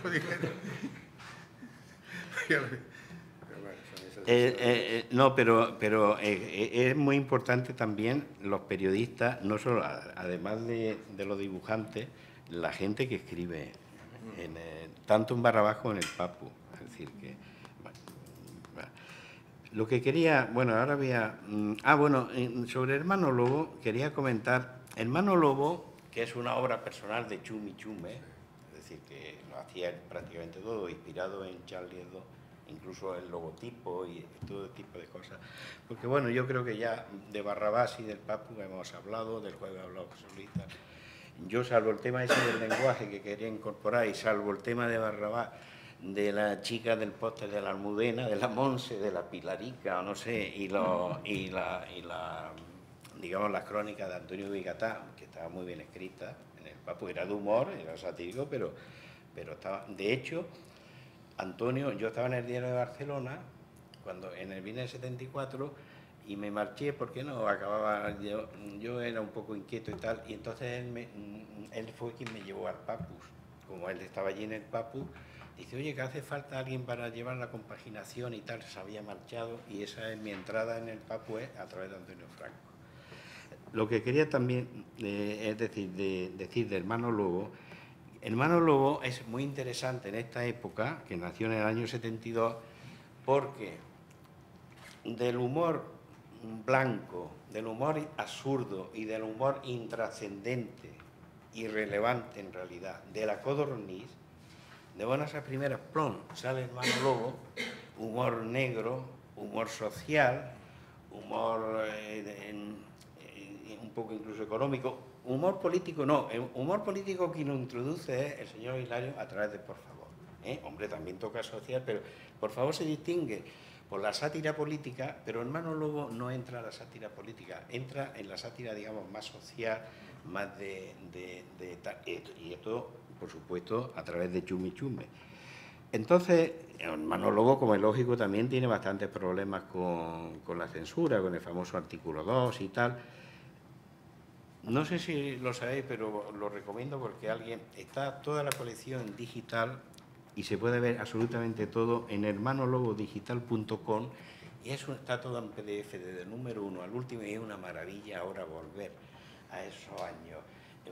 Eh, eh, no, pero, pero eh, es muy importante también los periodistas, no solo, además de, los dibujantes, la gente que escribe, en, tanto en Barrabás como en el Papu. decir que... Lo que quería, bueno, ahora voy a... Mm, ah, bueno, sobre Hermano Lobo, quería comentar, Hermano Lobo, que es una obra personal de Chumi Chume, es decir, que lo hacía prácticamente todo, inspirado en Charlie Hebdo, incluso el logotipo y todo tipo de cosas. Porque bueno, yo creo que ya de Barrabás y del Papu hemos hablado, del juego hablado solita. Yo, salvo el tema ese del lenguaje que quería incorporar y salvo el tema de Barrabás, de la chica del póster de la Almudena, de la Monse, de la Pilarica, no sé, y, lo, y, la, y la, digamos, las crónicas de Antonio Vigatá, que estaba muy bien escrita en el Papu, era de humor, era satírico, pero, pero estaba, de hecho, Antonio, yo estaba en el diario de Barcelona, cuando en el vine 74, y me marché porque no acababa, yo, yo, era un poco inquieto y tal, y entonces él, él fue quien me llevó al Papus, como él estaba allí en el Papus, dice, oye, que hace falta alguien para llevar la compaginación y tal, se había marchado, y esa es mi entrada en el Papus a través de Antonio Franco. Lo que quería también eh, es decir, de, decir de hermano Lobo, Hermano Lobo es muy interesante en esta época, que nació en el año 72, porque del humor blanco, del humor absurdo y del humor intrascendente, irrelevante en realidad, de la codorniz, de buenas a primeras, plom, sale Hermano Lobo, humor negro, humor social, humor eh, un poco incluso económico, humor político no, el humor político quien lo introduce es el señor Hilario a través de Por favor. ¿eh? Hombre, también toca social, pero Por favor se distingue por la sátira política, pero Hermano Lobo no entra a la sátira política, entra en la sátira, digamos, más social, más de... y esto, por supuesto, a través de Chumi Chume. Entonces, Hermano Lobo, como es lógico, también tiene bastantes problemas con, con la censura, con el famoso artículo 2 y tal, no sé si lo sabéis, pero lo recomiendo porque alguien está toda la colección digital y se puede ver absolutamente todo en hermanologodigital.com y eso está todo en PDF desde el número uno al último y es una maravilla ahora volver a esos años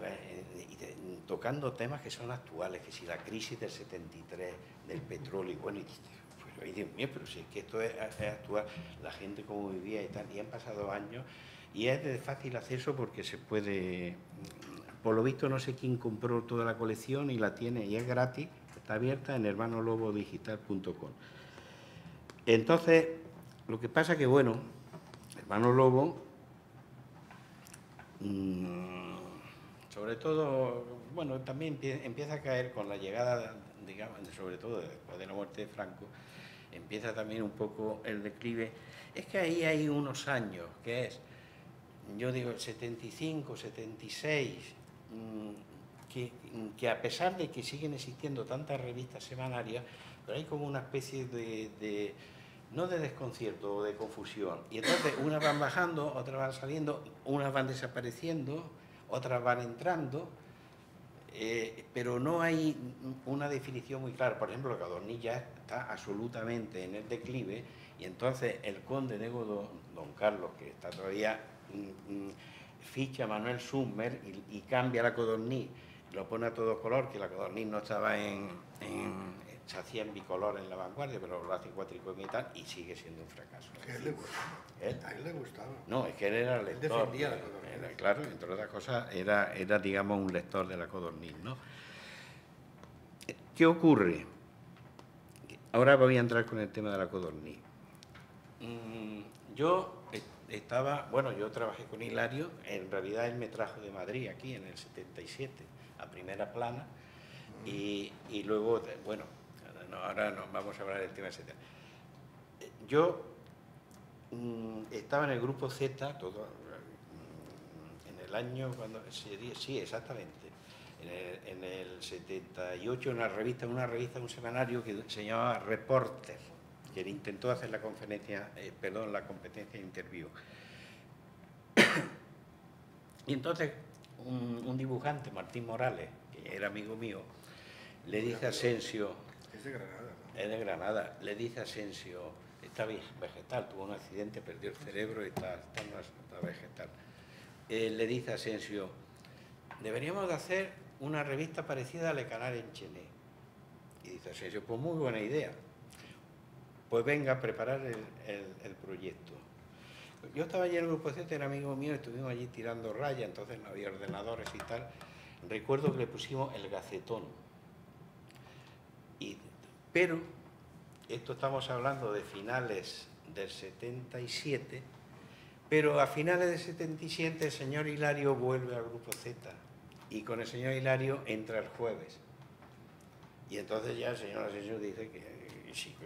eh, tocando temas que son actuales, que si la crisis del 73, del petróleo, y bueno, y, pues, Dios mío, pero si es que esto es, es actual, la gente como vivía y tal, y han pasado años y es de fácil acceso porque se puede, por lo visto no sé quién compró toda la colección y la tiene y es gratis, está abierta en hermanolobodigital.com. Entonces, lo que pasa que, bueno, Hermano Lobo, mm, sobre todo, bueno, también empieza a caer con la llegada, digamos, sobre todo después de la muerte de Franco, empieza también un poco el declive. Es que ahí hay unos años, que es yo digo 75, 76, mm, que, que, a pesar de que siguen existiendo tantas revistas semanarias, pero hay como una especie de, no de desconcierto o de confusión. Y entonces unas van bajando, otras van saliendo, unas van desapareciendo, otras van entrando, eh, pero no hay una definición muy clara. Por ejemplo, Cadornilla está absolutamente en el declive y entonces el conde de Godó, don Carlos, que está todavía ficha Manuel Summer y, cambia la codorniz, lo pone a todo color, que la codorniz no estaba en, se hacía en bicolor en la vanguardia, pero lo hace cuatricomio y tal, y sigue siendo un fracaso. ¿A él le gustaba? A él le gustaba. No, es que él era el lector. defendía la codorniz. claro, entre otras cosas, era, era, digamos, un lector de la codorniz, ¿no? ¿Qué ocurre? Ahora voy a entrar con el tema de la codorniz. Mm, yo estaba, bueno, yo trabajé con Hilario, en realidad él me trajo de Madrid aquí en el 77, a primera plana, y, luego, bueno, ahora nos vamos a hablar del tema, etc. Yo mm, estaba en el grupo Z, todo, mm, en el año, cuando sí, exactamente, en el, 78, en una revista, una revista, un semanario que se llamaba Reporter que intentó hacer la conferencia, eh, perdón, la competencia de interview. y entonces un, dibujante, Martín Morales, que era amigo mío, le dice a Asensio... Es de Granada. Es de Granada. Le dice Asensio, está vegetal, tuvo un accidente, perdió el cerebro y está, está, vegetal. Eh, le dice Asensio, deberíamos de hacer una revista parecida a Le Canal en Chené. Y dice Asensio, pues muy buena idea. pues venga a preparar el, proyecto. Yo estaba allí en el grupo Z, era amigo mío, estuvimos allí tirando raya, entonces no había ordenadores y tal. Recuerdo que le pusimos el gacetón. Pero, esto estamos hablando de finales del 77, pero a finales del 77 el señor Hilario vuelve al grupo Z y con el señor Hilario entra el jueves. Y entonces ya el señor Asensio dice que, sí,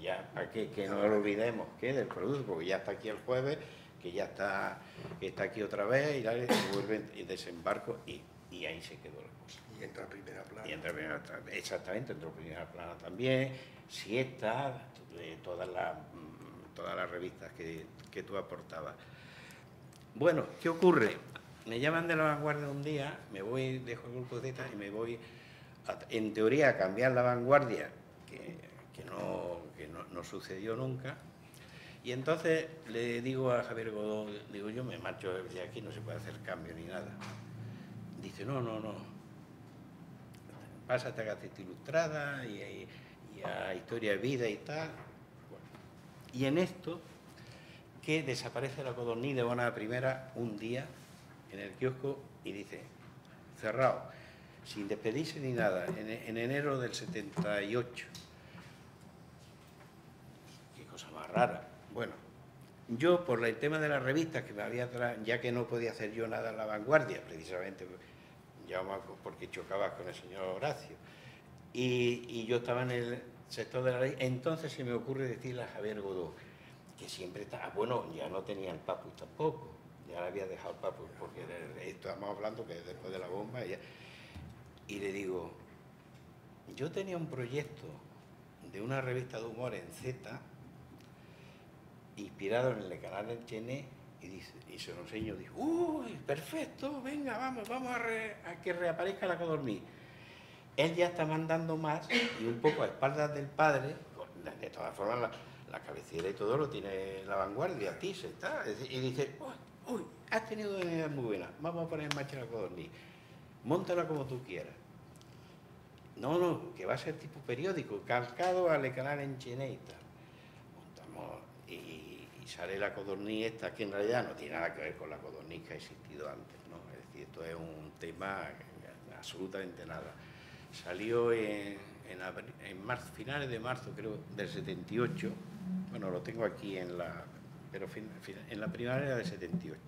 ya, que, que no lo olvidemos, que del producto, porque ya está aquí el jueves, que ya está, está aquí otra vez, y vuelve y desembarco, y, y, ahí se quedó la cosa. Entra a primera plana. Exactamente, entró a primera plana también, siesta, de todas las, mm, todas las revistas que, que tú aportabas. Bueno, ¿qué ocurre? Me llaman de la vanguardia un día, me voy, dejo el grupo Z y me voy, en teoría, a cambiar la vanguardia, que, que, no, que no, no, sucedió nunca. Y entonces le digo a Javier Godó, digo, yo me marcho de aquí, no se puede hacer cambio ni nada. Dice, no, no, no, pásate a Gaceta Ilustrada y, y, a Historia de Vida y tal. Y en esto, que desaparece la codorniz de Bona Primera un día en el kiosco y dice, cerrado, sin despedirse ni nada, en, enero del 78. Qué cosa más rara. Bueno, yo por el tema de las revistas que me había ya que no podía hacer yo nada en la vanguardia, precisamente ya porque chocaba con el señor Horacio, y, yo estaba en el sector de la ley, entonces se me ocurre decirle a Javier Godó, que siempre está, ah, bueno, ya no tenía el papu tampoco, ya le había dejado el papu, porque estamos hablando que después de la bomba, y le digo, yo tenía un proyecto de una revista de humor en Z, inspirado en el canal del Chené, y, dice, y se lo enseño, dijo, uy, perfecto, venga, vamos, vamos a, que reaparezca la codorniz. Él ya está mandando más y un poco a espaldas del padre, de todas formas la, la cabecera y todo lo tiene la vanguardia, ti se está, y dice, uy, uy, has tenido una idea muy buena, vamos a poner en marcha la codorniz, montala como tú quieras. No, no, que va a ser tipo periódico, calcado al canal en. Montamos y sale la codorniz esta, que en realidad no tiene nada que ver con la codorniz que ha existido antes, ¿no? Es decir, esto es un tema absolutamente nada. Salió en, en, marzo, finales de marzo, creo, del 78, bueno, lo tengo aquí en la, pero en la primavera del 78.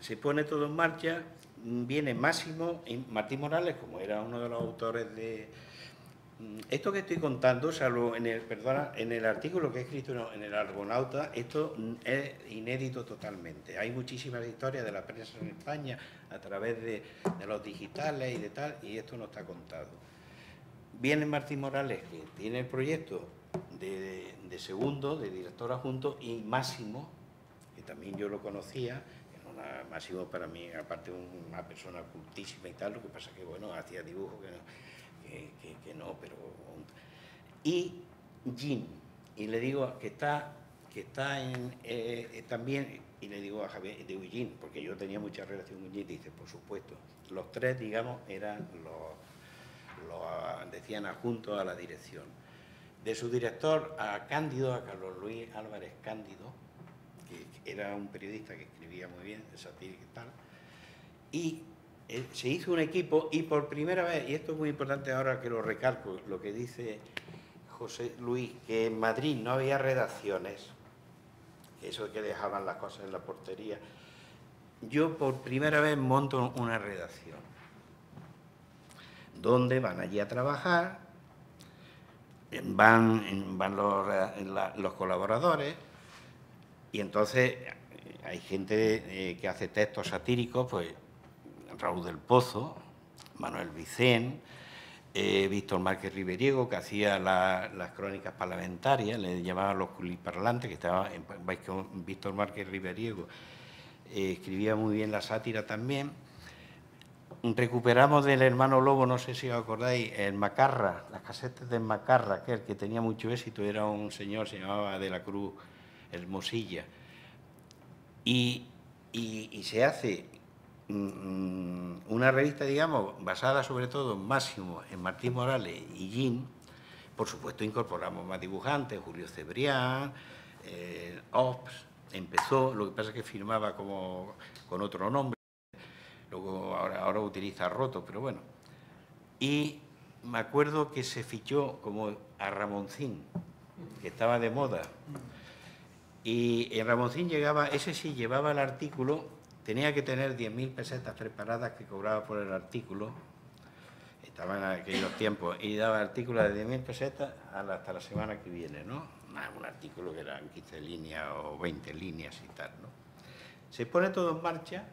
Se pone todo en marcha, viene Máximo, Martín Morales, como era uno de los autores de, esto que estoy contando, salvo en el, perdona, en el artículo que he escrito en el Argonauta, esto es inédito totalmente. Hay muchísimas historias de la prensa en España a través de, los digitales y de tal, y esto no está contado. Viene Martín Morales, que tiene el proyecto de, segundo, de director adjunto, y Máximo, que también yo lo conocía, Máximo para mí, aparte una persona cultísima y tal, lo que pasa que, bueno, hacía dibujos que no que, no, pero... Y Jin, y le digo que está, que está en, eh, eh, también, y le digo a Javier, de Jin, porque yo tenía mucha relación con Jin, dice, por supuesto, los tres, digamos, eran los, los decían adjuntos a la dirección. De su director a Cándido, a Carlos Luis Álvarez Cándido, que era un periodista que escribía muy bien, de satírica y tal, y se hizo un equipo y por primera vez, y esto es muy importante ahora que lo recalco, lo que dice José Luis, que en Madrid no había redacciones, eso de que dejaban las cosas en la portería, yo por primera vez monto una redacción, donde van allí a trabajar, van, van los, los colaboradores, y entonces hay gente eh, que hace textos satíricos, pues Raúl del Pozo, Manuel Vicén, eh, Víctor Márquez Riveriego, que hacía las crónicas parlamentarias, le llamaban los culiparlantes, que estaba en Víctor Márquez Riveriego, eh, escribía muy bien la sátira también. Recuperamos del hermano Lobo, no sé si os acordáis, el Macarra, las casetas de Macarra, aquel que tenía mucho éxito, era un señor, se llamaba de la Cruz Hermosilla. y se hace una revista, digamos, basada sobre todo en Máximo, en Martín Morales y Jean, por supuesto incorporamos más dibujantes, Julio Cebrián, eh, Ops, empezó, lo que pasa es que firmaba como con otro nombre, luego ahora, ahora utiliza Roto, pero bueno. Y me acuerdo que se fichó como a Ramoncín, que estaba de moda. Y Ramoncín llegaba, ese sí llevaba el artículo, tenía que tener 10.000 pesetas preparadas que cobraba por el artículo, estaba en aquellos tiempos, y daba artículos de 10.000 pesetas hasta la semana que viene, ¿no? Un artículo que eran 15 líneas o 20 líneas y tal, ¿no? Se pone todo en marcha,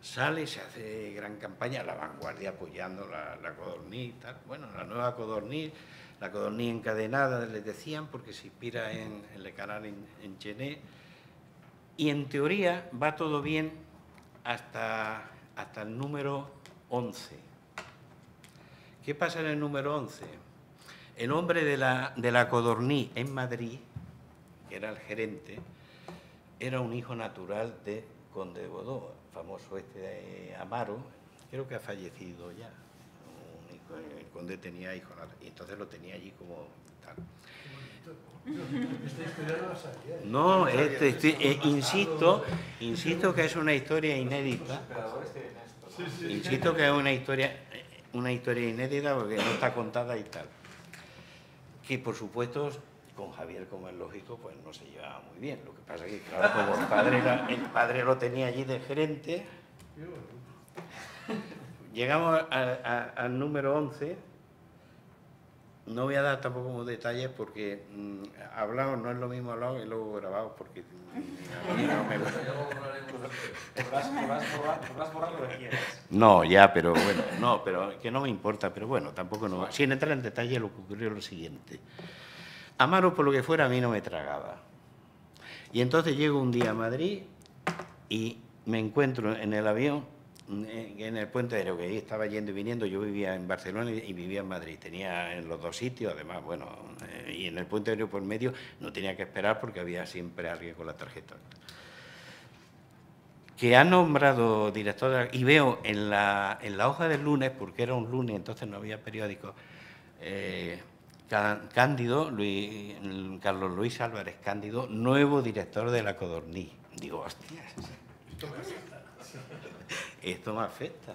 sale, se hace gran campaña, la vanguardia apoyando la, la codorniz y tal. Bueno, la nueva codorniz la codorniz encadenada, les decían, porque se inspira en, el canal en, en Chené. Y en teoría va todo bien hasta, hasta el número 11. ¿Qué pasa en el número 11? El hombre de la, de la codorniz en Madrid, que era el gerente, era un hijo natural de Conde de famoso este de Amaro, creo que ha fallecido ya el conde tenía hijos, y entonces lo tenía allí como tal. No, este, este, eh, insisto, insisto que es una historia inédita. Insisto que es una historia, una historia inédita porque no está contada y tal. Que por supuesto con Javier, como es lógico, pues no se llevaba muy bien. Lo que pasa es que, claro, como el padre, el padre lo tenía allí de gerente, Llegamos al número 11. No voy a dar tampoco detalles porque mm, hablado no es lo mismo hablado y luego grabado porque no ya, pero bueno, no, pero que no me importa, pero bueno, tampoco no. Sin entrar en detalle lo que ocurrió lo siguiente. Amaro, por lo que fuera, a mí no me tragaba. Y entonces llego un día a Madrid y me encuentro en el avión en el puente aéreo, que ahí estaba yendo y viniendo, yo vivía en Barcelona y vivía en Madrid. Tenía en los dos sitios, además, bueno, eh, y en el puente aéreo por medio no tenía que esperar porque había siempre alguien con la tarjeta. Que ha nombrado director, y veo en la, en la hoja del lunes, porque era un lunes, entonces no había periódico, eh, Cándido, Luis, Carlos Luis Álvarez Cándido, nuevo director de la Codorní. Digo, hostia, esto me afecta.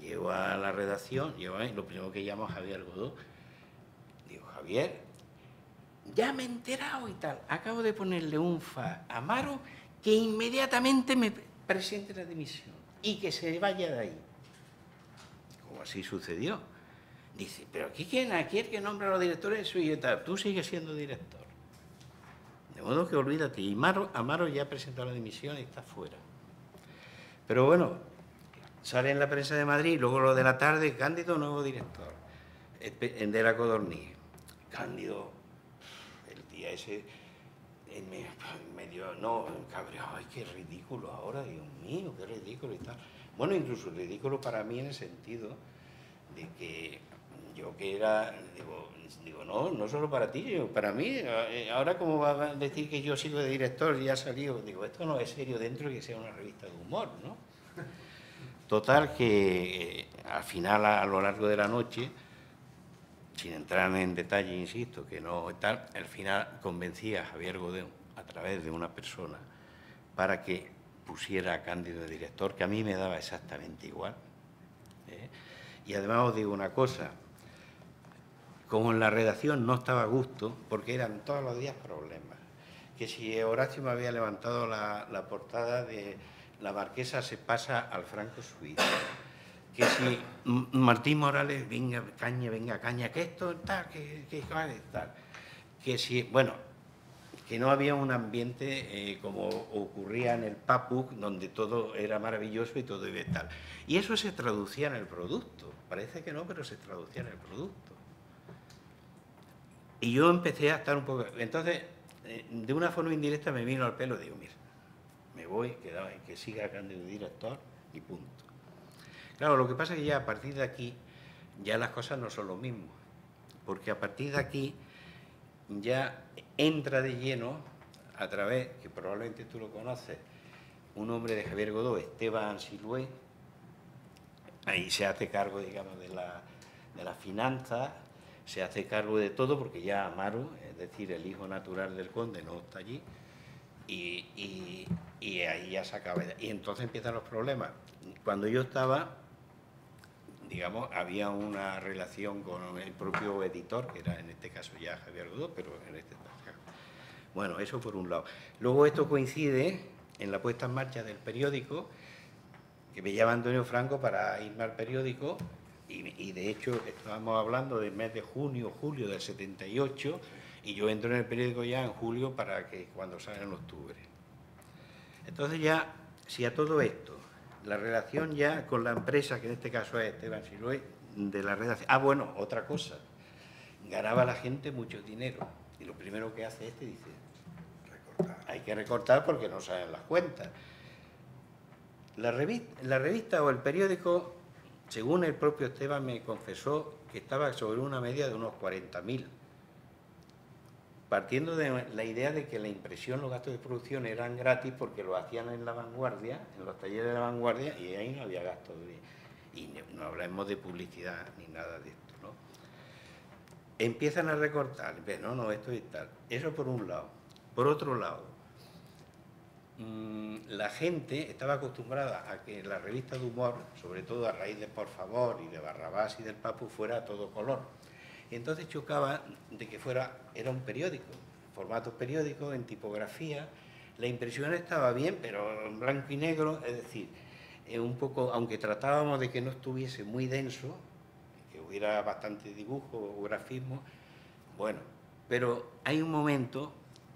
Llego a la redacción, llego lo primero que llamo a Javier Godó. Digo, Javier, ya me he enterado y tal. Acabo de ponerle un fa a Amaro que inmediatamente me presente la dimisión y que se vaya de ahí. Como así sucedió. Dice, pero aquí quién, aquí el que nombra a los directores soy yo, tú sigues siendo director. De modo que olvídate. Y Amaro ya ha presentado la dimisión y está fuera. Pero bueno, sale en la prensa de Madrid, luego lo de la tarde, Cándido, nuevo director, en de la Codorniz. Cándido, el día ese, en medio, no, cabreado, ay, qué ridículo ahora, Dios mío, qué ridículo y tal. Bueno, incluso ridículo para mí en el sentido de que yo que era, digo, digo, no, no solo para ti, para mí, eh, ahora como va a decir que yo sigo de director y ha salido, digo, esto no es serio dentro de que sea una revista de humor, ¿no? Total que eh, al final, a, lo largo de la noche, sin entrar en detalle, insisto, que no tal, al final convencí a Javier Godén a través de una persona para que pusiera a Cándido de director, que a mí me daba exactamente igual. ¿eh? Y además os digo una cosa, como en la redacción no estaba a gusto, porque eran todos los días problemas. Que si Horacio me había levantado la, portada de La Marquesa se pasa al Franco Suizo, que si Martín Morales, venga caña, venga caña, que esto tal, que, que, tal. Que si, bueno, que no había un ambiente eh, como ocurría en el PAPUC, donde todo era maravilloso y todo iba tal. Y eso se traducía en el producto. Parece que no, pero se traducía en el producto. Y yo empecé a estar un poco... Entonces, eh, de una forma indirecta me vino al pelo y digo, mira, me voy, que, que siga Cándido director y punto. Claro, lo que pasa es que ya a partir de aquí, ya las cosas no son lo mismo, porque a partir de aquí ya entra de lleno, a través, que probablemente tú lo conoces, un hombre de Javier Godó, Esteban Silué, ahí se hace cargo, digamos, de la de las finanzas, se hace cargo de todo porque ya Amaro, es decir, el hijo natural del conde, no está allí y, ahí ya se acaba. Y entonces empiezan los problemas. Cuando yo estaba, digamos, había una relación con el propio editor, que era en este caso ya Javier Godó, pero en este caso. Bueno, eso por un lado. Luego esto coincide en la puesta en marcha del periódico, que me llama Antonio Franco para irme al periódico, y, de hecho estábamos hablando del mes de junio, julio del 78, y yo entro en el periódico ya en julio para que cuando salga en octubre. Entonces ya, si a todo esto, la relación ya con la empresa, que en este caso es Esteban Siloé, de la redacción... Ah, bueno, otra cosa, ganaba la gente mucho dinero, y lo primero que hace este dice, recortar. hay que recortar porque no salen las cuentas. La revista, la revista o el periódico, según el propio Esteban me confesó, que estaba sobre una media de unos 40.000 partiendo de la idea de que la impresión, los gastos de producción eran gratis porque lo hacían en la vanguardia, en los talleres de la vanguardia, y ahí no había gastos. Y no hablamos de publicidad ni nada de esto. ¿no? Empiezan a recortar, no, no, esto y tal. Eso por un lado. Por otro lado, mm, la gente estaba acostumbrada a que la revista de humor, sobre todo a raíz de Por Favor y de Barrabás y del Papu, fuera a todo color entonces chocaba de que fuera, era un periódico, formato periódico, en tipografía. La impresión estaba bien, pero en blanco y negro, es decir, eh, un poco, aunque tratábamos de que no estuviese muy denso, que hubiera bastante dibujo o grafismo, bueno, pero hay un momento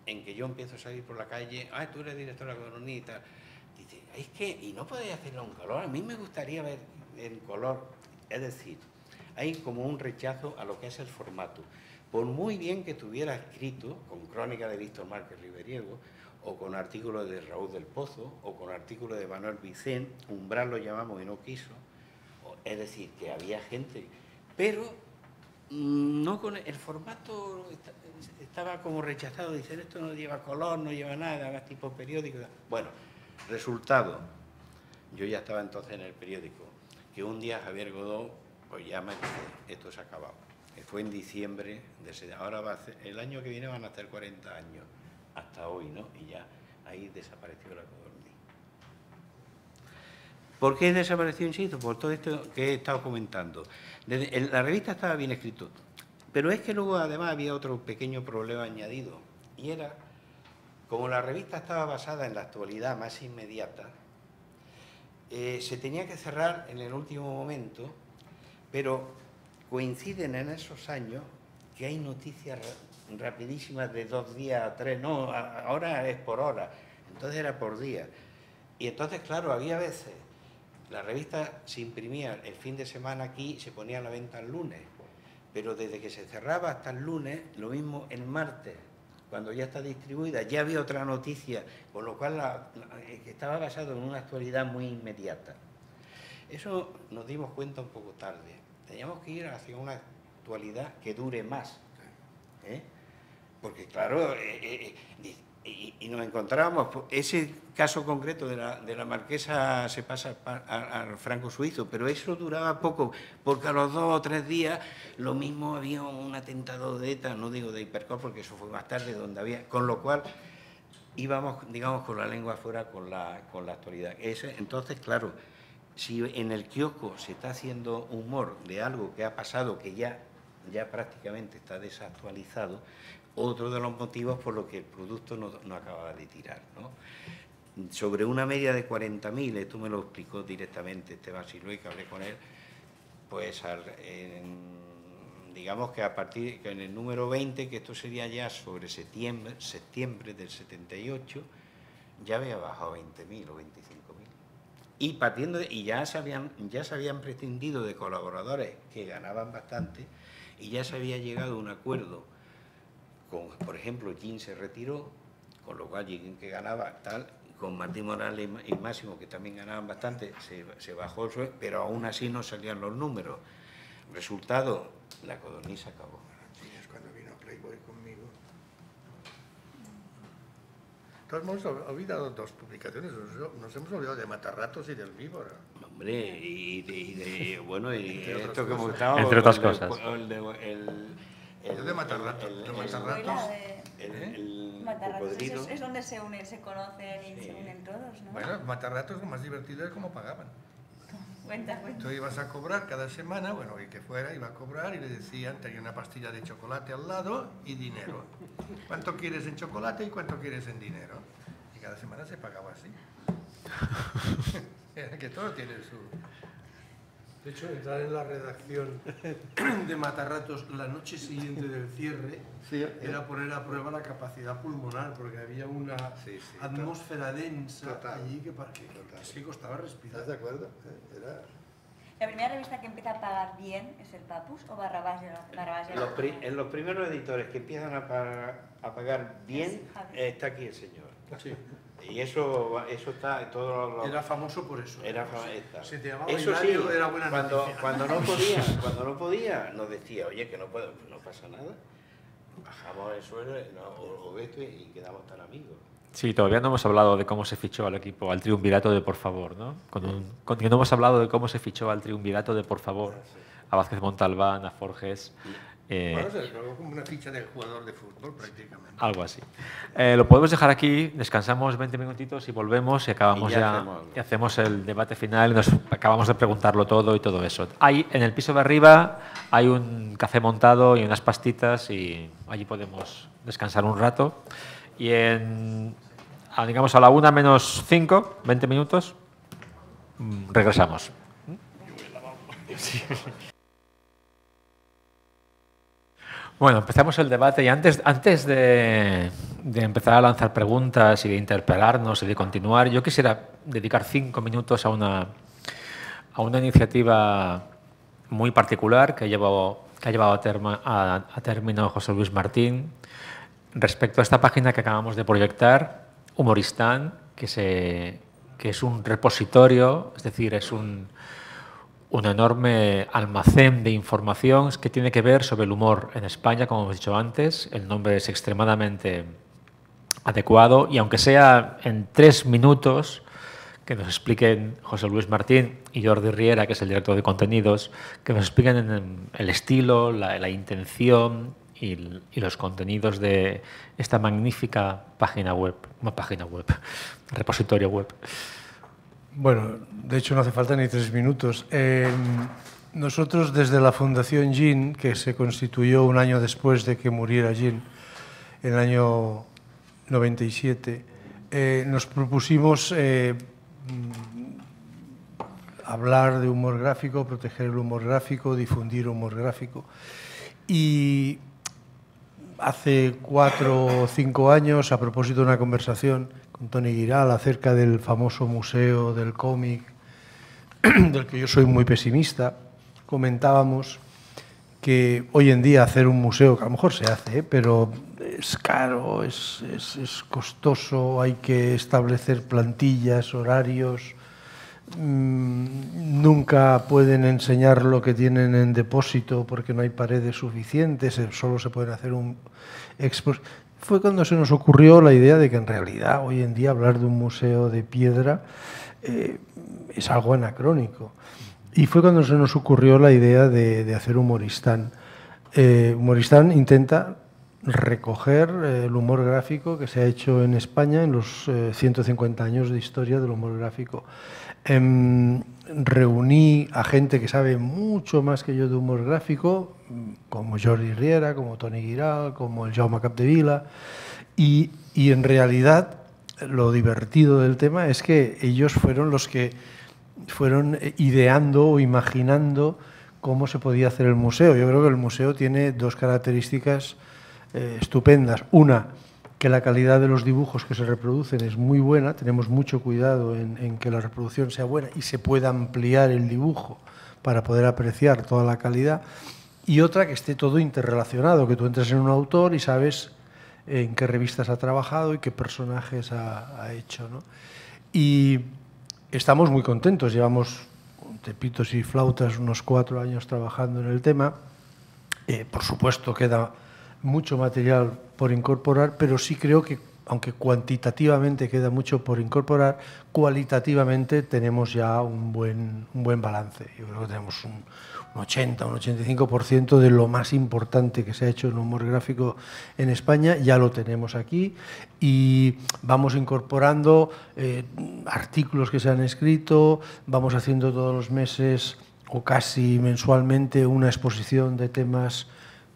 en que yo empiezo a salir por la calle, ah, tú eres directora de economía y dice, es que, y no podéis hacerlo en color, a mí me gustaría ver en color, es decir, hay como un rechazo a lo que es el formato. Por muy bien que estuviera escrito, con crónica de Víctor Márquez Riveriego, o con artículos de Raúl del Pozo, o con artículos de Manuel Vicente, Umbral lo llamamos y no quiso, es decir, que había gente, pero mm, no con el formato estaba como rechazado, dicen esto no lleva color, no lleva nada, tipo periódico. Bueno, resultado, yo ya estaba entonces en el periódico, que un día Javier Godó pues ya me esto se ha acabado. Fue en diciembre, de ahora va a el año que viene van a hacer 40 años, hasta hoy, ¿no? Y ya ahí desapareció la codorniz. ¿Por qué desapareció, insisto? Por todo esto que he estado comentando. la revista estaba bien escrito, pero es que luego además había otro pequeño problema añadido, y era, como la revista estaba basada en la actualidad más inmediata, eh, se tenía que cerrar en el último momento pero coinciden en esos años que hay noticias rapidísimas de dos días a tres, no, ahora es por hora, entonces era por día. Y entonces, claro, había veces, la revista se imprimía el fin de semana aquí y se ponía a la venta el lunes, pero desde que se cerraba hasta el lunes, lo mismo el martes, cuando ya está distribuida, ya había otra noticia, con lo cual estaba basado en una actualidad muy inmediata. Eso nos dimos cuenta un poco tarde. Teníamos que ir hacia una actualidad que dure más. ¿eh? Porque claro, eh, eh, y, nos encontrábamos, ese caso concreto de la, marquesa se pasa al franco suizo, pero eso duraba poco, porque a los dos o tres días lo mismo había un atentado de ETA, no digo de Hipercor, porque eso fue más tarde, donde había, con lo cual íbamos, digamos, con la lengua afuera con la, con la actualidad. Ese, entonces, claro, si en el kiosco se está haciendo humor de algo que ha pasado, que ya, ya prácticamente está desactualizado, otro de los motivos por los que el producto no, no acaba de tirar. Sobre una media de 40.000, esto me lo explicó directamente Esteban Silué, que hablé con él, pues digamos que a partir en el número 20, que esto sería ya sobre septiembre, septiembre del 78, ya había bajado 20.000 o 25.000 y partiendo y ya se habían ya se habían prescindido de colaboradores que ganaban bastante y ya se había llegado a un acuerdo con por ejemplo Jim se retiró con lo cual Jim que ganaba tal con Martín Morales y Máximo que también ganaban bastante se, bajó el sueldo pero aún así no salían los números resultado la codorniz acabó cuando vino Playboy conmigo Todos hemos olvidado dos publicaciones, nos, hemos olvidado de Matarratos y del Víbora. Hombre, y de, y de- bueno, y Entre otras esto que hemos cosas. estado... Entre otras cosas. El, el- de el- Matarratos. el- el Matarratos cocodrilo. es, es donde se unen, se conocen y se unen todos, ¿no? Bueno, Matarratos lo más divertido es cómo pagaban. Cuenta, cuenta. Tú ibas a cobrar cada semana, bueno, y que fuera, iba a cobrar y le decían, tenía una pastilla de chocolate al lado y dinero. <laughs> ¿Cuánto quieres en chocolate y cuánto quieres en dinero? Y cada semana se pagaba así. <laughs> <laughs> Era que todo tiene su... De hecho, entrar en la redacción de Matarratos la noche siguiente del cierre Sí, era poner a prueba la capacidad pulmonar, porque había una Sí, sí, atmósfera densa Total. allí que, que, sí costaba respirar. ¿Estás de acuerdo? Eh, Era... ¿La primera revista que empieza a pagar bien es el Papus o Barrabás de Barrabás Los pri- en los primeros editores que empiezan a pagar, a pagar bien, Es eh, está aquí el señor. Sí. Y eso, va- eso está en todos los... Era famoso por eso. Era fa- está. Si te llamaba Eso sí, Hilario, era buena cuando, noticia. cuando no <laughs> podía, cuando no podía, nos decía, oye, que no puedo, pues no pasa nada. Bajamos el suelo no, o, o vete y quedamos tan amigos. Sí, todavía no hemos hablado de cómo se fichó al equipo, al triunvirato de Por Favor, ¿no? Con un- con- no hemos hablado de cómo se fichó al triunvirato de Por Favor, a Vázquez Montalbán, a Forges, eh, Bueno, se como una ficha del jugador de fútbol prácticamente. algo así. Eh, lo podemos dejar aquí, descansamos 20 minutitos y volvemos y acabamos Y ya ya, hacemos- y hacemos el debate final, y nos acabamos de preguntarlo todo y todo eso. Hay, en el piso de arriba hay un café montado y unas pastitas y allí podemos descansar un rato. Y en, a, digamos, a la una menos 5, 20 minutos, mm, regresamos. Bueno, empezamos el debate y antes, antes de, empezar a lanzar preguntas y de interpelarnos y de continuar, yo quisiera dedicar cinco minutos a una, a una iniciativa muy particular que que ha llevado a, terma- a término José Luis Martín respecto a esta página que acabamos de proyectar, Humoristán, que, se, que es un repositorio, es decir, es un, un enorme almacén de información que tiene que ver sobre el humor en España, como hemos dicho antes. El nombre es extremadamente adecuado y aunque sea en tres minutos, que nos expliquen José Luis Martín y Jordi Riera, que es el director de contenidos, que nos expliquen en el estilo, la, intención y los contenidos de esta magnífica página web, una página web, <laughs> repositorio web. Bueno, de hecho no hace falta ni tres minutos. Eh, nosotros desde la Fundación Jean, que se constituyó un año después de que muriera Jean, en el año 97, eh, nos propusimos eh, mm, hablar de humor gráfico, proteger el humor gráfico, difundir humor gráfico. Y hace cuatro o cinco años, a propósito de una conversación con Tony Giral acerca del famoso museo del cómic, <clears throat> del que yo soy muy pesimista, comentábamos que hoy en día hacer un museo, que a lo mejor se hace, ¿eh? pero es caro, es, es- es costoso, hay que establecer plantillas, horarios, mm, nunca pueden enseñar lo que tienen en depósito porque no hay paredes suficientes, eh, solo se pueden hacer un. Fue cuando se nos ocurrió la idea de que en realidad hoy en día hablar de un museo de piedra eh, es algo anacrónico. Y fue cuando se nos ocurrió la idea de, hacer Humoristán. Eh, Humoristán intenta recoger eh, el humor gráfico que se ha hecho en España en los eh, 150 años de historia del humor gráfico. Em, reuní a gente que sabe mucho más que yo de humor gráfico, como Jordi Riera, como Tony Giral, como el Jaume Capdevila, y, y en realidad lo divertido del tema es que ellos fueron los que fueron eh, ideando o imaginando cómo se podía hacer el museo. Yo creo que el museo tiene dos características eh, estupendas. Una, que la calidad de los dibujos que se reproducen es muy buena, tenemos mucho cuidado en, que la reproducción sea buena y se pueda ampliar el dibujo para poder apreciar toda la calidad. Y otra, que esté todo interrelacionado, que tú entres en un autor y sabes en qué revistas ha trabajado y qué personajes ha, hecho. ¿no? Y estamos muy contentos, llevamos tepitos y flautas unos cuatro años trabajando en el tema. Eh, por supuesto, queda mucho material por incorporar, pero sí creo que aunque cuantitativamente queda mucho por incorporar, cualitativamente tenemos ya un buen, un buen balance. Yo creo que tenemos un, un 80, un 85% de lo más importante que se ha hecho en humor gráfico en España, ya lo tenemos aquí y vamos incorporando eh, artículos que se han escrito, vamos haciendo todos los meses o casi mensualmente una exposición de temas.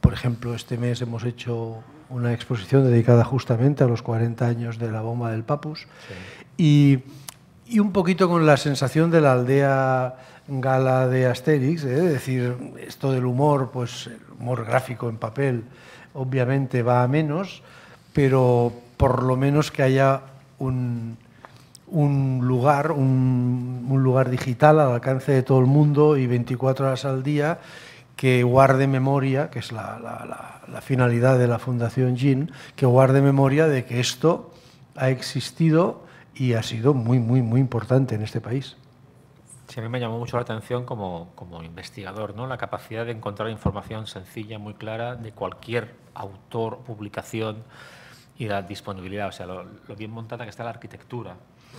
Por ejemplo, este mes hemos hecho una exposición dedicada justamente a los 40 años de la bomba del Papus. Sí. Y, y, un poquito con la sensación de la aldea gala de Asterix, ¿eh? es decir, esto del humor, pues el humor gráfico en papel, obviamente va a menos, pero por lo menos que haya un, un lugar, un, un, lugar digital al alcance de todo el mundo y 24 horas al día que guarde memoria, que es la, la, la, la finalidad de la Fundación GIN, que guarde memoria de que esto ha existido y ha sido muy, muy, muy importante en este país. Sí, a mí me llamó mucho la atención como, como, investigador, ¿no? la capacidad de encontrar información sencilla, muy clara, de cualquier autor, publicación y la disponibilidad, o sea, lo, lo bien montada que está la arquitectura.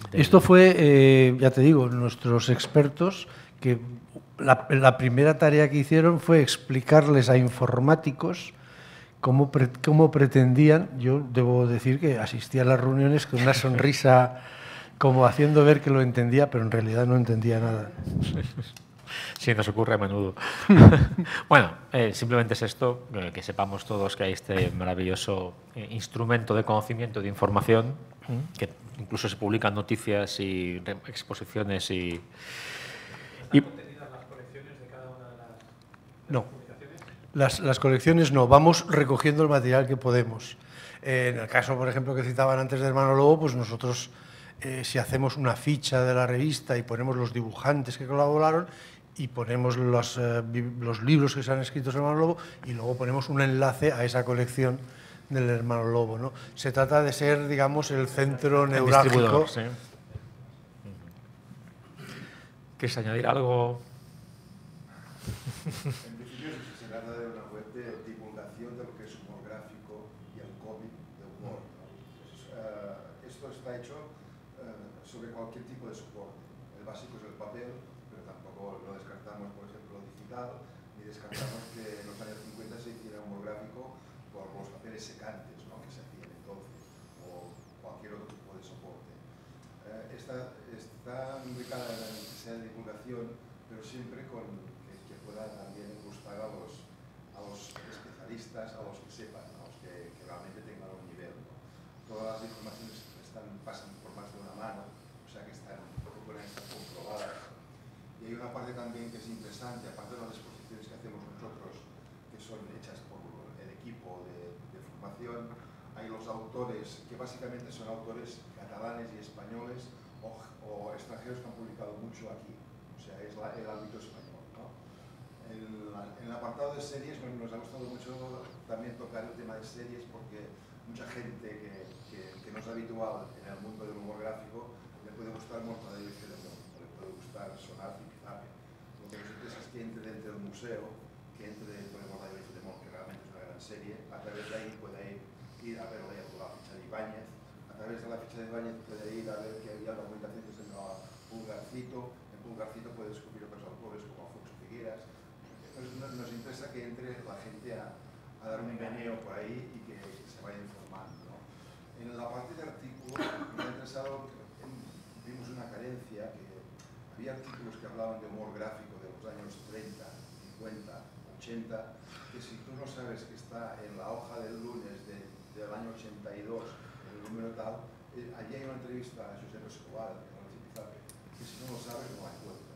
Del... Esto fue, eh, ya te digo, nuestros expertos que la, la, primera tarea que hicieron fue explicarles a informáticos cómo, pre, cómo pretendían, yo debo decir que asistía a las reuniones con una sonrisa como haciendo ver que lo entendía, pero en realidad no entendía nada. Sí, nos ocurre a menudo. <laughs> bueno, eh, simplemente es esto, eh, que sepamos todos que hay este maravilloso eh, instrumento de conocimiento, de información, que incluso se publican noticias y exposiciones y... y... las colecciones de cada una de las... No, las, las colecciones no, vamos recogiendo el material que podemos. Eh, en el caso, por ejemplo, que citaban antes de Hermano Lobo, pues nosotros, eh, si hacemos una ficha de la revista y ponemos los dibujantes que colaboraron y ponemos los, eh, los libros que se han escrito en Hermano Lobo y luego ponemos un enlace a esa colección del Hermano Lobo. ¿no? Se trata de ser, digamos, el centro neurálgico. Sí. ¿Quieres añadir algo? <laughs> En principio se trata de una web de divulgación de lo que es humor gráfico y el cómic de humor. ¿no? Entonces, uh, esto está hecho uh, sobre cualquier tipo de soporte. El básico es el papel, pero tampoco lo descartamos, por ejemplo, digital, ni descartamos que en los años 50 se hiciera humor gráfico por los papeles secantes ¿no? que se hacían entonces, o cualquier otro tipo de soporte. Uh, está, está ubicada en la necesidad de divulgación, pero siempre con pueda también gustar a los, a los especialistas, a los que sepan, a los que, que realmente tengan un nivel. ¿no? Todas las informaciones están, pasan por más de una mano, o sea que están, comprobadas. Y hay una parte también que es interesante, aparte de las exposiciones que hacemos nosotros, que son hechas por el equipo de, de formación, hay los autores, que básicamente son autores catalanes y españoles o, o extranjeros que han publicado mucho aquí, o sea, es la, el ámbito español en el apartado de series nos, nos, ha gustado mucho también tocar el tema de series porque mucha gente que, que, que no es habitual en el mundo del humor gráfico le puede gustar Mortadelo y Filemón, le puede gustar Sonar y. Lo que nos interesa es que entre dentro del museo, que entre dentro de Mortadelo y Filemón, que realmente es una gran serie, a través de ahí puede ir, a ver la ficha de Ibáñez, a través de la ficha de Ibáñez puede ir a ver que había documentación que se llamaba Pulgarcito, en Pulgarcito puede descubrir otros autores como Alfonso Figueras, nos, nos, interesa que entre la gente a, a, dar un meneo por ahí y que se vaya informando. ¿no? En la parte de artículos me ha interesado, vimos una carencia, que había artículos que hablaban de humor gráfico de los años 30, 50, 80, que si tú no sabes que está en la hoja del lunes de, del año 82, en el número tal, eh, allí hay una entrevista a José Escobar, que si no lo sabes no la encuentras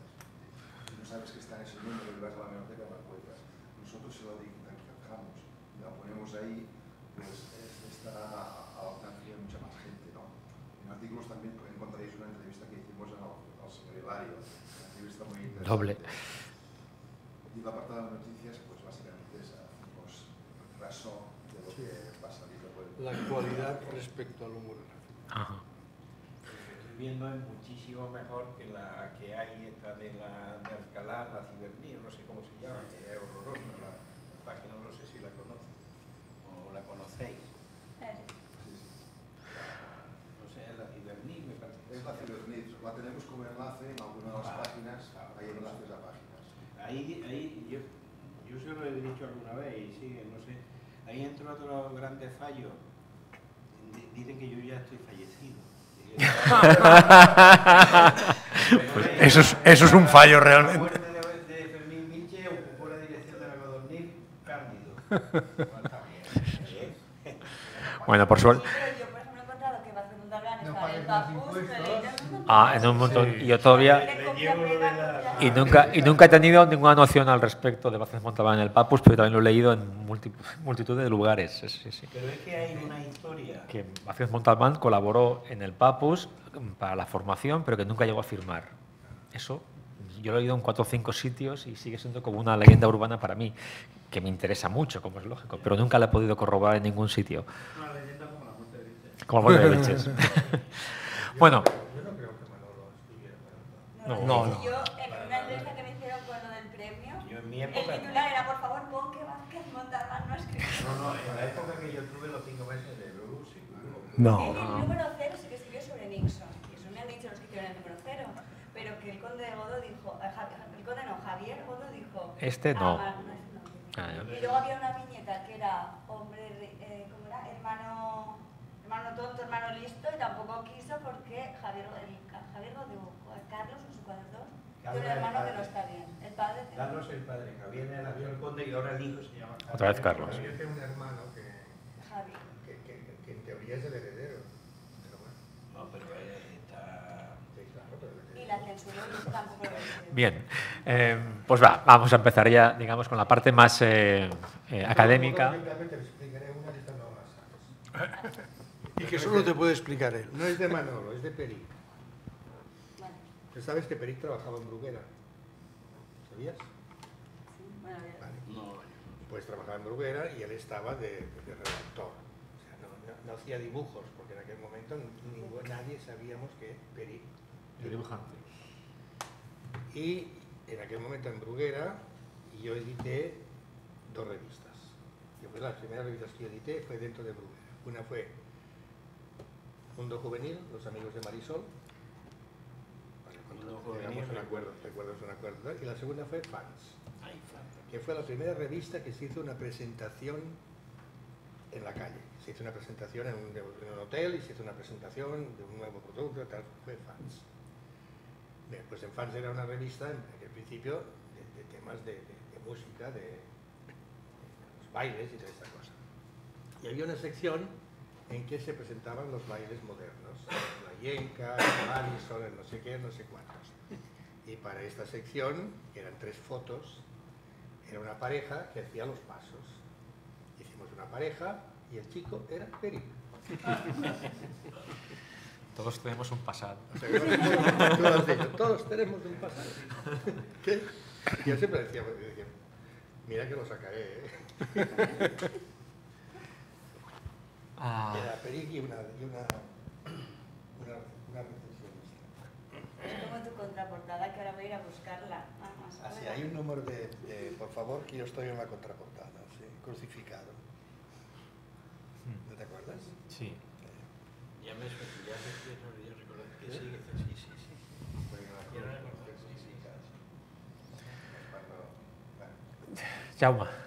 sabes que está en ese número y vas a la biblioteca. Nosotros se lo dictamos y la ponemos ahí, pues está al alcance de mucha más gente. ¿no? En artículos también encontraréis una entrevista que hicimos al, al señor Hilario, una entrevista muy interesante. Doble. Y la parte de las noticias, pues básicamente es hacemos razón de lo que va a salir. La actualidad respecto al humor. Ajá viendo es muchísimo mejor que la que hay esta de la de Alcalá, la Cibernío, no sé cómo se llama, que es horrorosa la, la página, no sé si la conocen o la conocéis. la tenemos como enlace en algunas de las páginas, hay enlaces a páginas. Ahí, ahí yo, yo se lo he dicho alguna vez y sigue, no sé. Ahí entró otro grande fallo. Di- Dicen que yo ya estoy fallecido. <laughs> Pues eso es- eso es un fallo realmente. <laughs> ¿eh? Bueno, por suerte. Pero yo, por ejemplo, he encontrado que Vázquez Montalbán está en el Papus, pero yo no Ah, en un montón. Y yo todavía. Y nunca, y nunca he tenido ninguna noción al respecto de Vázquez Montalbán en el Papus, pero también lo he leído en multi- multitud de lugares. Sí, sí, sí. Pero es que hay una historia. Que Vázquez Montalbán colaboró en el Papus para la formación, pero que nunca llegó a firmar. Eso yo lo he oído en cuatro o cinco sitios y sigue siendo como una leyenda urbana para mí, que me interesa mucho, como es lógico, pero nunca la he podido corroborar en ningún sitio. Una leyenda como la muerte de Vicente. Como la muerte de Vilches. <laughs> <laughs> bueno, Yo no creo que Manolo escribiera para No, no. Yo, en una entrevista que me hicieron con lo del premio, Yo en mi el época. titular era, por favor, pon que Vázquez Montalbán no escribió. No, no, en la época que yo tuve los cinco meses de Blue, sí. No, En el no. número cero sí que escribió sobre Nixon, y eso me han dicho los que hicieron el número cero, pero que el conde Godó dijo, eh, el conde no, Javier Godó dijo... Este no. Ah, no, este no. Ah. Y luego había una viñeta que era hombre, eh, ¿cómo era? Hermano, hermano tonto, hermano listo, y tampoco quiso porque Javier, el, Javier Godó, Carlos o su padre un el hermano que padre. no está bien. El padre Carlos el padre, Javier era el conde y ahora el hijo se llama Carlos. Otra vez Carlos. Yo tengo un hermano que, Javi. que, que- que en teoría es el heredero. Pero bueno, No, pero él está... pero Y la tampoco lo. Bien, eh, pues va, vamos a empezar ya, digamos, con la parte más eh, eh, académica. Simplemente les explicaré una lista no las sabes. <laughs> Y que solo te puede explicar él. No es de Manolo, es de Peric. Sabes que Peric trabajaba en Bruguera. ¿Sabías? Sí, bueno. Vale. No, Pues trabajaba en Bruguera y él estaba de, de redactor. O sea, no, no- no hacía dibujos, porque en aquel momento ningún- nadie sabíamos que Peric dibujante. Y en aquel momento en Bruguera yo edité dos revistas. Que fue las primeras revistas que yo edité fue dentro de Bruguera. Una fue Mundo Juvenil, Los Amigos de Marisol. Llegamos a un acuerdo, recuerdos un acuerdo. ¿no? Y la segunda fue Fans, que fue la primera revista que se hizo una presentación en la calle. Se hizo una presentación en un, en un hotel y se hizo una presentación de un nuevo producto, tal, fue Fans. Bien, pues en Fans era una revista, en aquel principio, de, de temas de, de- de música, de, de los bailes y toda esta cosa. Y había una sección en que se presentaban los bailes modernos, el Madison, el no sé qué, no sé cuántos. Y para esta sección, que eran tres fotos, era una pareja que hacía los pasos. Hicimos una pareja y el chico era Peric. Todos tenemos un pasado. O sea, que tú lo has dicho, todos tenemos un pasado. Yo siempre decía, mira que lo sacaré, ¿eh? Ah, Era Peric y una, y una, una, una recepcionista. Es como tu contraportada que ahora voy a ir a buscarla. Ah, Así, hay un número de, de, por favor, que yo estoy en la contraportada, sí, crucificado. ¿No te acuerdas? sí. Ya me suena, ya sé que no, yo recuerdo que sí, que sí, sí, sí. Bueno, Yo no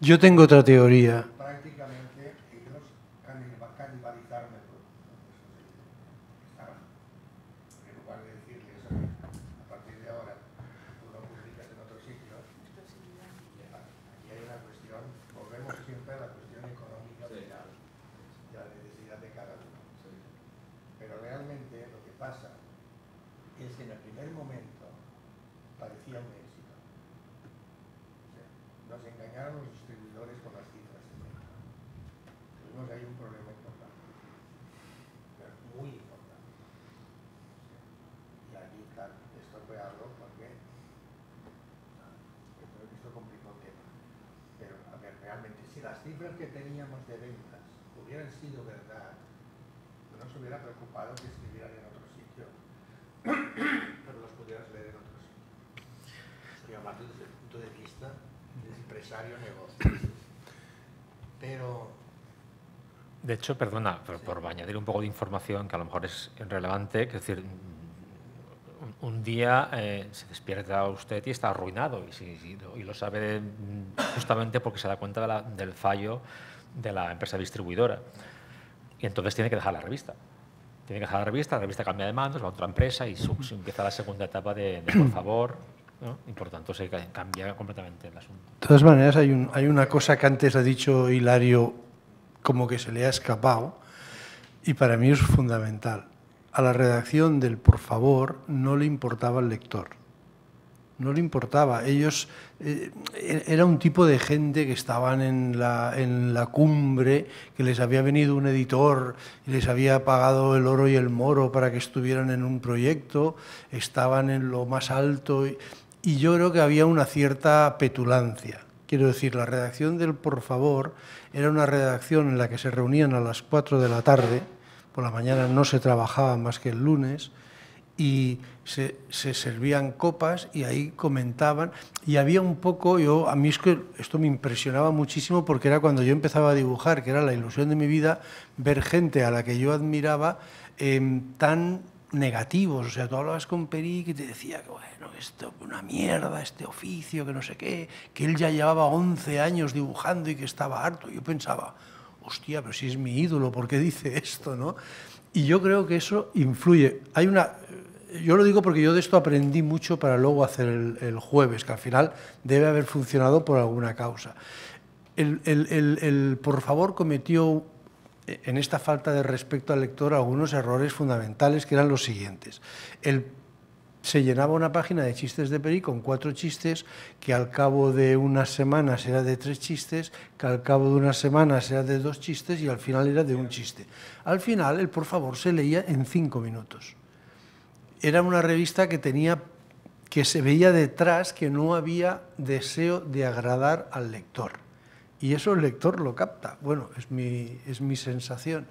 Yo tengo otra teoría. Prácticamente ellos canibal- canibalizaron el producto. Estaban. En lugar de decirles, "Oye, a partir de ahora tú lo publicas en otro sitio, aquí hay una cuestión, volvemos siempre a la cuestión económica de la, de la necesidad de cada uno. Pero realmente lo que pasa es que en el primer momento parecía un éxito. O sea, nos engañaron los distribuidores con las cifras de venta. Tuvimos ahí un problema importante, pero muy importante. Y aquí, claro, esto fue algo porque esto, esto complicó el tema. Pero, a ver, realmente, si las cifras que teníamos de ventas hubieran sido verdad, no nos hubiera preocupado que escribieran en otro sitio, <coughs> pero los pudieras leer en otro sitio. Estoy hablando desde el punto de vista del empresario-negocio. Pero De hecho, perdona, por, por añadir un poco de información que a lo mejor es relevante, es decir, un, día eh, se despierta usted y está arruinado y, lo- sabe mm, justamente porque se da cuenta del fallo de la empresa distribuidora. Y entonces tiene que dejar la revista. Tiene que dejar la revista, la revista cambia de manos, va a otra empresa y su- se empieza la segunda etapa de, por favor, ¿no? y por tanto se ca- cambia completamente el asunto. De todas maneras, hay una cosa que antes ha dicho Hilario como que se le ha escapado y para mí es fundamental. A la redacción del Por favor no le importaba el lector. No le importaba. Ellos, eh, era un tipo de gente que estaban en la, en la cumbre, que les había venido un editor y les había pagado el oro y el moro para que estuvieran en un proyecto, estaban en lo más alto y, y yo creo que había una cierta petulancia. Quiero decir, la redacción del Por favor era una redacción en la que se reunían a las 4 de la tarde, por la mañana no se trabajaba más que el lunes, y se, se servían copas y ahí comentaban y había un poco, yo a mí esto me impresionaba muchísimo porque era cuando yo empezaba a dibujar, que era la ilusión de mi vida, ver gente a la que yo admiraba eh, tan negativos, o sea, tú hablabas con Peric y te decía que bueno, esto una mierda, este oficio, que no sé qué, que él ya llevaba 11 años dibujando y que estaba harto. Yo pensaba, hostia, pero si es mi ídolo, ¿por qué dice esto, no? Y yo creo que eso influye. Hay una, yo lo digo porque yo de esto aprendí mucho para luego hacer el, el jueves, que al final debe haber funcionado por alguna causa. El, el- el- por favor cometió en esta falta de respeto al lector algunos errores fundamentales que eran los siguientes. El se llenaba una página de chistes de Peri con cuatro chistes que al cabo de unas semanas era de tres chistes, que al cabo de unas semanas era de dos chistes y al final era de un chiste. Al final, el por favor se leía en cinco minutos. Era una revista que tenía que se veía detrás que no había deseo de agradar al lector. Y eso el lector lo capta. Bueno, es mi, es mi sensación.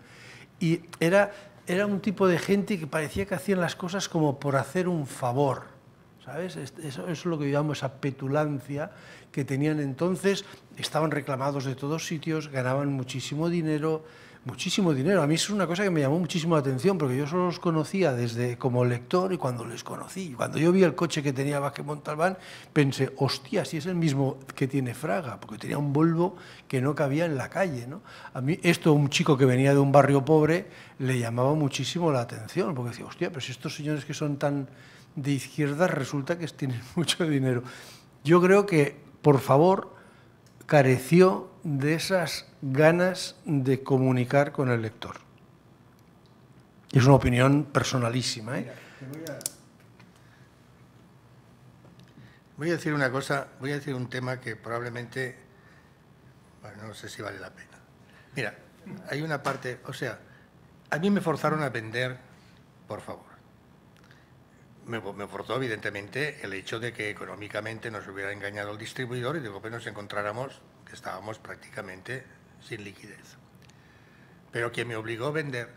Y era, era un tipo de gente que parecía que hacían las cosas como por hacer un favor. ¿Sabes? Es- Eso, es lo que llamo esa petulancia que tenían entonces. Estaban reclamados de todos sitios, ganaban muchísimo dinero, muchísimo dinero. A mí es una cosa que me llamó muchísimo la atención, porque yo solo los conocía desde como lector y cuando les conocí. Cuando yo vi el coche que tenía Vázquez Montalbán, pensé, hostia, si es el mismo que tiene Fraga, porque tenía un Volvo que no cabía en la calle. ¿no? A mí esto, un chico que venía de un barrio pobre, le llamaba muchísimo la atención, porque decía, hostia, pero si estos señores que son tan de izquierda resulta que tienen <laughs> mucho dinero. Yo creo que, por favor, careció de esas ganas de comunicar con el lector. Es una opinión personalísima. ¿eh? Voy a... Voy a decir una cosa, voy a decir un tema que probablemente, bueno, no sé si vale la pena. Mira, hay una parte, o sea, a mí me forzaron a vender, por favor. Me, me forzó, evidentemente, el hecho de que económicamente nos hubiera engañado el distribuidor y de golpe nos encontráramos estábamos prácticamente sin liquidez. Pero quien me obligó a vender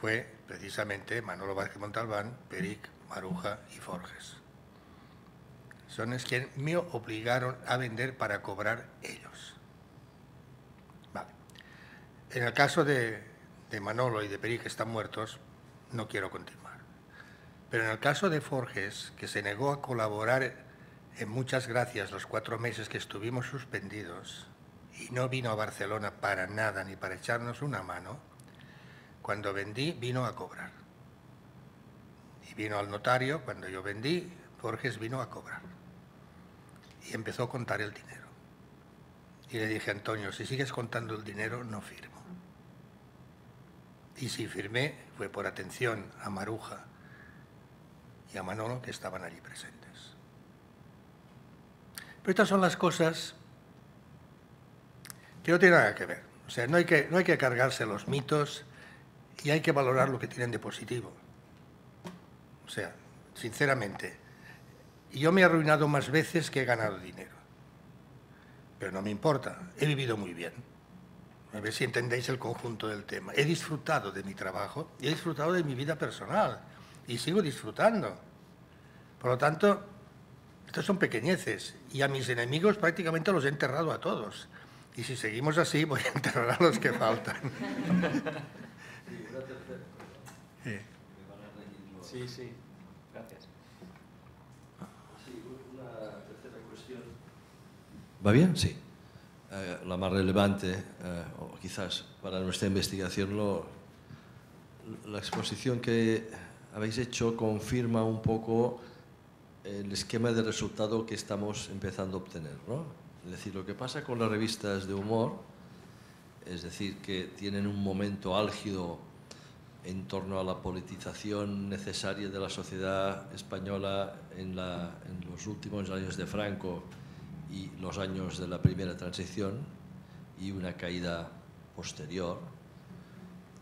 fue precisamente Manolo Vázquez Montalbán, Peric, Maruja y Forges. Son es quienes me obligaron a vender para cobrar ellos. Vale. En el caso de, de Manolo y de Peric, que están muertos, no quiero continuar. Pero en el caso de Forges, que se negó a colaborar en muchas gracias los cuatro meses que estuvimos suspendidos y no vino a Barcelona para nada ni para echarnos una mano, cuando vendí vino a cobrar. Y vino al notario, cuando yo vendí, Borges vino a cobrar. Y empezó a contar el dinero. Y le dije, Antonio, si sigues contando el dinero, no firmo. Y si firmé, fue por atención a Maruja y a Manolo, que estaban allí presentes. Pero estas son las cosas que no tienen nada que ver. O sea, no hay que, no hay que cargarse los mitos y hay que valorar lo que tienen de positivo. O sea, sinceramente, yo me he arruinado más veces que he ganado dinero. Pero no me importa, he vivido muy bien. A ver si entendéis el conjunto del tema. He disfrutado de mi trabajo y he disfrutado de mi vida personal y sigo disfrutando. Por lo tanto, estos son pequeñeces y a mis enemigos prácticamente los he enterrado a todos. Y si seguimos así, voy a enterrar a los que faltan. <laughs> Sí, sí, gracias. Sí, una tercera cuestión. ¿Va bien? Sí. Eh, la más relevante, eh, o quizás para nuestra investigación, lo, la exposición que habéis hecho confirma un poco el esquema de resultado que estamos empezando a obtener. ¿no? Es decir, lo que pasa con las revistas de humor, es decir, que tienen un momento álgido en torno a la politización necesaria de la sociedad española en, la, los últimos años de Franco y los años de la primera transición y una caída posterior,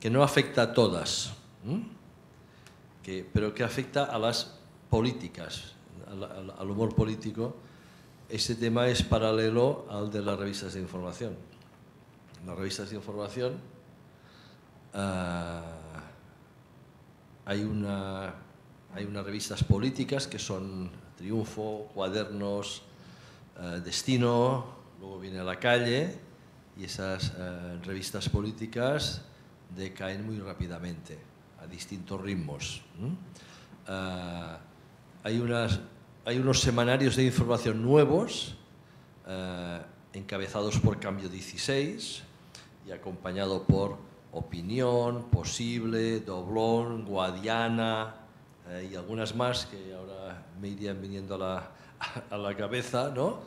que no afecta a todas, pero que afecta a las políticas, al, humor político, este tema es paralelo al de las revistas de información. Las revistas de información uh, hay, una, hay unas revistas políticas que son Triunfo, Cuadernos, uh, Destino, luego viene La Calle y esas uh, revistas políticas decaen muy rápidamente a distintos ritmos. hay unas hay unos semanarios de información nuevos, eh, encabezados por Cambio 16 y acompañado por Opinión, Posible, Doblón, Guadiana eh, y algunas más que ahora me irían viniendo a la, a la cabeza, ¿no?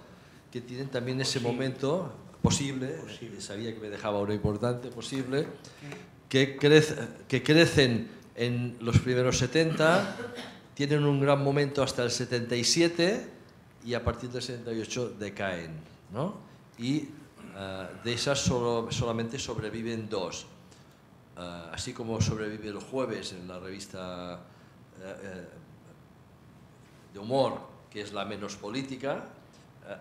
que tienen también ese posible. momento posible, posible, sabía que me dejaba uno importante, posible, que, crece, que crecen en los primeros 70 tienen un gran momento hasta el 77 y a partir del 78 decaen. ¿no? Y uh, de esas solo, solamente sobreviven dos. Uh, así como sobrevive el jueves en la revista uh, de humor, que es la menos política,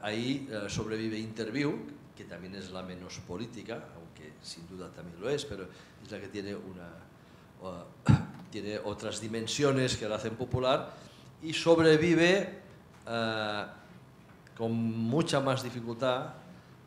ahí sobrevive Interview, que también es la menos política, aunque sin duda también lo es, pero es la que tiene una tiene otras dimensiones que la hacen popular y sobrevive uh, con mucha más dificultad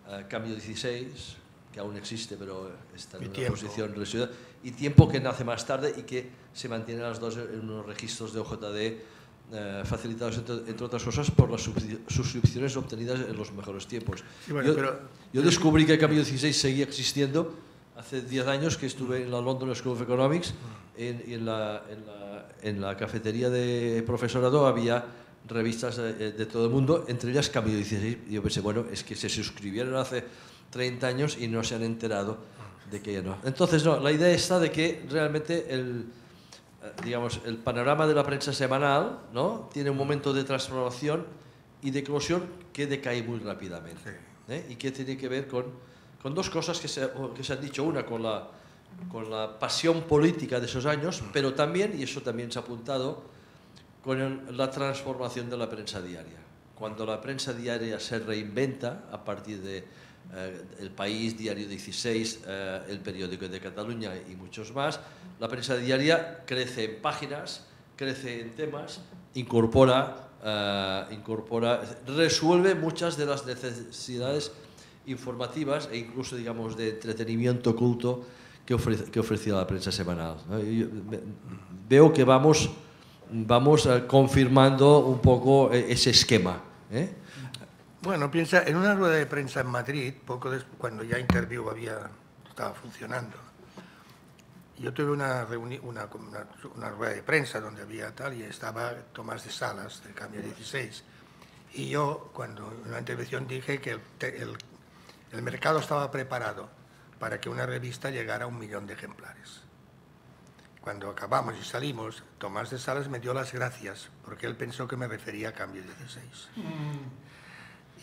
uh, Cambio 16, que aún existe, pero está en una tiempo. posición residual, y Tiempo que nace más tarde y que se mantienen las dos en unos registros de OJD Uh, facilitados entre, entre, otras cosas por las suscripciones obtenidas en los mejores tiempos. Sí, bueno, yo, pero, yo, descubrí que Cambio 16 seguía existiendo hace 10 años que estuve en la London School of Economics en, en, la, en, la, en, la, cafetería de profesorado había revistas de, de, todo el mundo, entre ellas Cambio 16. Y yo pensé, bueno, es que se suscribieron hace 30 años y no se han enterado de que ya no. Entonces, no, la idea está de que realmente el, digamos, el panorama de la prensa semanal ¿no? tiene un momento de transformación y de eclosión que decae muy rápidamente. ¿eh? Y que tiene que ver con, con dos cosas que se, que se han dicho. Una, con la con la pasión política de esos años, pero también, y eso también se ha apuntado, con la transformación de la prensa diaria. Cuando la prensa diaria se reinventa a partir de eh, El País, Diario 16, eh, El Periódico de Cataluña y muchos más, la prensa diaria crece en páginas, crece en temas, incorpora, eh, incorpora resuelve muchas de las necesidades informativas e incluso, digamos, de entretenimiento culto que, ofrece, que ofrecía la prensa semanal. Veo que vamos, vamos eh, confirmando un poco eh, ese esquema ¿eh? Bueno, piensa, en una rueda de prensa en Madrid, poco después, cuando ya Interview había, estaba funcionando, yo tuve una, una, rueda de prensa donde había tal, y estaba Tomás de Salas, del Cambio 16, y yo, cuando en una intervención dije que el- el mercado estaba preparado para que una revista llegara a un millón de ejemplares. Cuando acabamos y salimos, Tomás de Salas me dio las gracias, porque él pensó que me refería a Cambio 16.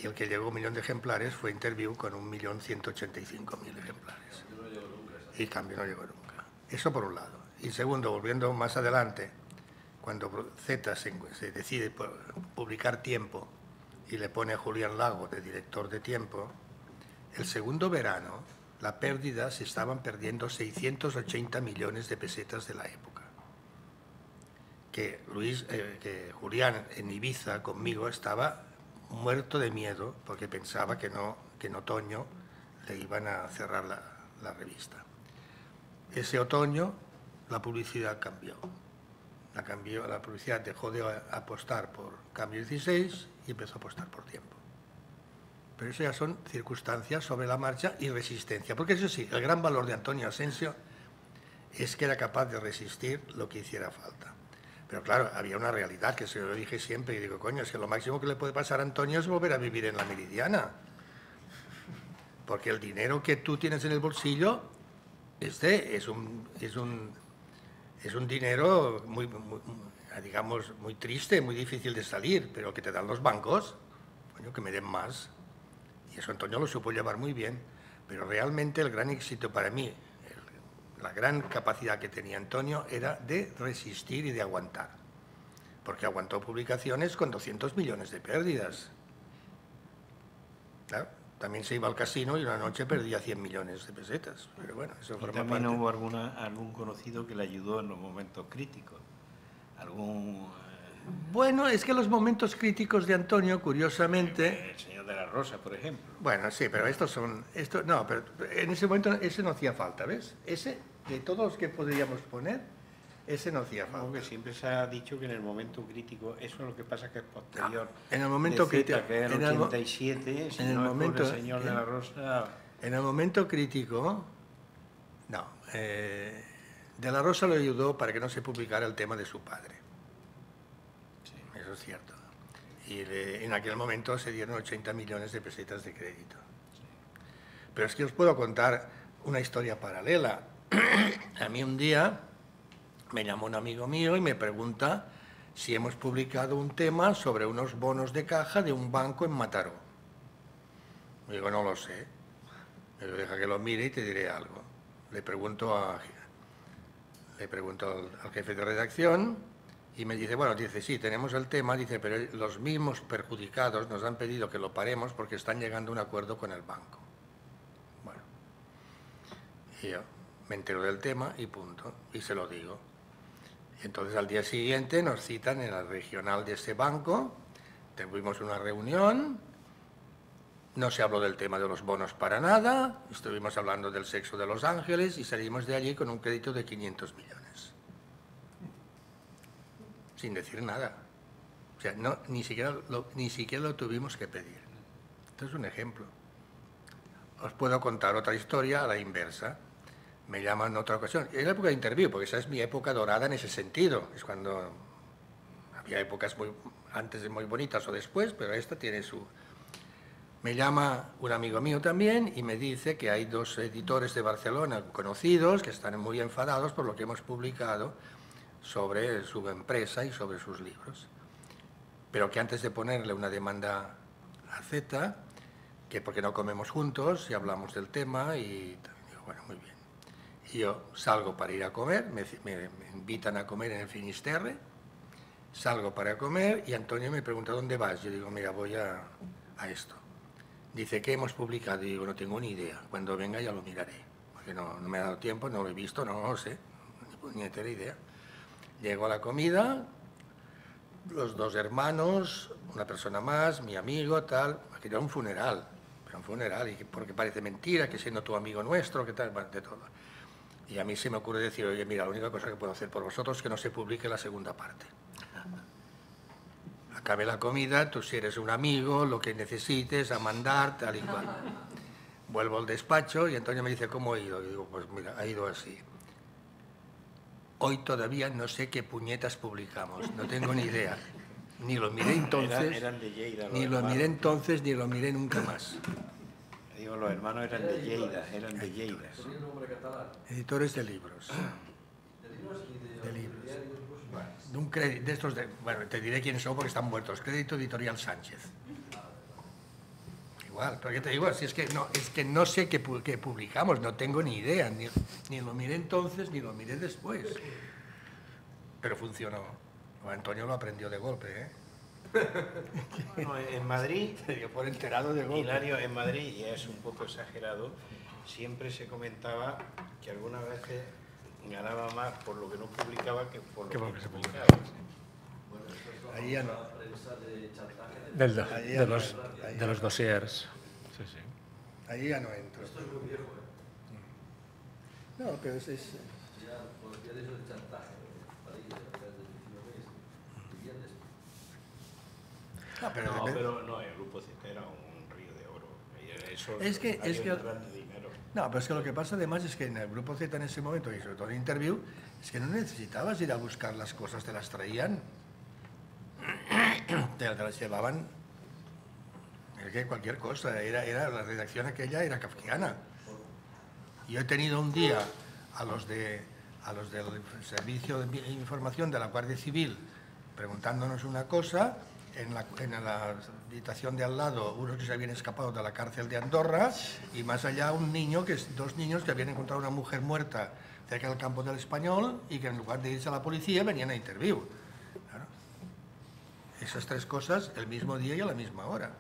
Y el que llegó a un millón de ejemplares fue Interview con un millón ciento ochenta y cinco mil ejemplares. Y cambio no llegó nunca. Eso por un lado. Y segundo, volviendo más adelante, cuando Z se, se decide pu- publicar Tiempo y le pone a Julián Lago de director de Tiempo, el segundo verano la pérdida se estaban perdiendo 680 millones de pesetas de la época que Luis, eh, que Julián en Ibiza conmigo estaba muerto de miedo porque pensaba que no, que en otoño le iban a cerrar la, la revista. Ese otoño la publicidad cambió. La, cambió. la publicidad dejó de apostar por Cambio 16 y empezó a apostar por tiempo. Pero eso ya son circunstancias sobre la marcha y resistencia. Porque eso sí, el gran valor de Antonio Asensio es que era capaz de resistir lo que hiciera falta. Pero claro, había una realidad que se lo dije siempre y digo, coño, es que lo máximo que le puede pasar a Antonio es volver a vivir en la meridiana. Porque el dinero que tú tienes en el bolsillo, este es un, es un, es un dinero muy, muy- digamos, muy triste, muy difícil de salir, pero que te dan los bancos, coño, que me den más. Y eso Antonio lo supo llevar muy bien. Pero realmente el gran éxito para mí, el- la gran capacidad que tenía Antonio era de resistir y de aguantar. Porque aguantó publicaciones con 200 millones de pérdidas. Claro, también se iba al casino y una noche perdía 100 millones de pesetas. Pero bueno, eso Y forma también parte. hubo alguna, algún conocido que le ayudó en los momentos críticos. Algún... eh, Bueno, es que los momentos críticos de Antonio, curiosamente, de la Rosa, por ejemplo. Bueno, sí, pero estos son... Esto, no, pero en ese momento ese no hacía falta, ¿ves? Ese, de todos los que podríamos poner, ese no hacía falta. Aunque siempre se ha dicho que en el momento crítico, eso es lo que pasa que es posterior. en el momento crítico- que en el en el mo- 87, si en el no es por momento- el señor de la Rosa... En el momento crítico, no. eh, de la Rosa lo ayudó para que no se publicara el tema de su padre. Eso es cierto. Y de- en aquel momento se dieron 80 millones de pesetas de crédito. Pero es que os puedo contar una historia paralela. <clears throat> A mí un día me llamó un amigo mío y me pregunta si hemos publicado un tema sobre unos bonos de caja de un banco en Mataró. Digo, no lo sé. Pero deja que lo mire y te diré algo. Le pregunto, a, le pregunto al jefe de redacción y me dice, bueno, dice, sí, tenemos el tema, dice, pero los mismos perjudicados nos han pedido que lo paremos porque están llegando a un acuerdo con el banco. Bueno, y yo me entero del tema y punto, y se lo digo. Y entonces al día siguiente nos citan en la regional de ese banco, tuvimos una reunión, no se habló del tema de los bonos para nada, estuvimos hablando del sexo de los ángeles y salimos de allí con un crédito de 500 millones. Sin decir nada. O sea, no, ni, siquiera lo, ni siquiera lo tuvimos que pedir. Esto es un ejemplo. Os puedo contar otra historia a la inversa. Me llaman en otra ocasión. En la época de interview, porque esa es mi época dorada en ese sentido. Es cuando había épocas muy, antes muy bonitas o después, pero esta tiene su, me llama un amigo mío también y me dice que hay dos editores de Barcelona conocidos que están muy enfadados por lo que hemos publicado sobre su empresa y sobre sus libros. Pero que antes de ponerle una demanda a Z, que porque no comemos juntos y hablamos del tema y bueno, muy bien. Y yo salgo para ir a comer, me, invitan a comer en el Finisterre, salgo para comer y Antonio me pregunta, ¿dónde vas? Yo digo, mira, voy a, a esto. Dice, ¿qué hemos publicado? Y digo, no tengo ni idea. Cuando venga ya lo miraré. Porque no, no me ha dado tiempo, no lo he visto, no lo sé. Ni, tengo idea. Llego a la comida, los dos hermanos, una persona más, mi amigo, tal. Aquello era un funeral. Pero un funeral, y que- porque parece mentira, que siendo tu amigo nuestro, que tal, de todo. Y a mí se me ocurre decir, oye, mira, la única cosa que puedo hacer por vosotros es que no se publique la segunda parte. acabe la comida, tú si eres un amigo, lo que necesites, a mandar, tal y cual. Vuelvo al despacho y Antonio me dice, ¿cómo ha ido? Y digo, pues mira, ha ido así. Hoy todavía no sé qué puñetas publicamos, no tengo ni idea. Ni lo miré entonces, Eran- eran de Lleida, ni lo hermanos. miré entonces, ni lo miré nunca más. Digo, los hermanos eran de Lleida, eran de Lleida. Editores de libros. De libros. Bueno, de un crédito, de estos de, bueno, te diré quiénes son porque están muertos. Crédito Editorial Sánchez. Igual, pero te digo, si es que no, es que no sé qué, qué publicamos, no tengo ni idea, ni, ni lo miré entonces ni lo miré después. Pero funcionó. Antonio lo aprendió de golpe, ¿eh? <laughs> Bueno, en Madrid, <laughs> dio por enterado de golpe. Hilario, en Madrid, y es un poco exagerado, siempre se comentaba que algunas veces ganaba más por lo que no publicaba que por lo Que que, por lo que se publicaba. Ahí ya no. Del de, ya los, no, ahí de ya los no. dossiers. Sí, sí. Ahí ya no entro. No, pero es... es- No, pero No, depende- pero no, el grupo Z era un río de oro. Eso Es que- es que- dinero. No, pero es que lo que pasa además es que en el grupo Z en ese momento, y sobre todo en Interview, es que no necesitabas ir a buscar las cosas, te las traían. <clears throat> Te, las llevaban. Que cualquier cosa, era, era, la redacción aquella era kafkiana. Yo he tenido un día a los, de, a los del Servicio de Información de la Guardia Civil preguntándonos una cosa, en la, en la habitación de al lado unos que se habían escapado de la cárcel de Andorra y más allá un niño, que dos niños que habían encontrado una mujer muerta cerca del campo del Español y que en lugar de irse a la policía venían a interview. Esas tres cosas el mismo día y a la misma hora.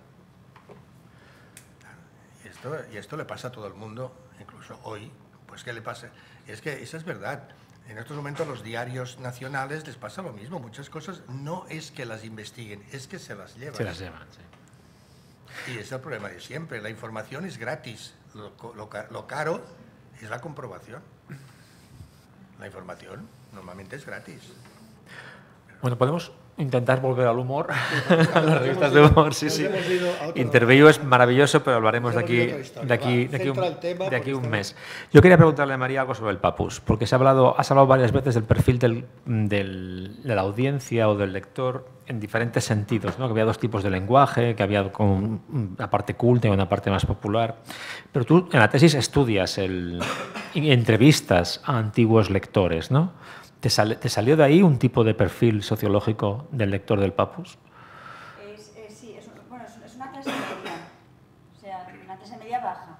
Y esto, y esto le pasa a todo el mundo, incluso hoy. Pues ¿qué le pasa? Es que esa es verdad. En estos momentos los diarios nacionales les pasa lo mismo. Muchas cosas no es que las investiguen, es que se las llevan. Se las llevan, sí. Y es el problema de siempre. La información es gratis. Lo, lo caro es la comprobación. La información normalmente es gratis. Bueno, podemos intentar volver al humor, <laughs> a las revistas de humor, sí, sí. Interview es maravilloso, pero hablaremos de aquí, de aquí, de aquí, un, de aquí un mes. Yo quería preguntarle a María algo sobre el papus, porque se ha hablado, has hablado varias veces del perfil del, del- de la audiencia o del lector en diferentes sentidos, ¿no? que había dos tipos de lenguaje, que había como una parte culta y una parte más popular. Pero tú en la tesis estudias el, entrevistas a antiguos lectores, ¿no? ¿Te, sale- ¿Te salió de ahí un tipo de perfil sociológico del lector del papus? Es, sí, es, bueno, es, una clase media, o sea, una clase media baja,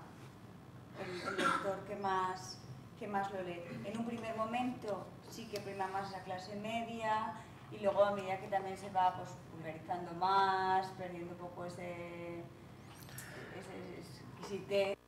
el, lector que más, que más lo lee. En un primer momento sí que prima más la clase media y luego a medida que también se va pues, vulgarizando más, perdiendo un poco ese, ese exquisitez.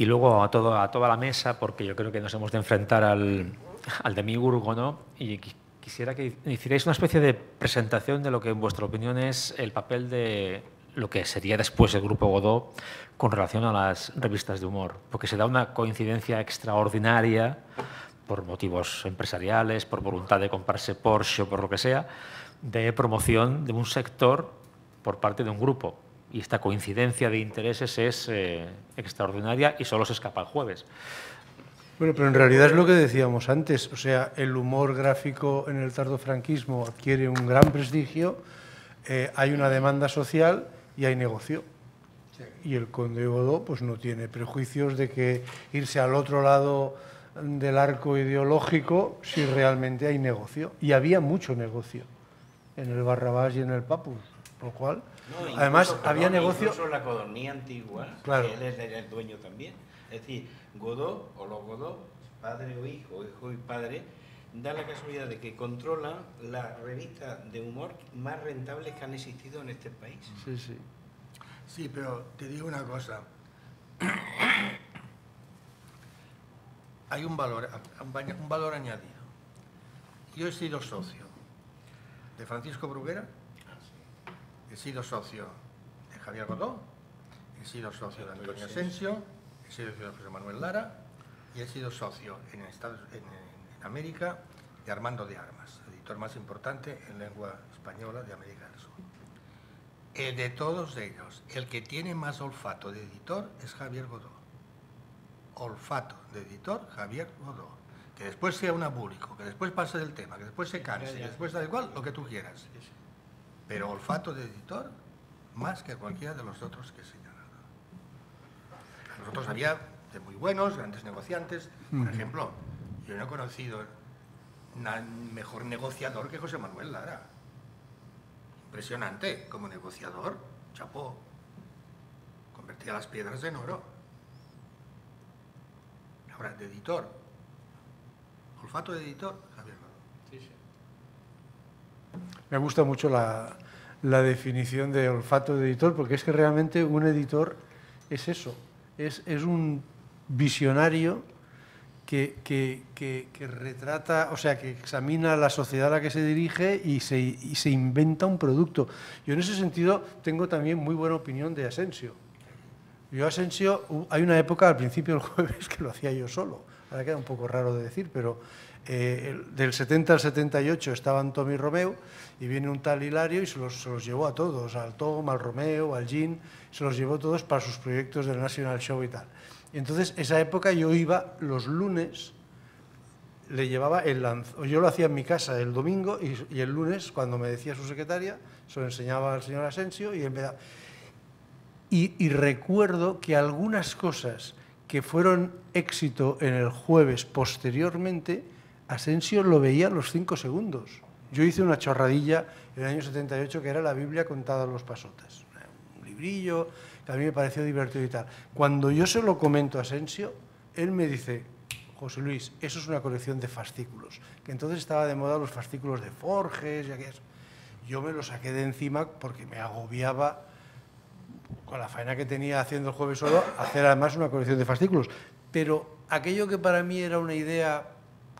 Y luego a, a toda la mesa, porque yo creo que nos hemos de enfrentar al, al demiurgo, ¿no? Y qui- quisiera que hicierais una especie de presentación de lo que en vuestra opinión es el papel de lo que sería después el Grupo Godó con relación a las revistas de humor, porque se da una coincidencia extraordinaria por motivos empresariales, por voluntad de comprarse Porsche o por lo que sea, de promoción de un sector por parte de un grupo. Y esta coincidencia de intereses es eh, extraordinaria y solo se escapa el jueves. Bueno, pero en realidad es lo que decíamos antes, o sea, el humor gráfico en el tardofranquismo adquiere un gran prestigio, eh, hay una demanda social y hay negocio. Y el conde Godó pues no tiene prejuicios de que irse al otro lado del arco ideológico si realmente hay negocio. Y había mucho negocio en el Barrabás y en el Papus, por lo cual, No, incluso, además perdón, había negocio... Incluso la codornía antigua, Claro. que él es el- dueño también. Es decir, Godó o los Godó, padre o hijo, hijo y padre, da la casualidad de que controla la revista de humor más rentables que han existido en este país. Sí, sí. Sí, pero te digo una cosa. Hay un valor, un valor añadido. Yo he sido socio de Francisco Bruguera, he sido socio de Javier Godó, he sido socio de Antonio Asensio, he sido socio de José Manuel Lara y he sido socio en, Estados, en, en América de Armando de Armas, editor más importante en lengua española de América del Sur. Eh, de todos ellos, el que tiene más olfato de editor es Javier Godó. Olfato de editor, Javier Godó. Que después sea un abúlico, que después pase del tema, que después se canse, que después da igual, lo que tú quieras. Pero olfato de editor, más que cualquiera de los otros que he señalado. Nosotros había de muy buenos, grandes negociantes. Por ejemplo, yo no he conocido mejor negociador que José Manuel Lara. Impresionante, como negociador, chapó. Convertía las piedras en oro. Ahora, de editor. Olfato de editor, Javier. Me gusta mucho la, definición de olfato de editor, porque es que realmente un editor es eso, es, es un visionario que, que- que- que retrata, o sea, que examina la sociedad a la que se dirige y se, y se inventa un producto. Yo en ese sentido tengo también muy buena opinión de Asensio. Yo Asensio, hay una época al principio del <laughs> jueves que lo hacía yo solo. Ahora queda un poco raro de decir, pero eh, el- del 70 al 78 estaban Tommy y Romeo y viene un tal Hilario y se los, llevó a todos, al Tom, al Romeo, al Jean, se los llevó todos para sus proyectos del National Show y tal. Y entonces, esa época yo iba los lunes, le llevaba el lanzamiento, yo lo hacía en mi casa el domingo y, el lunes, cuando me decía su secretaria, se lo enseñaba al señor Asensio. Y, y recuerdo que algunas cosas que fueron éxito en el jueves posteriormente, Asensio lo veía a los cinco segundos. Yo hice una chorradilla en el año 78 que era la Biblia contada a los pasotas. Un librillo que a mí me pareció divertido y tal. Cuando yo se lo comento a Asensio, él me dice, José Luis, eso es una colección de fascículos, que entonces estaba de moda los fascículos de Forges y aquellas. Yo me lo saqué de encima porque me agobiaba con la faena que tenía haciendo el jueves solo, hacer además una colección de fascículos. Pero aquello que para mí era una idea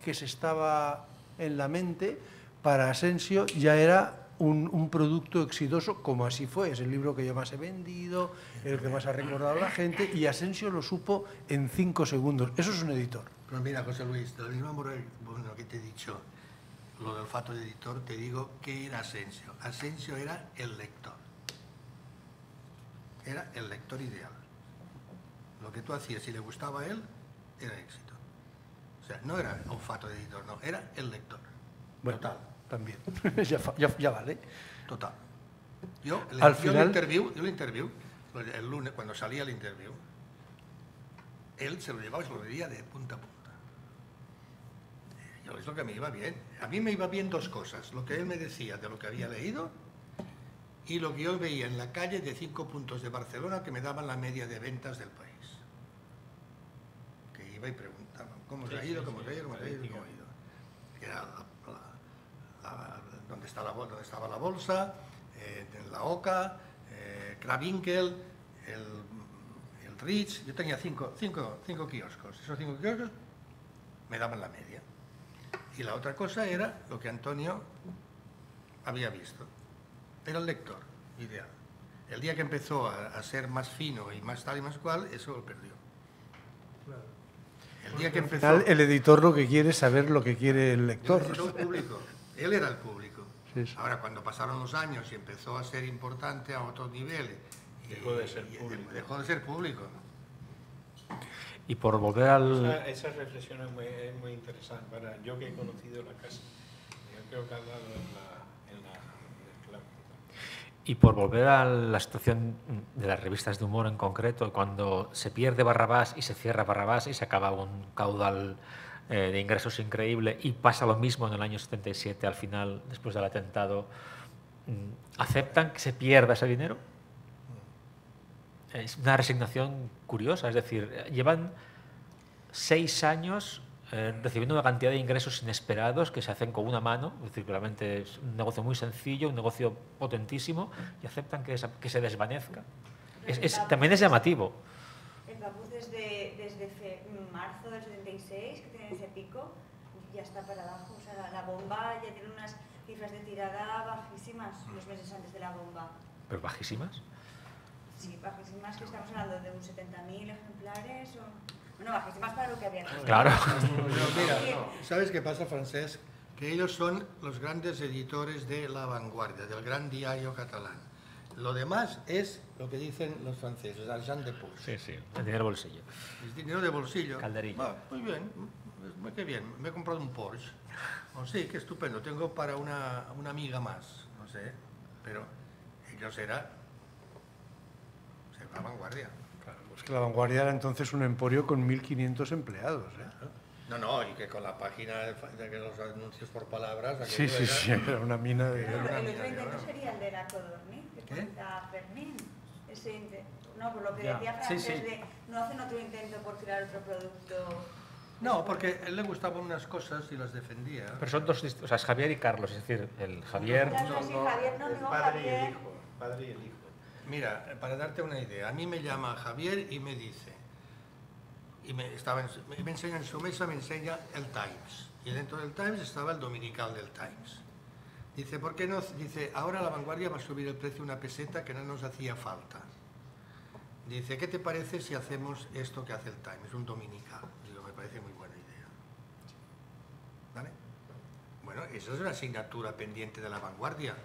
que se estaba en la mente, para Asensio ya era un, producto exitoso, como así fue. Es el libro que yo más he vendido, el que más ha recordado la gente, y Asensio lo supo en cinco segundos. Eso es un editor. Pero mira, José Luis, de la misma manera bueno, que te he dicho, lo del olfato de editor, te digo que era Asensio. Asensio era el lector. Era el lector ideal. Lo que tú hacías, si le gustaba a él, era éxito. Sea, no era olfato de editor, no, era el lector. Bueno, Total, también. <laughs> ya, fa- ya- ya vale. total. Yo, Al yo final- el interview, yo el interview, el lunes, cuando salía el interview, él se lo llevaba y se lo leía de punta a punta. Yo es lo que me iba bien. A mí me iba bien dos cosas. Lo que él me decía de lo que había leído y lo que yo veía en la calle de cinco puntos de Barcelona que me daban la media de ventas del país. Que iba y preguntaba, ¿cómo se ha ido? ¿Cómo se ha ido? ¿Cómo se ha ido? ¿Cómo ha ido? Que era la- la- la- donde, está donde estaba la bolsa, eh, la OCA, eh, Kravinkel, el, el Rich. Yo tenía cinco, cinco, cinco kioscos. Esos cinco kioscos me daban la media. Y la otra cosa era lo que Antonio había visto. Era el lector, ideal. El día que empezó a, a ser más fino y más tal y más cual, eso lo perdió. El día que Al empezó... final, el editor lo que quiere es saber lo que quiere el lector. un público. Él era el público. Sí, sí. Ahora, cuando pasaron los años y empezó a ser importante a otros niveles... Dejó de ser público. Dejó de ser público. Y por volver al... Esa, esa reflexión es muy, es muy interesante. Para yo que he conocido la casa, yo creo que ha dado la, el. Y por volver a la situación de las revistas de humor en concreto, cuando se pierde Barrabás y se cierra Barrabás y se acaba un caudal eh, de ingresos increíble y pasa lo mismo en el año 77 al final, después del atentado, mm, ¿aceptan que se pierda ese dinero? Es una resignación curiosa, es decir, llevan seis años eh, recibiendo una cantidad de ingresos inesperados que se hacen con una mano, es decir, realmente es un negocio muy sencillo, un negocio potentísimo, y aceptan que, esa- que se desvanezca. Es- es- también es llamativo. El Papus desde, desde fe- marzo del 76, que tiene ese pico, ya está para abajo. O sea, la, la bomba ya tiene unas cifras de tirada bajísimas los meses antes de la bomba. Pero bajísimas. Sí, bajísimas, que estamos hablando de un 70.000 ejemplares o... Bueno, bajísimas para lo que había. Claro. <laughs> Mira, ¿sabes qué pasa, Francesc? Que ellos son los grandes editores de La Vanguardia, del gran diario catalán. Lo demás es lo que dicen los franceses, argent de poche. Sí, sí. El dinero bolsillo. Es dinero de bolsillo. Calderilla. Va, muy bien, muy qué bien. Me he comprado un Porsche. Oh, sí, qué estupendo. Tengo para una, una amiga más, no sé. Pero ellos era, era la vanguardia. Pues que la vanguardia era entonces un emporio con 1.500 empleados. ¿eh? No, no, y que con la página de, fa- de que los anuncios por palabras. Sí, sí, era- sí, era una mina de... El, una el mina otro de intento oro. sería el de la Codorniz, que ¿Qué? cuenta Fermín. Ese no, por lo que Ya. decía Sí, Francés, sí. de no hacen otro intento por crear otro producto. No, porque a él le gustaban unas cosas y las defendía. Pero son dos distintos, o sea, es Javier y Carlos, es decir, el Javier... Sí, no, el no, y el hijo. padre y el hijo. Mira, para darte una idea, a mí me llama Javier y me dice, y me, estaba me enseña en su mesa, me enseña el Times. Y dentro del Times estaba el dominical del Times. Dice, ¿por qué no? Dice, ahora la vanguardia va a subir el precio una peseta que no nos hacía falta. Dice, ¿qué te parece si hacemos esto que hace el Times, un dominical? Digo, me parece muy buena idea. ¿Vale? Bueno, eso es una asignatura pendiente de la vanguardia.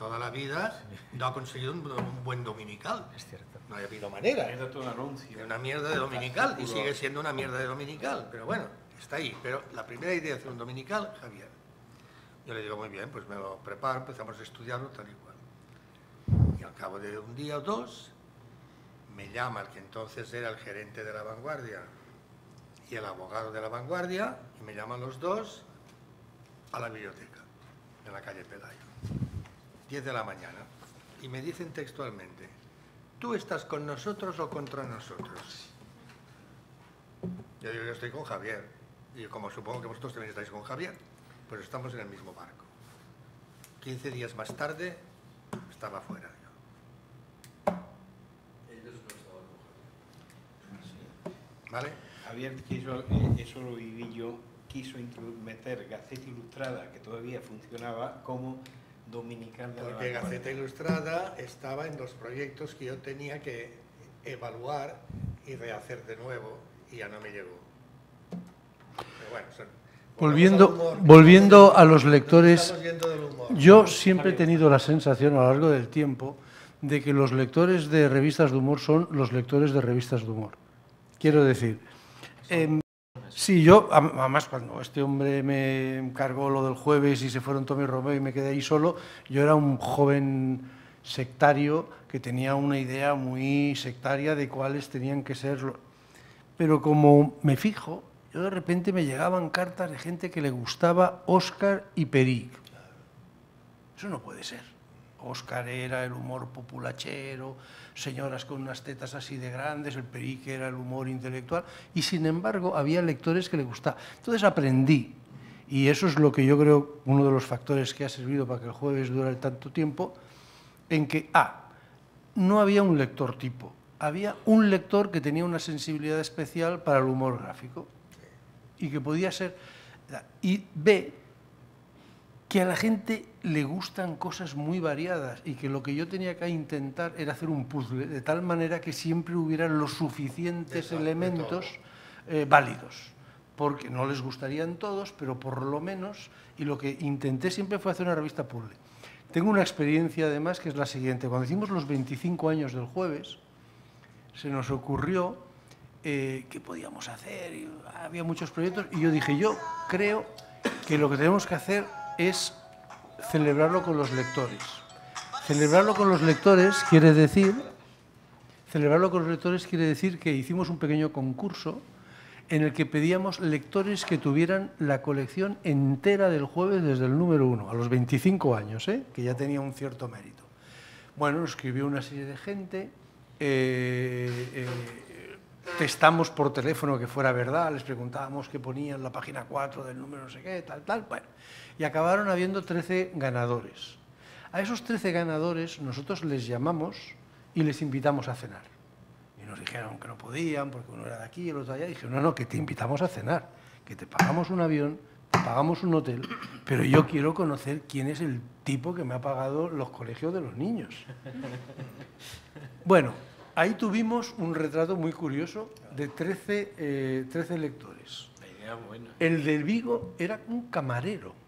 Toda la vida no ha conseguido un, un buen dominical. Es cierto. No ha habido manera. Era todo un anuncio. Era una mierda de dominical y sigue siendo una mierda de dominical. Pero bueno, está ahí. Pero la primera idea de hacer un dominical, Javier. Yo le digo, muy bien, pues me lo preparo, empezamos a estudiarlo tal y cual. Y al cabo de un día o dos, me llama el que entonces era el gerente de la vanguardia y el abogado de la vanguardia, y me llaman los dos a la biblioteca de la calle Pelayo. 10 de la mañana. Y me dicen textualmente, ¿tú estás con nosotros o contra nosotros? Yo digo, yo estoy con Javier. Y como supongo que vosotros también estáis con Javier, pues estamos en el mismo barco. 15 días más tarde, estaba fuera. yo. ¿Vale? Javier quiso, eh, eso lo viví yo, quiso meter Gaceta Ilustrada, que todavía funcionaba, como dominical de la Porque. Gaceta Ilustrada estaba en los proyectos que yo tenía que evaluar y rehacer de nuevo y ya no me llegó. Pero bueno, son- Volviendo, humor. volviendo a los lectores, yo siempre he tenido la sensación a lo largo del tiempo de que los lectores de revistas de humor son los lectores de revistas de humor. Quiero decir, em, sí, yo, además cuando este hombre me encargó lo del jueves y se fueron Tommy Romeo y me quedé ahí solo, yo era un joven sectario que tenía una idea muy sectaria de cuáles tenían que ser. lo- Pero como me fijo, yo de repente me llegaban cartas de gente que le gustaba Oscar y Peric. Eso no puede ser. Oscar era el humor populachero, señoras con unas tetas así de grandes, el Peric era el humor intelectual, y sin embargo había lectores que le gustaba. Entonces aprendí, y eso es lo que yo creo uno de los factores que ha servido para que el jueves dure tanto tiempo, en que, ah, no había un lector tipo, había un lector que tenía una sensibilidad especial para el humor gráfico y que podía ser... Y B, que a la gente le gustan cosas muy variadas y que lo que yo tenía que intentar era hacer un puzzle de tal manera que siempre hubieran los suficientes elementos eh, válidos, porque no les gustarían todos, pero por lo menos, y lo que intenté siempre fue hacer una revista puzzle. Tengo una experiencia además que es la siguiente. Cuando hicimos los 25 años del jueves, se nos ocurrió eh, qué podíamos hacer. y había muchos proyectos y yo dije, yo creo que lo que tenemos que hacer es celebrarlo con los lectores. Celebrarlo con los lectores quiere decir, celebrarlo con los lectores quiere decir que hicimos un pequeño concurso en el que pedíamos lectores que tuvieran la colección entera del jueves desde el número uno, a los 25 años, ¿eh? que ya tenía un cierto mérito. Bueno, escribió una serie de gente, eh, eh, testamos por teléfono que fuera verdad, les preguntábamos qué ponían en la página 4 del número no sé qué, tal, tal, bueno. Y acabaron habiendo 13 ganadores. A esos 13 ganadores nosotros les llamamos y les invitamos a cenar. Y nos dijeron que no podían porque uno era de aquí y el otro de allá. Y dije, no, no, que te invitamos a cenar, que te pagamos un avión, te pagamos un hotel, pero yo quiero conocer quién es el tipo que me ha pagado los colegios de los niños. Bueno, ahí tuvimos un retrato muy curioso de 13, eh, 13 lectores. La idea buena. El del Vigo era un camarero.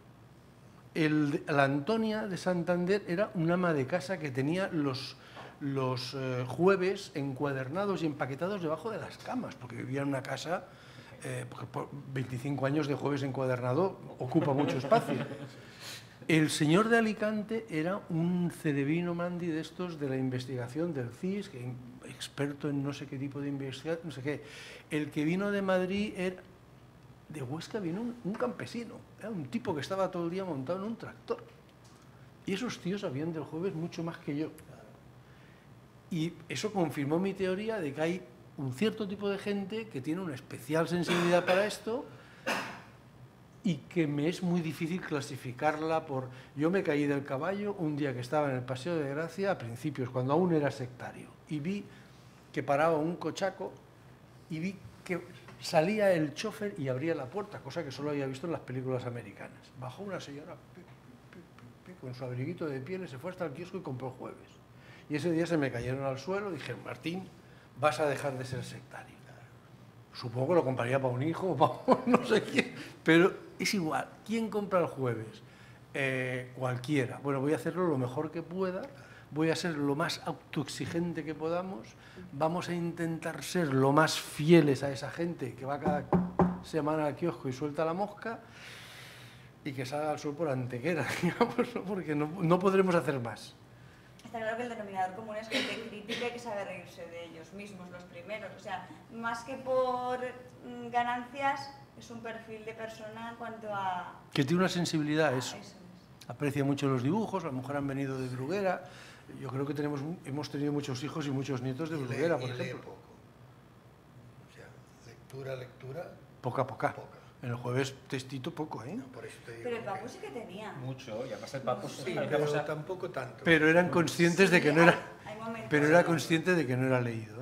La Antonia de Santander era un ama de casa que tenía los, los eh, jueves encuadernados y empaquetados debajo de las camas, porque vivía en una casa, eh, porque por 25 años de jueves encuadernado ocupa mucho espacio. El señor de Alicante era un cerebrino mandi de estos de la investigación del CIS, experto en no sé qué tipo de investigación, no sé qué. El que vino de Madrid era, de Huesca vino un, un campesino, un tipo que estaba todo el día montado en un tractor. Y esos tíos sabían del jueves mucho más que yo. Y eso confirmó mi teoría de que hay un cierto tipo de gente que tiene una especial sensibilidad para esto y que me es muy difícil clasificarla por... Yo me caí del caballo un día que estaba en el Paseo de Gracia, a principios, cuando aún era sectario, y vi que paraba un cochaco y vi salía el chofer y abría la puerta, cosa que solo había visto en las películas americanas. Bajó una señora pi, pi, pi, con su abriguito de pieles, se fue hasta el kiosco y compró jueves. Y ese día se me cayeron al suelo, dije, Martín, vas a dejar de ser sectario. Supongo que lo compraría para un hijo <laughs> para no sé quién, pero es igual. ¿Quién compra el jueves? Eh, cualquiera. Bueno, voy a hacerlo lo mejor que pueda, voy a ser lo más autoexigente que podamos, vamos a intentar ser lo más fieles a esa gente que va cada semana al kiosco y suelta la mosca y que salga al sol por antequera, <laughs> digamos, ¿no? porque no, no podremos hacer más. Está claro que el denominador común es gente crítica y que sabe reírse de ellos mismos, los primeros. O sea, más que por mm, ganancias, es un perfil de persona en cuanto a... Que tiene una sensibilidad eso. eso. aprecia mucho los dibujos, a lo mejor han venido de Bruguera. Yo creo que tenemos, hemos tenido muchos hijos y muchos nietos de Bruguera, por y lee ejemplo. poco. O sea, lectura, lectura, Poca, poca. poca. En el jueves textito poco, ¿eh? Por eso te digo Pero el papu sí que tenía. Mucho, y además el papo Sí, pero tampoco tanto. Pero eran conscientes de que no era, pero era consciente de que no era leído, ¿eh?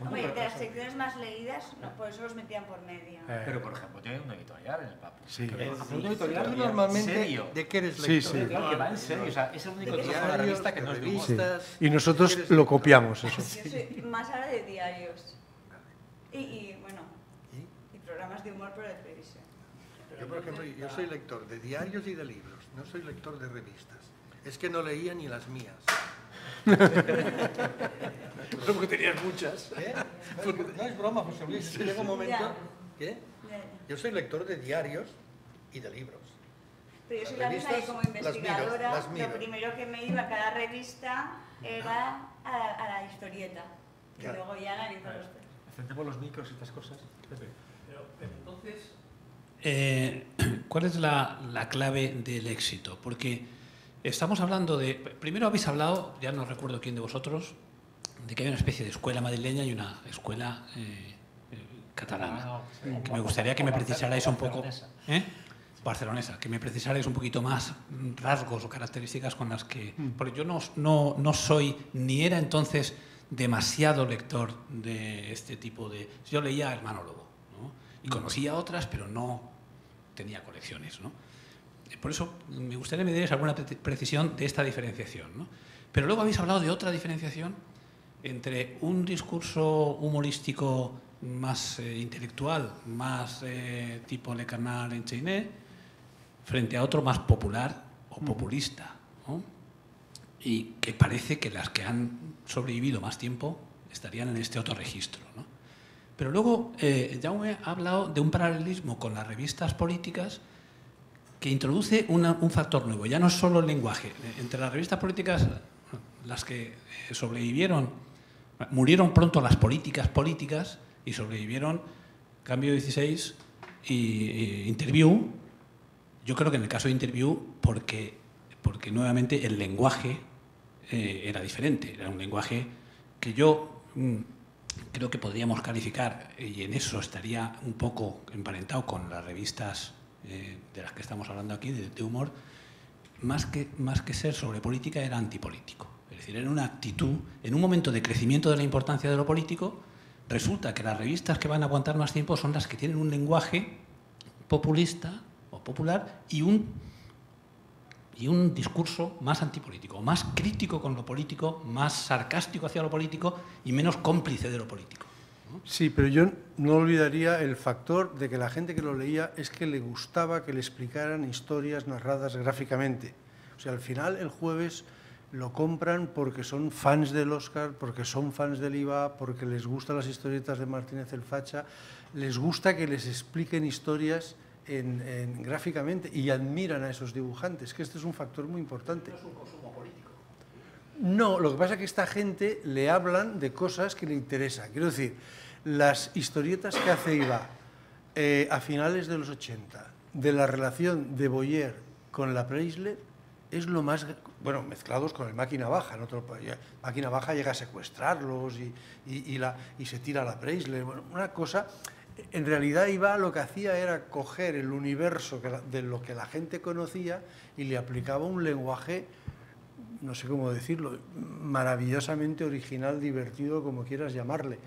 Hombre, de las secciones más leídas, no, por eso los metían por medio. Eh, Pero, por ejemplo, tiene un editorial en el papo. Sí. Eh, va- Un editorial Tú ¿En normalmente, serio? ¿de qué eres Sí, lector? sí. Claro, que va en serio. O sea, es el único ¿De la revista que no es humor. Sí. revistas? Y nosotros ¿Quieres lo copiamos, eso. Yo soy más ahora de diarios. Y, y, bueno, ¿Y? y programas de humor, pero de televisión. Yo, por ejemplo, yo soy lector de diarios y de libros, no soy lector de revistas. Es que no leía ni las mías. Porque tenías muchas. ¿Qué? No, es- no es broma, José Luis, es que llega un momento... ¿Qué? Yo soy lector de diarios y de libros. Pero yo soy la misma que como las miro, investigadora, las miro. lo primero que me iba a cada revista era a la, a la historieta. Y Claro. luego ya analizo los textos. Centremos los micros y estas cosas. Pero, pero entonces, eh, <clears throat> ¿cuál es la, la clave del éxito? Porque estamos hablando de... Primero habéis hablado, ya no recuerdo quién de vosotros, de que hay una especie de escuela madrileña y una escuela eh, eh, catalana. Que me gustaría que me precisarais un poco... ¿eh? Barcelonesa, que me precisarais un poquito más mm, rasgos o características con las que... Porque yo no, no, no soy, ni era entonces demasiado lector de este tipo de... Yo leía Hermano Lobo, ¿no? Y conocía otras, pero no tenía colecciones, ¿no? Por eso me gustaría que me dierais alguna pre- precisión de esta diferenciación, ¿no? Pero luego habéis hablado de otra diferenciación entre un discurso humorístico más eh, intelectual, más eh, tipo Le Canal en Chainé, frente a otro más popular o populista. ¿no? Y que parece que las que han sobrevivido más tiempo estarían en este otro registro. ¿no? Pero luego eh, Jaume ha hablado de un paralelismo con las revistas políticas que introduce una- un factor nuevo. Ya no es solo el lenguaje. Entre las revistas políticas, las que eh, sobrevivieron, murieron pronto las políticas políticas y sobrevivieron Cambio 16 y, Interview. Yo creo que en el caso de Interview, porque, porque nuevamente el lenguaje eh, era diferente. Era un lenguaje que yo mm, creo que podríamos calificar, y en eso estaría un poco emparentado con las revistas eh, de las que estamos hablando aquí, de, humor, más que, más que ser sobre política, era antipolítico. Es decir, era una actitud, en un momento de crecimiento de la importancia de lo político, resulta que las revistas que van a aguantar más tiempo son las que tienen un lenguaje populista o popular y un, y un discurso más antipolítico, más crítico con lo político, más sarcástico hacia lo político y menos cómplice de lo político. Sí, pero yo no olvidaría el factor de que la gente que lo leía es que le gustaba que le explicaran historias narradas gráficamente. O sea, al final el jueves lo compran porque son fans del Oscar, porque son fans del IVA, porque les gustan las historietas de Martínez el Facha, les gusta que les expliquen historias en, en gráficamente y admiran a esos dibujantes, que este es un factor muy importante. No, lo que pasa es que esta gente le hablan de cosas que le interesan. Quiero decir, las historietas que hace Iba eh, a finales de los 80, de la relación de Boyer con la Preisler, es lo más, bueno, mezclados con el máquina baja, ¿no? Otro- máquina baja llega a secuestrarlos y, se tira a la Preisler. Una cosa, en realidad Iba lo que hacía era coger el universo de lo que la gente conocía y le aplicaba un lenguaje no sé cómo decirlo, maravillosamente original, divertido, como quieras llamarle.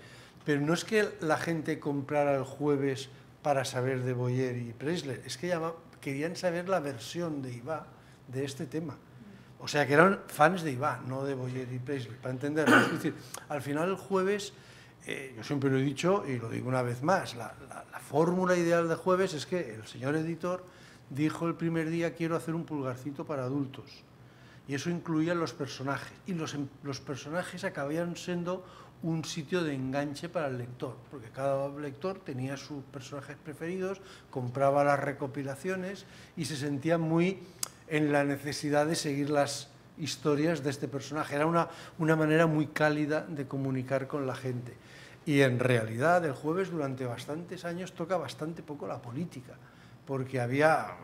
Pero no es que la gente comprara el jueves para saber de Boyer y Preisler, es que querían saber la versión de Iba de este tema. O sea, que eran fans de Iba, no de Boyer y Preisler, para entenderlo. Es decir, al final el jueves, eh, yo siempre lo he dicho y lo digo una vez más, la, la- la fórmula ideal de jueves es que el señor editor dijo el primer día quiero hacer un pulgarcito para adultos y eso incluía los personajes. Y los, em- los personajes acababan siendo un sitio de enganche para el lector, porque cada lector tenía sus personajes preferidos, compraba las recopilaciones y se sentía muy en la necesidad de seguir las historias de este personaje. Era una, una manera muy cálida de comunicar con la gente. Y en realidad el jueves durante bastantes años toca bastante poco la política, porque había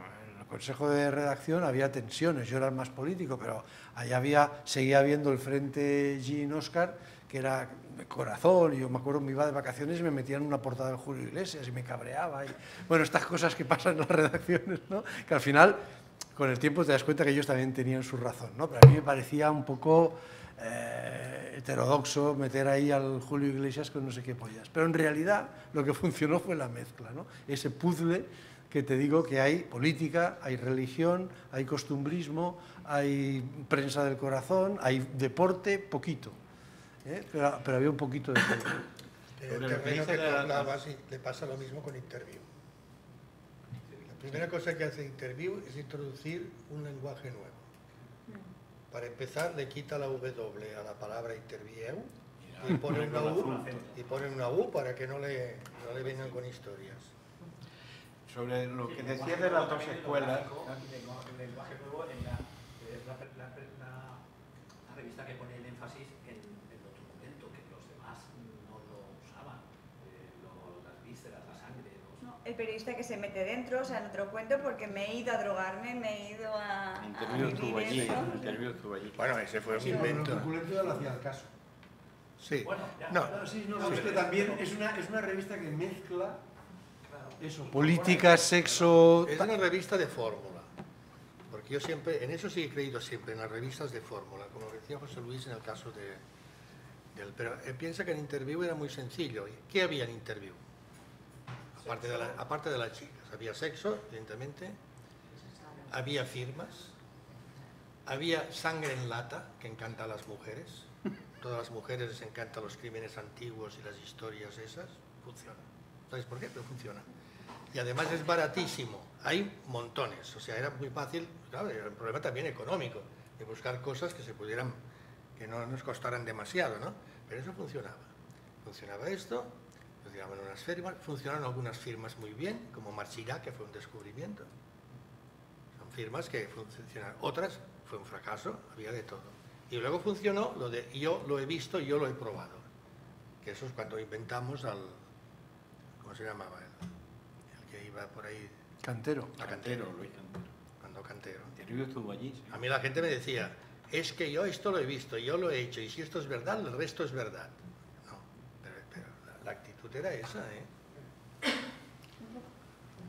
consejo de redacción había tensiones, yo era el más político, pero allá había, seguía habiendo el frente Jean Oscar, que era corazón, y yo me acuerdo me iba de vacaciones y me metía en una portada del Julio Iglesias y me cabreaba. Y, bueno, estas cosas que pasan en las redacciones, ¿no? que al final, con el tiempo te das cuenta que ellos también tenían su razón, ¿no? pero a mí me parecía un poco eh, heterodoxo meter ahí al Julio Iglesias con no sé qué pollas. Pero en realidad lo que funcionó fue la mezcla, ¿no? ese puzzle que te digo que hay política, hay religión, hay costumbrismo, hay prensa del corazón, hay deporte, poquito. ¿eh? Pero, pero había un poquito de todo. <coughs> Lo que la- hablabas y le pasa lo mismo con Interview. La primera cosa que hace Interview es introducir un lenguaje nuevo. Para empezar, le quita la W a la palabra Interview y pone una <laughs> U, y pone una U para que no le, no le vengan con historias. Sobre lo que decía de las dos escuelas, El lenguaje nuevo en la, revista que pone el énfasis en el documento, que los demás no lo usaban. Lo- las vísceras, la sangre, los- No, El periodista que se mete dentro, o sea, no te lo cuento porque me he ido a drogarme, me he ido a, Interview. Bueno, ese fue un invento. el truculento ya lo hacía el caso. Sí. Bueno, ya, No, No, sí, no, es que también es una, es una revista que mezcla eso, política, sexo... Es una revista de fórmula. Porque yo siempre, en eso sí he creído siempre, en las revistas de fórmula, como decía José Luis en el caso de, del... Pero eh, piensa que en Interview era muy sencillo. ¿Qué había en Interview? Aparte de, la- aparte de las chicas. Había sexo, evidentemente. Había firmas. Había sangre en lata, que encanta a las mujeres. Todas las mujeres les encantan los crímenes antiguos y las historias esas. Funciona. ¿Sabes por qué? Pero funciona. Y además es baratísimo. Hay montones. O sea, era muy fácil. Claro, era un problema también económico, de buscar cosas que se pudieran, que no nos costaran demasiado, ¿no? Pero eso funcionaba. Funcionaba esto, funcionaban unas firmas, funcionaron algunas firmas muy bien, como Marchillá, que fue un descubrimiento. Son firmas que funcionaron. Otras fue un fracaso, había de todo. Y luego funcionó lo de yo lo he visto, yo lo he probado. Que eso es cuando inventamos al. ¿Cómo se llamaba? Por ahí. Cantero. A Cantero, Luis Cantero. Cuando cantero. Interview estuvo allí. sí. A mí la gente me decía, es que yo esto lo he visto, yo lo he hecho, y si esto es verdad, el resto es verdad. No, pero, pero la actitud era esa, ¿eh?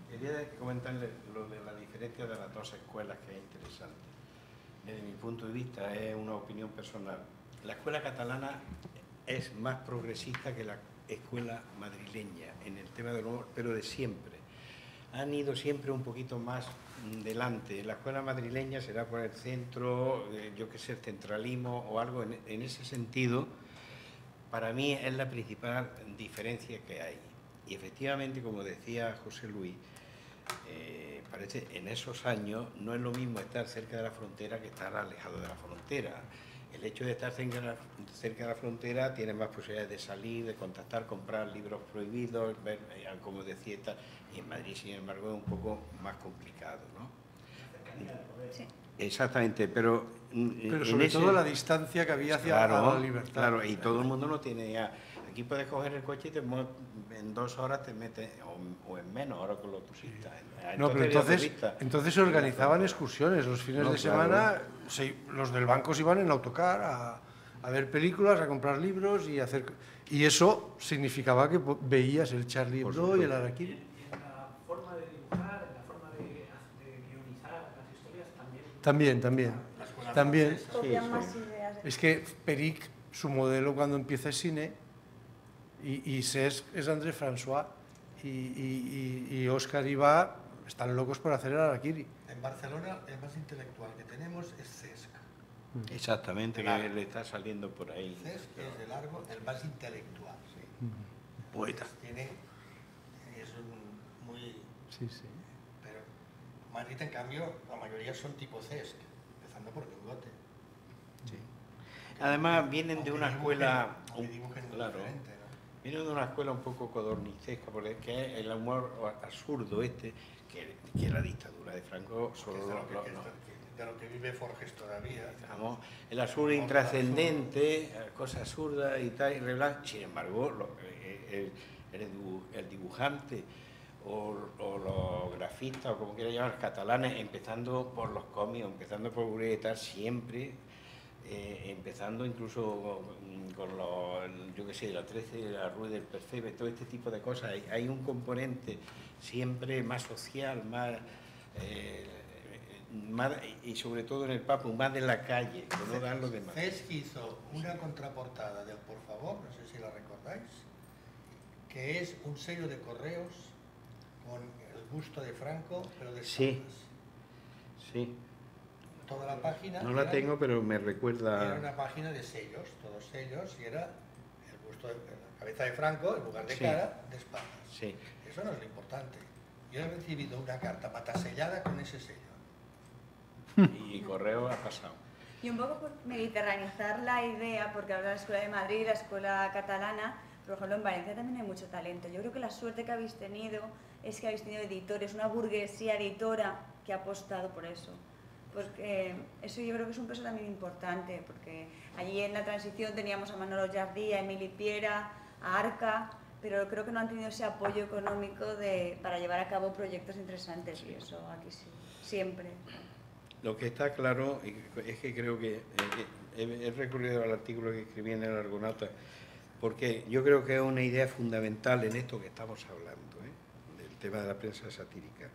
Quería comentarle lo de la diferencia de las dos escuelas que es interesante. Desde mi punto de vista es una opinión personal. La escuela catalana es más progresista que la escuela madrileña en el tema del humor, pero de siempre. Han ido siempre un poquito más mm, delante. La escuela madrileña será por el centro, eh, yo qué sé, el centralismo o algo en, ese sentido. Para mí es la principal diferencia que hay. Y efectivamente, como decía José Luis, eh, parece en esos años no es lo mismo estar cerca de la frontera que estar alejado de la frontera. El hecho de estar cerca de la, cerca de la frontera tiene más posibilidades de salir, de contactar, comprar libros prohibidos, ver, eh, como decía, tal. y en Madrid, sin embargo, es un poco más complicado. ¿no? Sí. Exactamente, pero... sobre ese- todo la distancia que había hacia Claro, la libertad. Claro, y todo el mundo no tiene ya. Aquí puedes coger el coche y te en dos horas te metes, o, o en menos, ahora con los autopistas. No, pero entonces, entonces se organizaban excursiones. Los fines No, de claro. semana, se- los del banco se iban en autocar a, a ver películas, a comprar libros y hacer. Y eso significaba que veías el Charlie Hebdo y el Araquiri. Y en la forma de dibujar, en la forma de, de guionizar las historias también. También, también. También. Copian sí. ideas. Es que Peric, su modelo cuando empieza es cine, y, y Cesc es André François, y, y, y, y Oscar Iba están locos por hacer el Araquiri. En Barcelona el más intelectual que tenemos es Cesc. Exactamente, Claro. que le está saliendo por ahí. Cesc es de largo el más intelectual. Poeta. Tiene, es un muy... Sí, sí. Pero Madrid, en cambio, la mayoría son tipo Cesc, empezando por Lingote. Además, vienen de una escuela. un- claro, diferente, ¿no? vienen de una escuela un poco codornicesca, porque es el humor absurdo este, que, que la dictadura de Franco solo de lo- que, lo- no. de lo que- vive Forges todavía. Digamos, el absurdo intrascendente, eh, cosas absurdas y tal, irregulares. Sin embargo, lo- eh, el, el dibu- el dibujante o, o los grafistas, o como quiera llamar, catalanes, empezando por los cómics, empezando por Uribe y tal, siempre, eh, empezando incluso con los, yo qué sé, la 13, la Rue del Percebe, todo este tipo de cosas. Hay, hay un componente siempre más social, más... eh, más- y sobre todo en el Papu, más de la calle, que no dan los demás. Cesc hizo una contraportada del Por favor, no sé si la recordáis, que es un sello de correos con el busto de Franco, pero de Sí. Sí, Toda la página no la era- tengo, pero me Era recuerda... una página de sellos, todos sellos, y era el busto de la cabeza de Franco, en lugar de Sí. cara, de espaldas. Sí, Eso no es lo importante. Yo he recibido una carta matasellada con ese sello. y correo ha pasado. Y un poco por mediterranizar la idea, porque ahora la Escuela de Madrid, la Escuela Catalana, por ejemplo en Valencia también hay mucho talento. Yo creo que la suerte que habéis tenido es que habéis tenido editores, una burguesía editora que ha apostado por eso. Porque eso yo creo que es un peso también importante, porque allí en la transición teníamos a Manolo Jardí, a Emily Piera, a Arca, pero creo que no han tenido ese apoyo económico de, para llevar a cabo proyectos interesantes, y eso aquí sí, siempre. Lo que está claro es que creo que eh, he, he recurrido al artículo que escribí en el Argonauta, porque yo creo que es una idea fundamental en esto que estamos hablando, ¿eh? del tema de la prensa satírica.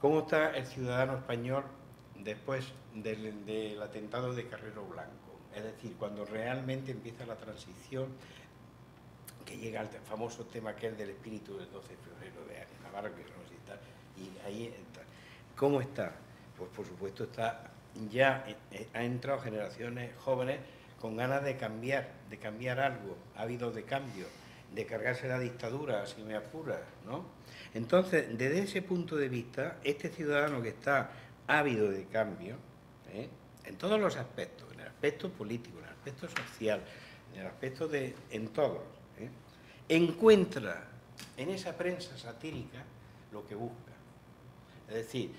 ¿Cómo está el ciudadano español después del, del atentado de Carrero Blanco? Es decir, cuando realmente empieza la transición, que llega al famoso tema que es del espíritu del 12 de febrero de Ana Navarro, y y ahí está. ¿Cómo está? Pues por supuesto está, ya eh, eh, ha entrado generaciones jóvenes con ganas de cambiar, de cambiar algo, ha habido de cambio, de cargarse la dictadura, si me apura, ¿no? Entonces, desde ese punto de vista, este ciudadano que está ávido de cambio, ¿eh? en todos los aspectos, en el aspecto político, en el aspecto social, en el aspecto de, en todos, ¿eh? encuentra en esa prensa satírica lo que busca. Es decir,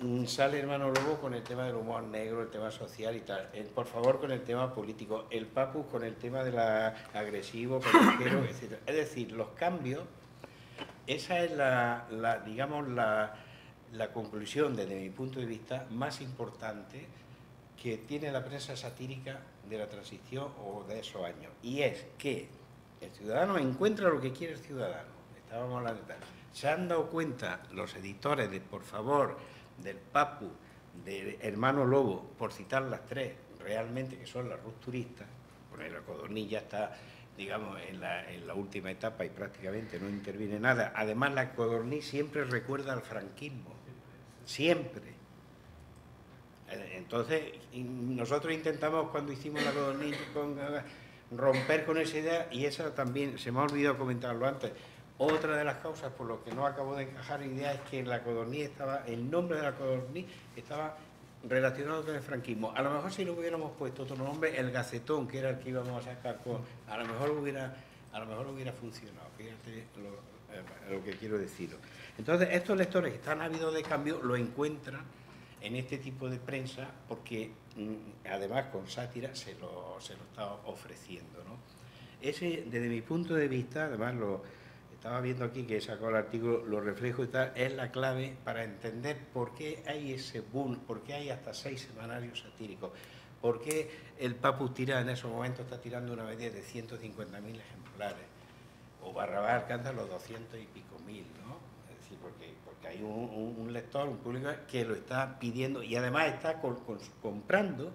mm, sale hermano Lobo con el tema del humor negro, el tema social y tal. El, por favor, con el tema político. El Papu con el tema de la agresivo, etc. Es decir, los cambios, esa es la, digamos, la, la conclusión desde mi punto de vista más importante que tiene la prensa satírica de la transición o de esos años. Y es que El ciudadano encuentra lo que quiere el ciudadano. Estábamos hablando de tal. Se han dado cuenta los editores de Por favor, del Papu, de Hermano Lobo, por citar las tres, realmente que son las rupturistas, porque la codorniz ya está, digamos, en la, en la última etapa y prácticamente no interviene nada. Además, la codorniz siempre recuerda al franquismo, siempre. Eh, Entonces, nosotros intentamos cuando hicimos la codorniz con- romper con esa idea y esa también, se me ha olvidado comentarlo antes, otra de las causas por lo que no acabó de encajar idea es que la codorniz estaba, el nombre de la codorniz estaba relacionado con el franquismo. A lo mejor si le hubiéramos puesto otro nombre, el gacetón, que era el que íbamos a sacar con, a lo mejor hubiera, a lo mejor hubiera funcionado. Fíjate lo, eh, lo que quiero decir. Entonces, estos lectores que están ávidos de cambio lo encuentran en este tipo de prensa porque mm, además con sátira se lo, se lo está ofreciendo. ¿no? Ese, desde mi punto de vista, además lo estaba viendo aquí que sacado el artículo, lo reflejo y tal, es la clave para entender por qué hay ese boom, por qué hay hasta seis semanarios satíricos, por qué el Papu tira en esos momentos, está tirando una media de 150.000 ejemplares, o Barrabás alcanza los 200 y pico mil, ¿no? Porque, porque hay un, un- un lector, un público que lo está pidiendo y además está col- comprando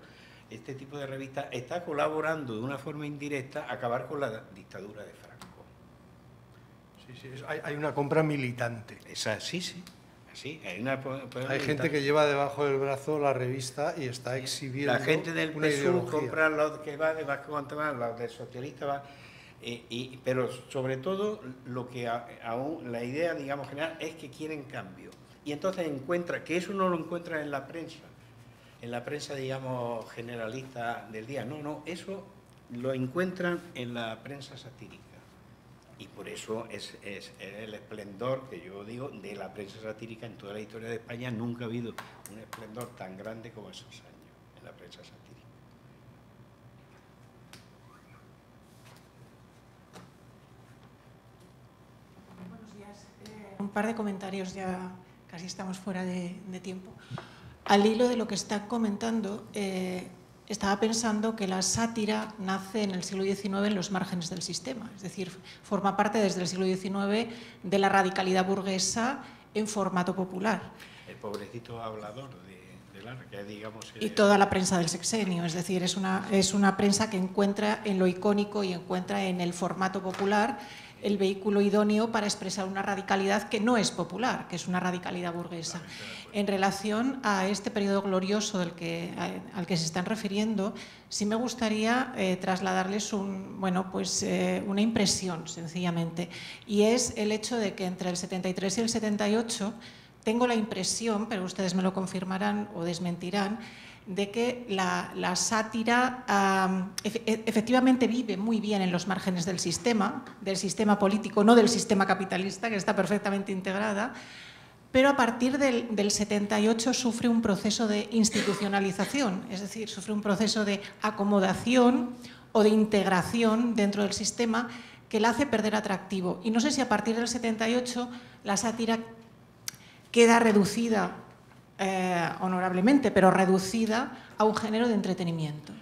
este tipo de revistas, está colaborando de una forma indirecta a acabar con la dictadura de Franco. Sí, sí, hay, hay una compra militante. Esa, sí, sí. Sí, hay, una, Hay gente que lleva debajo del brazo la revista y está exhibiendo La gente del PSUV compra los que va de Vasco Guantemala, los del socialista va. Eh, y, pero sobre todo lo que aún la idea, digamos, general es que quieren cambio. Y entonces encuentra, que eso no lo encuentra en la prensa, en la prensa, digamos, generalista del día. No, no, eso lo encuentran en la prensa satírica. Y por eso es, es- es el esplendor que yo digo de la prensa satírica en toda la historia de España. Nunca ha habido un esplendor tan grande como esos años en la prensa satírica. Buenos días. Eh, un par de comentarios, ya casi estamos fuera de, de tiempo. Al hilo de lo que está comentando, eh, estaba pensando que la sátira nace en el siglo XIX en los márgenes del sistema, es decir, forma parte desde el siglo XIX de la radicalidad burguesa en formato popular. El pobrecito hablador de, de Lara, que digamos... Y toda la prensa del sexenio, es decir, es una, es una prensa que encuentra en lo icónico y encuentra en el formato popular el vehículo idóneo para expresar una radicalidad que no es popular, que es una radicalidad burguesa. En relación a este periodo glorioso del que, a- al que se están refiriendo, sí me gustaría eh, trasladarles un, bueno, pues, eh, una impresión, sencillamente, y es el hecho de que entre el 73 y el 78 tengo la impresión, pero ustedes me lo confirmarán o desmentirán, de que la, sátira e- efectivamente vive muy bien en los márgenes del sistema, del sistema político, no del sistema capitalista, que está perfectamente integrada, pero a partir del, del 78 sufre un proceso de institucionalización, es decir, sufre un proceso de acomodación o de integración dentro del sistema que la hace perder atractivo. Y no sé si a partir del 78 la sátira queda reducida, eh, honorablemente, pero reducida a un género de entretenimiento.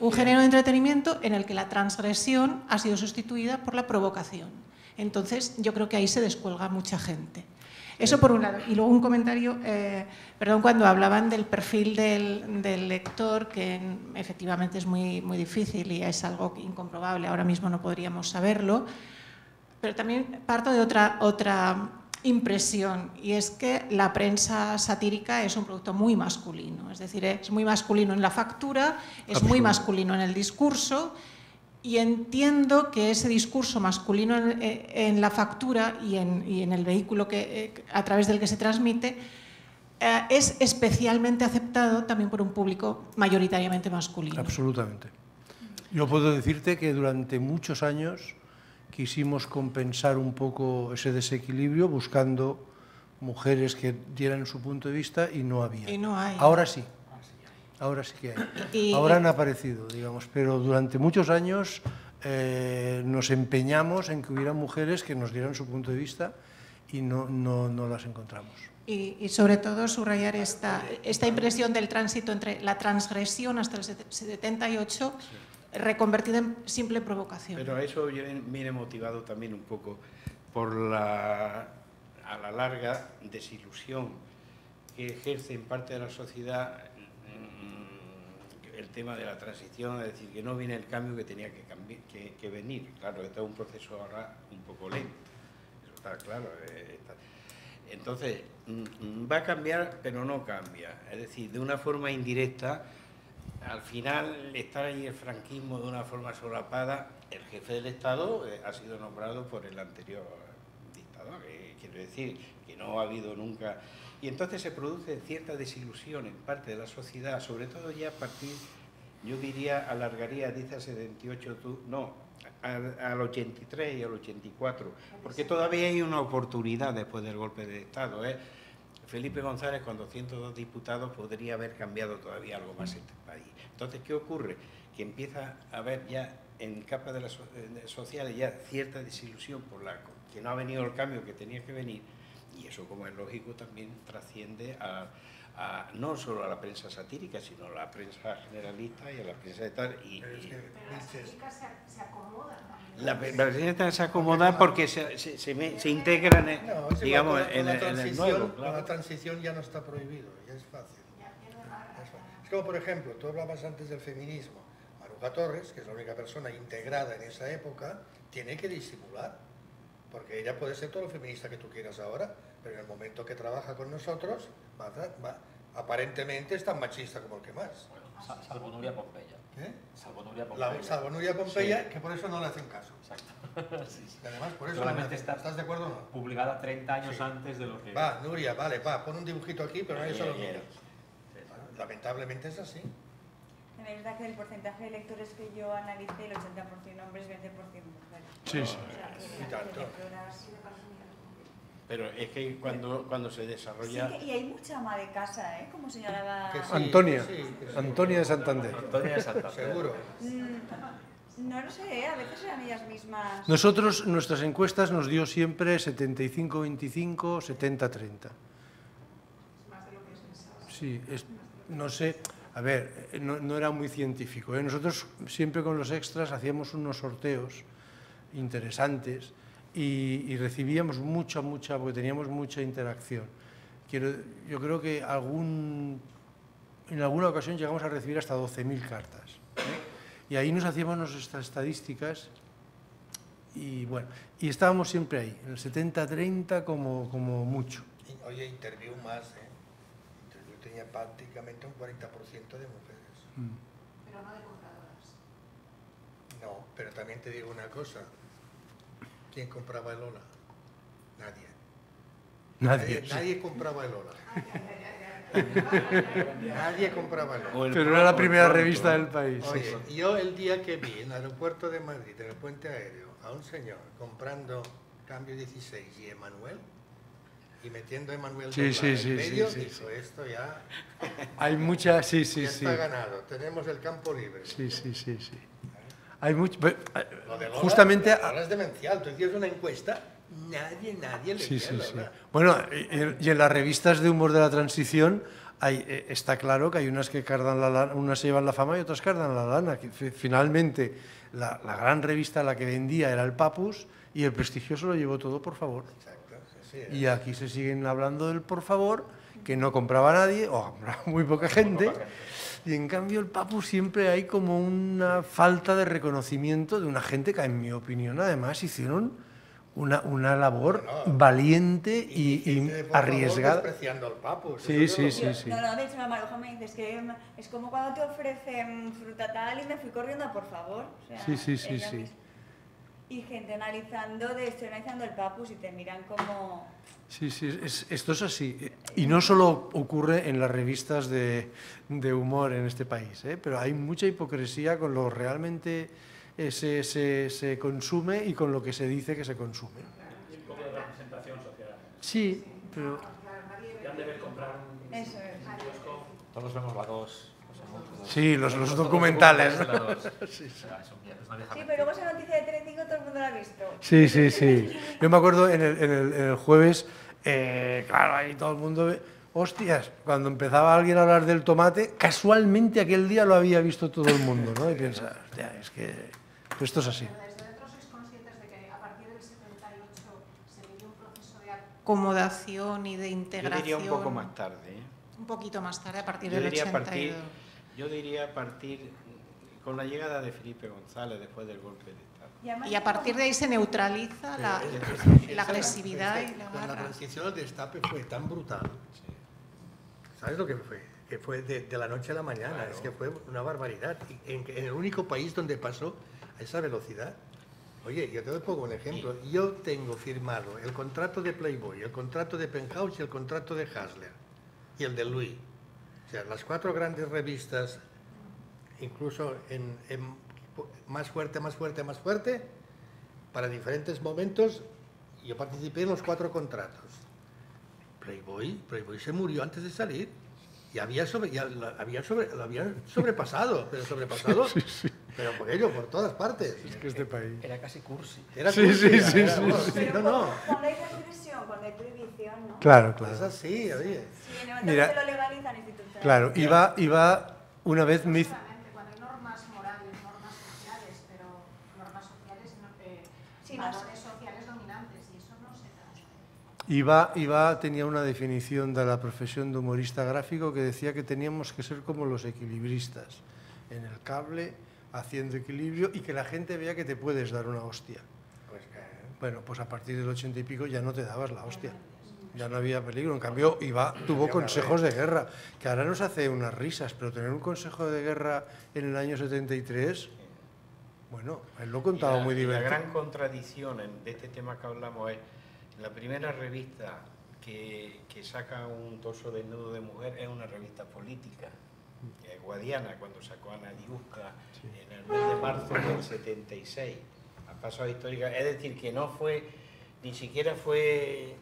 Un género de entretenimiento en el que la transgresión ha sido sustituida por la provocación. Entonces, yo creo que ahí se descuelga mucha gente. Eso por un lado. Y luego un comentario, eh, perdón, cuando hablaban del perfil del, del lector, que efectivamente es muy, muy difícil y es algo incomprobable, ahora mismo no podríamos saberlo, pero también parto de otra, otra impresión y es que la prensa satírica es un producto muy masculino, es decir, es muy masculino en la factura, es muy masculino en el discurso y entiendo que ese discurso masculino en, eh, en la factura y en, y en el vehículo que, eh, a través del que se transmite eh, es especialmente aceptado también por un público mayoritariamente masculino. Absolutamente. Yo puedo decirte que durante muchos años quisimos compensar un poco ese desequilibrio buscando mujeres que dieran su punto de vista y no había. Y no hay. Ahora sí. Ahora sí que hay. Y- Ahora han aparecido, digamos, pero durante muchos años eh, nos empeñamos en que hubiera mujeres que nos dieran su punto de vista y no, no, no las encontramos. Y, y sobre todo subrayar esta, esta impresión del tránsito entre la transgresión hasta el set- 78 reconvertida en simple provocación. Pero eso viene motivado también un poco por la, a la larga, desilusión que ejerce en parte de la sociedad mm, el tema de la transición, es decir, que no viene el cambio que tenía que, venir. Claro, este es un proceso ahora un poco lento, eso está claro. eh, está- Entonces, mm, mm, va a cambiar, pero no cambia. Es decir, de una forma indirecta, al final, estar ahí el franquismo de una forma solapada, el jefe del Estado eh, ha sido nombrado por el anterior dictador, eh, quiero decir, que no ha habido nunca... Y entonces se produce cierta desilusión en parte de la sociedad, sobre todo ya a partir, yo diría, alargaría, dice a 78, tú, no, al, al 83 y al 84, porque todavía hay una oportunidad después del golpe de Estado. ¿eh? Felipe González, con 202 diputados, podría haber cambiado todavía algo más este país. Entonces, ¿qué ocurre? Que empieza a haber ya en capas de las so- eh, sociales ya cierta desilusión por la que no ha venido el cambio que tenía que venir y eso, como es lógico, también trasciende a, a- no solo a la prensa satírica, sino a la prensa generalista y a la prensa de tal. Y, y- la pe- la prensa se acomoda porque se, se, se me- se integran, en, No, es digamos, en, en el transición- nuevo. Claro. la transición ya no está prohibido, ya es fácil. Como, por ejemplo, tú hablabas antes del feminismo. Maruja Torres, que es la única persona integrada en esa época, tiene que disimular. Porque ella puede ser todo lo feminista que tú quieras ahora, pero en el momento que trabaja con nosotros, va, va- aparentemente es tan machista como el que más. Sa- Salvo Nuria Pompeya. ¿Eh? Salvo Nuria La, Pompeya. salvo Nuria Pompeya, Sí. que por eso no le hacen caso. Exacto. <laughs> Sí, sí. Y además, por eso Solamente está ¿Estás de acuerdo o no? publicada 30 años antes de lo que... Va, Nuria, vale, va, pon un dibujito aquí, pero nadie se lo mira. Lamentablemente es así. Es verdad que el porcentaje de lectores que yo analicé, el 80% hombres, 20% mujeres. Sí, sí. O sea, que Y tanto. lectoras- Pero es que cuando, cuando se Sí, desarrolla... que- y hay mucha ama de casa, ¿eh? Como señalaba... Que sí. Antonia, que sí, que sí. Antonia de Santander. Antonia de Santander. Seguro. Mm, No lo sé, ¿eh? a veces eran ellas mismas. Nosotros, nuestras encuestas nos dio siempre 75-25, 70-30. Sí, es- no sé, a ver, eh, no, era muy científico. ¿eh? Nosotros siempre con los extras hacíamos unos sorteos interesantes y, recibíamos mucha, mucha, porque teníamos mucha interacción. Quiero, yo creo que algún, en alguna ocasión llegamos a recibir hasta 12.000 cartas. ¿eh? Y ahí nos hacíamos nuestras estadísticas y bueno, y estábamos siempre ahí, en el 70-30 como, como mucho. Oye, Interview más, ¿eh? Prácticamente un 40% de mujeres. Mm. Pero no de compradoras. No, pero también te digo una cosa. ¿Quién compraba el Ola? Nadie. Nadie. Nadie, nadie compraba el Ola. nadie compraba el Ola. Pero era la primera revista ¿eh? del país. Oye, yo el día que vi en el aeropuerto de Madrid, en el puente aéreo, a un señor comprando Cambio 16 y Emanuel, y metiendo a Emanuel Sí, sí, en sí, medio, dijo, esto ya, Hay mucha, sí, sí, ya sí. está ganado, tenemos el campo libre. Sí, sí, sí, sí. Hay mucho, eh, Lo de Lola, justamente, lo de Lola es demencial. Tú una encuesta, nadie, nadie le sí, sí, sí. Bueno, y, y en las revistas de humor de la transición hay, eh, está claro que hay unas que cardan la lana, unas se llevan la fama y otras cardan la lana. Finalmente la, la gran revista la que vendía era el Papus y el prestigioso lo llevó todo por favor. Exacto, sí, sí, Y aquí se siguen hablando del por favor, que no compraba nadie, o compraba <laughs> muy poca gente. Y en cambio el Papu siempre hay como una falta de reconocimiento de una gente que, en mi opinión, además hicieron una, una labor No, no. valiente y, y gente de arriesgada. despreciando al papo. Sí, sí, yo sí, sí. No, no, de hecho la Maruja me dice, es que es como cuando te ofrecen fruta tal y me fui corriendo a por favor. O sea, Sí, sí, sí, ella sí. misma. Y gente analizando, de estoy analizando el papus y te miran como... Sí, sí, es- esto es así. Y no solo ocurre en las revistas de, de humor en este país, ¿eh? pero hay mucha hipocresía con lo realmente eh, se, se- se consume y con lo que se dice que se consume. Y un poco de representación social. Sí, pero Ya han de ver comprar un Eso es. Todos vemos la 2. Sí, los- los documentales, de la ¿no? 2. Sí, pero luego esa noticia de Telecinco todo el mundo la ha visto. Sí, sí, sí. Yo me acuerdo en el, en el- en el jueves, eh, claro, ahí todo el mundo ve, hostias, cuando empezaba alguien a hablar del tomate, casualmente aquel día lo había visto todo el mundo, ¿no? Y piensas, hostia, es que esto es así. Desde dentro sois conscientes de que a partir del 78 se vivió un proceso de acomodación y de Yo integración. diría un poco más tarde. ¿eh? Un poquito más tarde, a partir Yo del diría, a 82. partir, yo diría a partir con la llegada de Felipe González después del golpe de Estado. Y a partir de ahí se neutraliza la, agresividad y la con la transición al destape fue tan brutal. ¿Sabes lo que fue? Que fue de, de la noche a la mañana, es que fue una barbaridad. Y En, en el único país donde pasó a esa velocidad. Oye, yo te pongo un ejemplo. Yo tengo firmado el contrato de Playboy, el contrato de Penthouse y el contrato de Hasler. Y el de Louis. Las cuatro grandes revistas, incluso en, en más fuerte, más fuerte, más fuerte, para diferentes momentos, yo participé en los cuatro contratos. Playboy, Playboy se murió antes de salir. Y había, sobre, ya la- había sobre, lo habían sobrepasado, pero sobrepasado, pero por ello, por todas partes. Es que este país... Era casi cursi. Era Sí, cursi, sí, sí, era- sí, no, sí. Pero No, no, cuando- hay represión, cuando hay prohibición, ¿no? Claro, claro. es así, oye. Sí, en el momento Mira, lo legalizan institucionalmente. Claro, iba, iba una vez me hizo- cuando hay normas morales, normas sociales, pero normas sociales, no, eh, Sí, valores sociales dominantes, y eso no se da. Iba, iba tenía una definición de la profesión de humorista gráfico que decía que teníamos que ser como los equilibristas, en el cable, haciendo equilibrio y que la gente vea que te puedes dar una hostia. Pues que- Bueno, pues a partir del ochenta y pico ya no te dabas la hostia. Ya no había peligro. En cambio, iba, tuvo consejos de guerra, que ahora nos hace unas risas, pero tener un consejo de guerra en el año 73, bueno, él lo contaba muy divertido. La gran contradicción en- de este tema que hablamos es la primera revista que, que saca un torso desnudo de mujer es una revista política. Guadiana, cuando sacó a Nadiuska en el mes de marzo del 76, a pasos históricos. Es decir, que no fue, ni siquiera fue,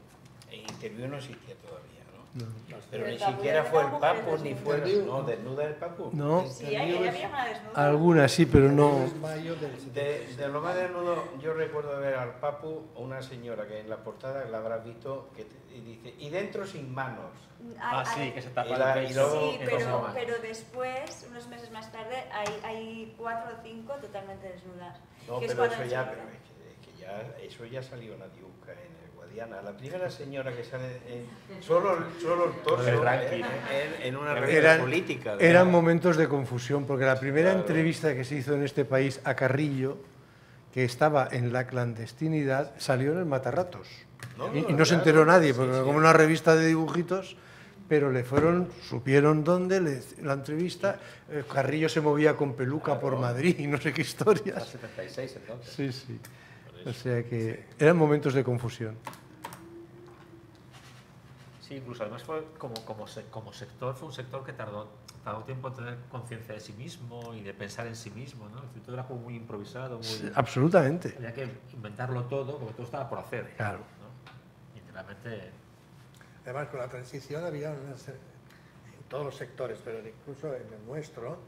el interview no existía todavía, ¿no? Pero Pero ni siquiera era fue el mujer ni fue el... desnuda. No, desnuda el Papu. No, Sí, ahí había una desnuda. algunas sí, pero no... Es De, de lo más desnudo, yo recuerdo ver al Papu, una señora que en la portada la habrás visto, que te- y dice, y dentro sin manos. Ah, Hay- sí, hay- que se Y tapa la- el y pecho. luego- Sí, en pero, pero después, unos meses más tarde, hay, hay cuatro o cinco totalmente desnudas. No, que es pero cuando eso ya, pero es que, es que ya, eso ya salió en la diuca, en el Guadiana. La primera señora que sale, en- solo, solo el torso, El ranking, en, ¿eh? en- en una revista Eran, política. eran momentos de confusión, porque la primera Claro. entrevista que se hizo en este país a Carrillo, que estaba en la clandestinidad, salió en el Matarratos. No, y, no, no se claro, enteró nadie, sí, porque sí. era como una revista de dibujitos, pero le fueron, supieron dónde, le- la entrevista, eh, Carrillo se movía con peluca por Madrid y no sé qué historias. 76 entonces. Sí, sí. O sea que eran momentos de confusión. Sí, incluso además fue como, como, como sector, fue un sector que tardó, tardó tiempo en tener conciencia de sí mismo y de pensar en sí mismo, ¿no? Es decir, todo era como muy improvisado, muy... Absolutamente. Había que inventarlo todo, porque todo estaba por hacer. Claro. ¿no? Y realmente... Además, con la transición había en todos los sectores, pero incluso en el nuestro,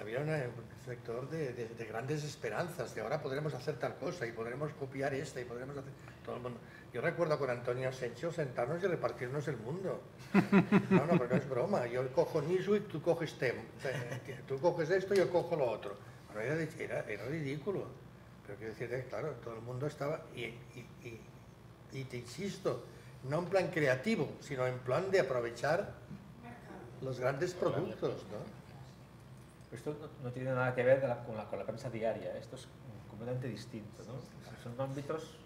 había una- un sector de, de- de grandes esperanzas, de ahora podremos hacer tal cosa y podremos copiar esta y podremos hacer todo el mundo. Yo recuerdo con Antonio Sencho sentarnos y repartirnos el mundo. <laughs> No, no, pero no es broma. Yo cojo Newsweek, tú coges TEM. Eh, Tú coges esto, yo cojo lo otro. Bueno, era, era- era ridículo. Pero quiero decir, eh, claro, todo el mundo estaba... Y, y- y- y te insisto, no en plan creativo, sino en plan de aprovechar los grandes productos, ¿no? Esto no, tiene nada que ver de la- con, la, con la prensa diaria, esto es completamente distinto, ¿no? Son ámbitos que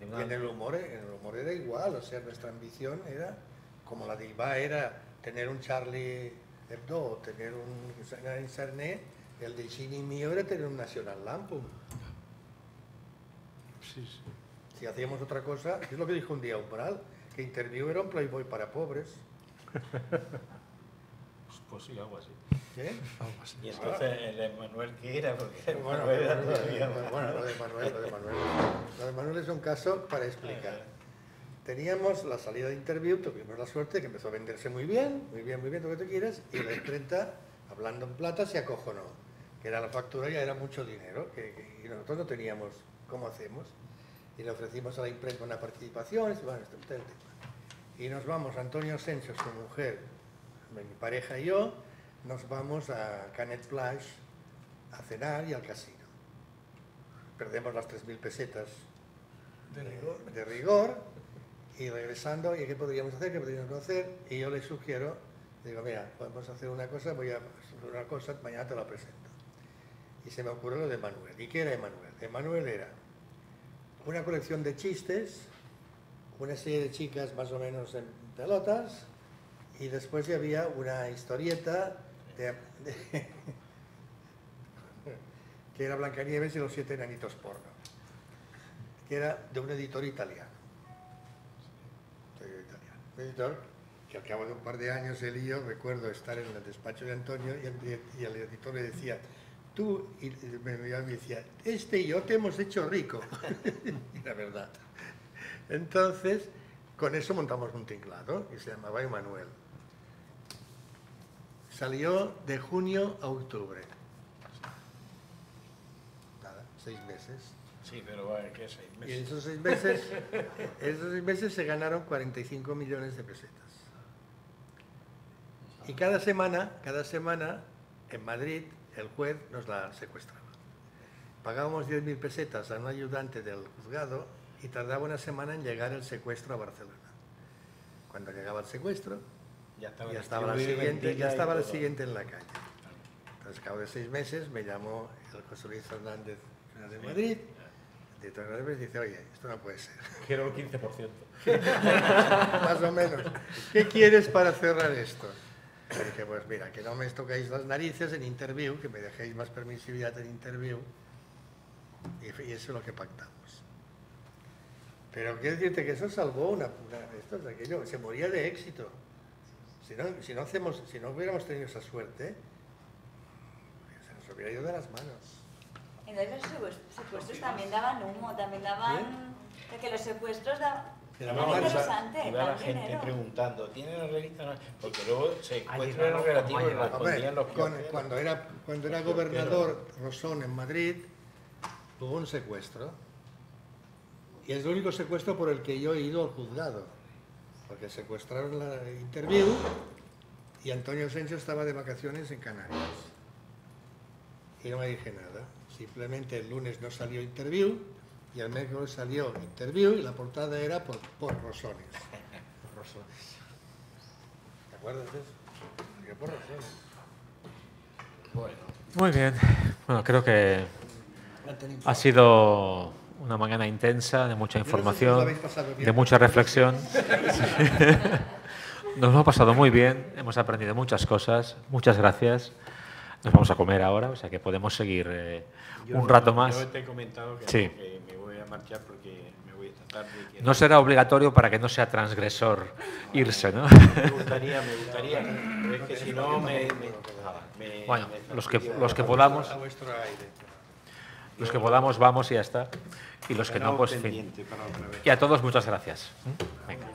de Y una... en el humor, en el humor era igual, o sea, nuestra ambición era, como la de Iba era tener un Charlie Hebdo, o tener un Sarné, el de Chini mío era tener un National Lampoon. Sí, sí. Si hacíamos otra cosa, es lo que dijo un día Umbral, que Interview era un Playboy para pobres. <laughs> Pues sí, algo así. ¿Qué? Y entonces el de Manuel, ¿qué era? Porque Bueno, Manuel era bueno, lo de Manuel, lo de Manuel. Lo de Manuel es un caso para explicar. Teníamos la salida de interview, tuvimos la suerte que empezó a venderse muy bien, muy bien, muy bien, lo que tú quieras, y la imprenta, hablando en plata, se acojonó. Que era la factura, ya era mucho dinero, que, que- y nosotros no teníamos cómo hacemos. Y le ofrecimos a la imprenta una participación, y bueno, este, es el tema. Y nos vamos, Antonio Asensio, su mujer, mi pareja y yo, nos vamos a Canet Plage a cenar y al casino. Perdemos las 3.000 pesetas De rigor. de rigor y regresando, ¿y qué podríamos hacer? ¿Qué podríamos hacer? Y yo le sugiero, digo, mira, podemos hacer una cosa, voy a hacer una cosa, mañana te la presento. Y se me ocurrió lo de Manuel. ¿Y qué era Emanuel? Emanuel era una colección de chistes, una serie de chicas más o menos en pelotas, y después ya había una historieta de, de- que era Blancanieves y los siete enanitos porno, que era de un editor italiano. Italiano. Un editor que al cabo de un par de años él y yo recuerdo estar en el despacho de Antonio y el, y el editor le decía, tú, y me me decía, este y yo te hemos hecho rico. <laughs> y la verdad. Entonces, con eso montamos un tinglado y se llamaba Emanuel. Salió de junio a octubre. Nada, seis meses. Sí, pero bueno, ¿qué seis Y en esos seis meses, <laughs> esos seis meses se ganaron 45 millones de pesetas. Y cada semana, cada semana, en Madrid, el juez nos la secuestraba. Pagábamos 10.000 pesetas a un ayudante del juzgado y tardaba una semana en llegar el secuestro a Barcelona. Cuando llegaba el secuestro, Ya estaba, ya estaba la siguiente, ya y estaba la siguiente en la calle. Entonces, al cabo de seis meses, me llamó el José Luis Fernández de Madrid, el director de Madrid, y dice, oye, esto no puede ser. Quiero el 15%. Más o menos. ¿Qué quieres para cerrar esto? Le dije, pues mira, que no me tocáis las narices en interview, que me dejéis más permisividad en interview, y, y eso es lo que pactamos. Pero quiero decirte que eso salvó una, una- esto es aquello, se moría de éxito. Si no, si no hacemos, si no hubiéramos tenido esa suerte, se nos hubiera ido de las manos. Entonces los secuest- secuestros también daban humo, también daban... de que los secuestros daban... Era muy interesante, Iba la gente dinero. preguntando, ¿tiene la revista? Porque luego se encuentran los relativos y respondían los cuando, cuando era, cuando era gobernador Rosón en Madrid, hubo un secuestro. Y es el único secuestro por el que yo he ido al juzgado. Porque secuestraron la interview y Antonio Asensio estaba de vacaciones en Canarias. Y no me dije nada. Simplemente el lunes no salió interview y el miércoles salió interview y la portada era por, por Rosones. <laughs> ¿Te acuerdas de eso? Salió por Rosones. Bueno, Muy bien. Bueno, creo que ha sido una mañana intensa, de mucha información, de mucha reflexión. <laughs> Nos lo hemos pasado muy bien, hemos aprendido muchas cosas. Muchas gracias. Nos vamos a comer ahora, o sea que podemos seguir eh, un rato más. Yo te he comentado que, Sí. no, que me voy a marchar porque me voy esta tarde. y quiero- No será obligatorio para que no sea transgresor irse, ¿no? Me gustaría, me gustaría. Pero es que si no me... me- me- Bueno, me los que, los que podamos, los que podamos vamos y ya está. Y los que no, pues fin. Y a todos muchas gracias. Venga.